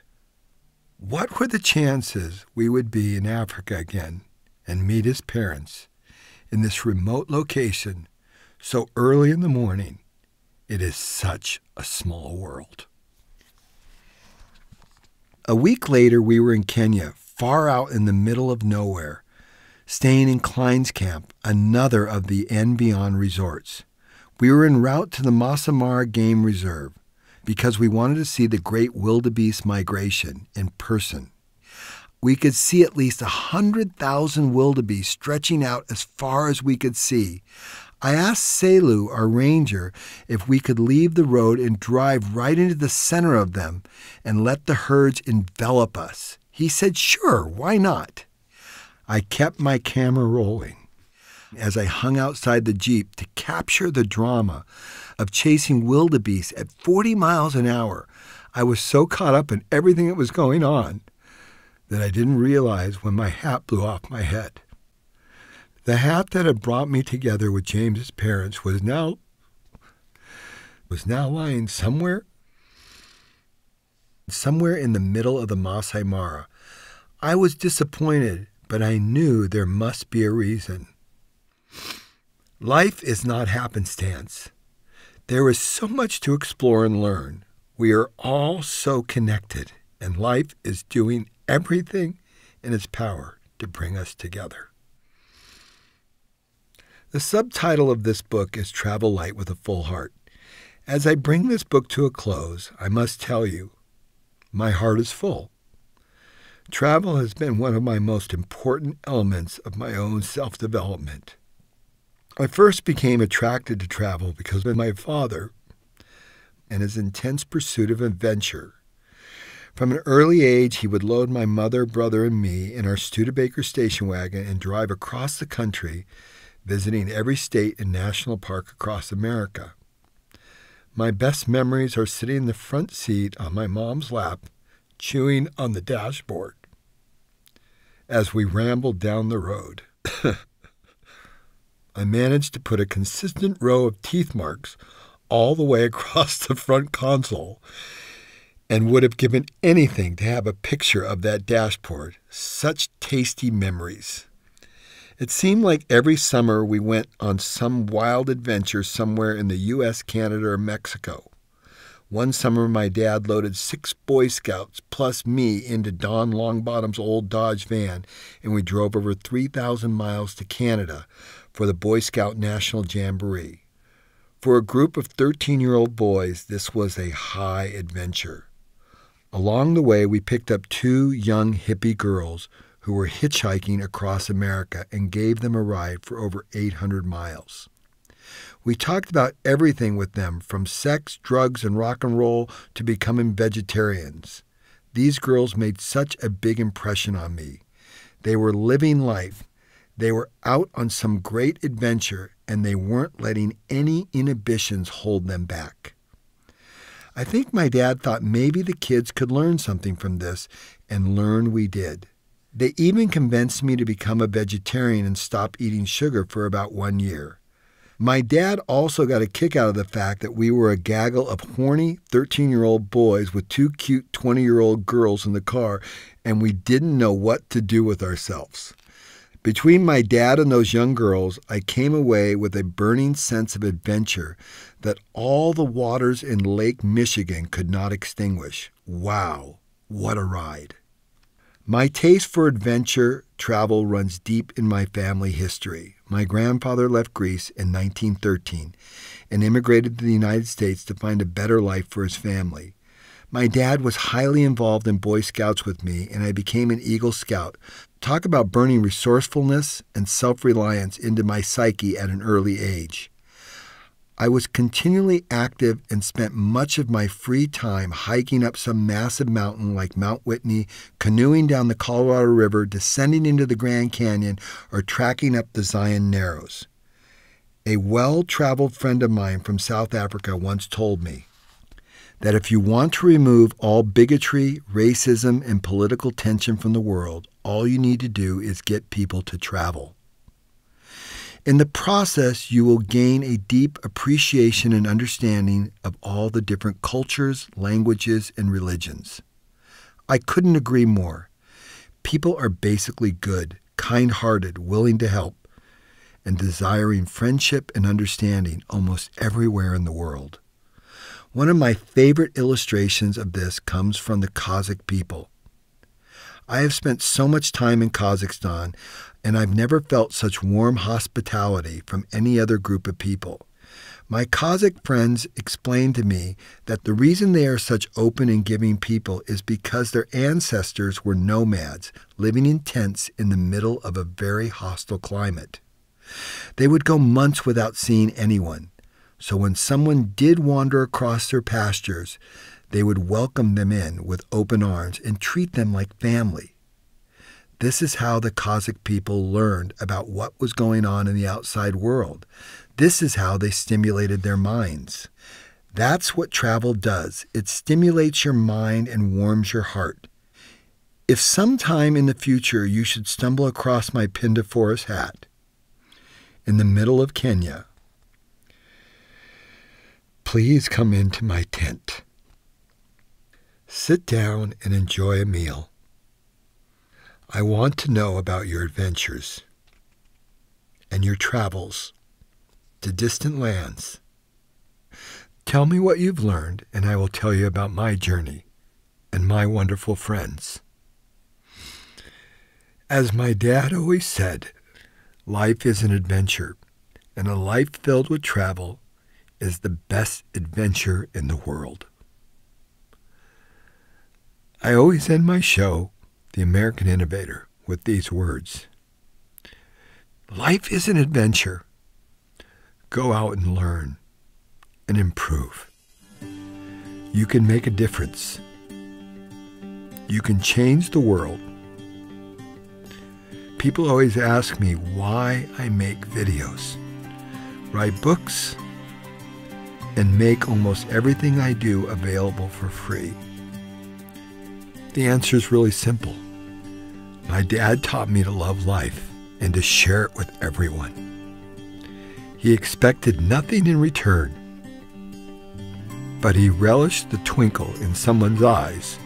What were the chances we would be in Africa again and meet his parents in this remote location so early in the morning? It is such a small world. A week later, we were in Kenya, far out in the middle of nowhere, staying in Klein's Camp, another of the &Beyond resorts. We were en route to the Masai Mara Game Reserve because we wanted to see the great wildebeest migration in person. We could see at least a 100,000 wildebeest stretching out as far as we could see, I asked Selu, our ranger, if we could leave the road and drive right into the center of them and let the herds envelop us. He said, sure, why not? I kept my camera rolling as I hung outside the Jeep to capture the drama of chasing wildebeest at 40 miles an hour. I was so caught up in everything that was going on that I didn't realize when my hat blew off my head. The hat that had brought me together with James's parents was now was now lying somewhere somewhere in the middle of the Masai Mara. I was disappointed, but I knew there must be a reason. Life is not happenstance. There is so much to explore and learn. We are all so connected, and life is doing everything in its power to bring us together. The subtitle of this book is Travel Light with a Full Heart. As I bring this book to a close, I must tell you, my heart is full. Travel has been one of my most important elements of my own self development. I first became attracted to travel because of my father and his intense pursuit of adventure. From an early age, he would load my mother, brother, and me in our Studebaker station wagon and drive across the country, visiting every state and national park across America. My best memories are sitting in the front seat on my mom's lap, chewing on the dashboard as we rambled down the road. I managed to put a consistent row of teeth marks all the way across the front console and would have given anything to have a picture of that dashboard. Such tasty memories. It seemed like every summer we went on some wild adventure somewhere in the U.S., Canada, or Mexico. One summer, my dad loaded six Boy Scouts plus me into Don Longbottom's old Dodge van, and we drove over 3,000 miles to Canada for the Boy Scout National Jamboree. For a group of 13 year old boys, this was a high adventure. Along the way, we picked up two young hippie girls who were hitchhiking across America and gave them a ride for over 800 miles. We talked about everything with them from sex, drugs, and rock and roll to becoming vegetarians. These girls made such a big impression on me. They were living life. They were out on some great adventure and they weren't letting any inhibitions hold them back. I think my dad thought maybe the kids could learn something from this, and learn we did. They even convinced me to become a vegetarian and stop eating sugar for about one year. My dad also got a kick out of the fact that we were a gaggle of horny 13 year old boys with two cute 20 year old girls in the car, and we didn't know what to do with ourselves. Between my dad and those young girls, I came away with a burning sense of adventure that all the waters in Lake Michigan could not extinguish. Wow, what a ride! My taste for adventure travel runs deep in my family history. My grandfather left Greece in 1913 and immigrated to the United States to find a better life for his family. My dad was highly involved in Boy Scouts with me, and I became an Eagle Scout. Talk about burning resourcefulness and self reliance into my psyche at an early age. I was continually active and spent much of my free time hiking up some massive mountain like Mount Whitney, canoeing down the Colorado River, descending into the Grand Canyon, or tracking up the Zion Narrows. A well traveled friend of mine from South Africa once told me that if you want to remove all bigotry, racism, and political tension from the world, all you need to do is get people to travel. In the process, you will gain a deep appreciation and understanding of all the different cultures, languages, and religions. I couldn't agree more. People are basically good, kind hearted, willing to help, and desiring friendship and understanding almost everywhere in the world. One of my favorite illustrations of this comes from the Kazakh people. I have spent so much time in Kazakhstan, and I've never felt such warm hospitality from any other group of people. My Kazakh friends explained to me that the reason they are such open and giving people is because their ancestors were nomads living in tents in the middle of a very hostile climate. They would go months without seeing anyone, so when someone did wander across their pastures, they would welcome them in with open arms and treat them like family. This is how the Kazakh people learned about what was going on in the outside world. This is how they stimulated their minds. That's what travel does it stimulates your mind and warms your heart. If sometime in the future you should stumble across my Phinda Forest hat in the middle of Kenya, please come into my tent. Sit down and enjoy a meal. I want to know about your adventures and your travels to distant lands. Tell me what you've learned, and I will tell you about my journey and my wonderful friends. As my dad always said, life is an adventure, and a life filled with travel is the best adventure in the world. I always end my show, The American Innovator, with these words Life is an adventure. Go out and learn and improve. You can make a difference. You can change the world. People always ask me why I make videos, write books, and make almost everything I do available for free. The answer is really simple. My dad taught me to love life and to share it with everyone. He expected nothing in return, but he relished the twinkle in someone's eyes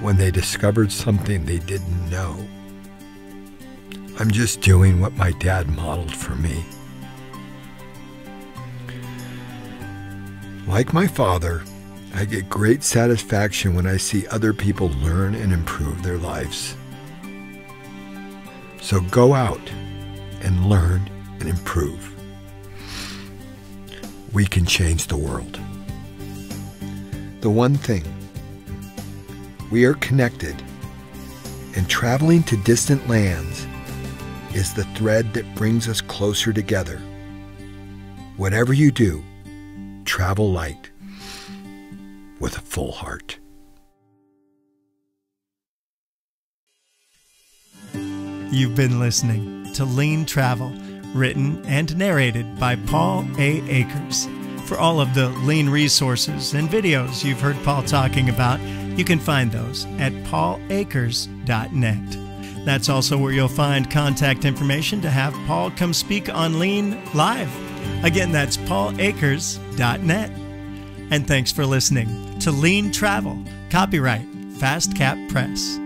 when they discovered something they didn't know. I'm just doing what my dad modeled for me. Like my father, I get great satisfaction when I see other people learn and improve their lives. So go out and learn and improve. We can change the world. The one thing we are connected, and traveling to distant lands is the thread that brings us closer together. Whatever you do, travel light with a full heart. You've been listening to Lean Travel, written and narrated by Paul A. Akers. For all of the lean resources and videos you've heard Paul talking about, you can find those at paulakers.net. That's also where you'll find contact information to have Paul come speak on Lean live. Again, that's paulakers.net. And thanks for listening to Lean Travel, copyright FastCap Press.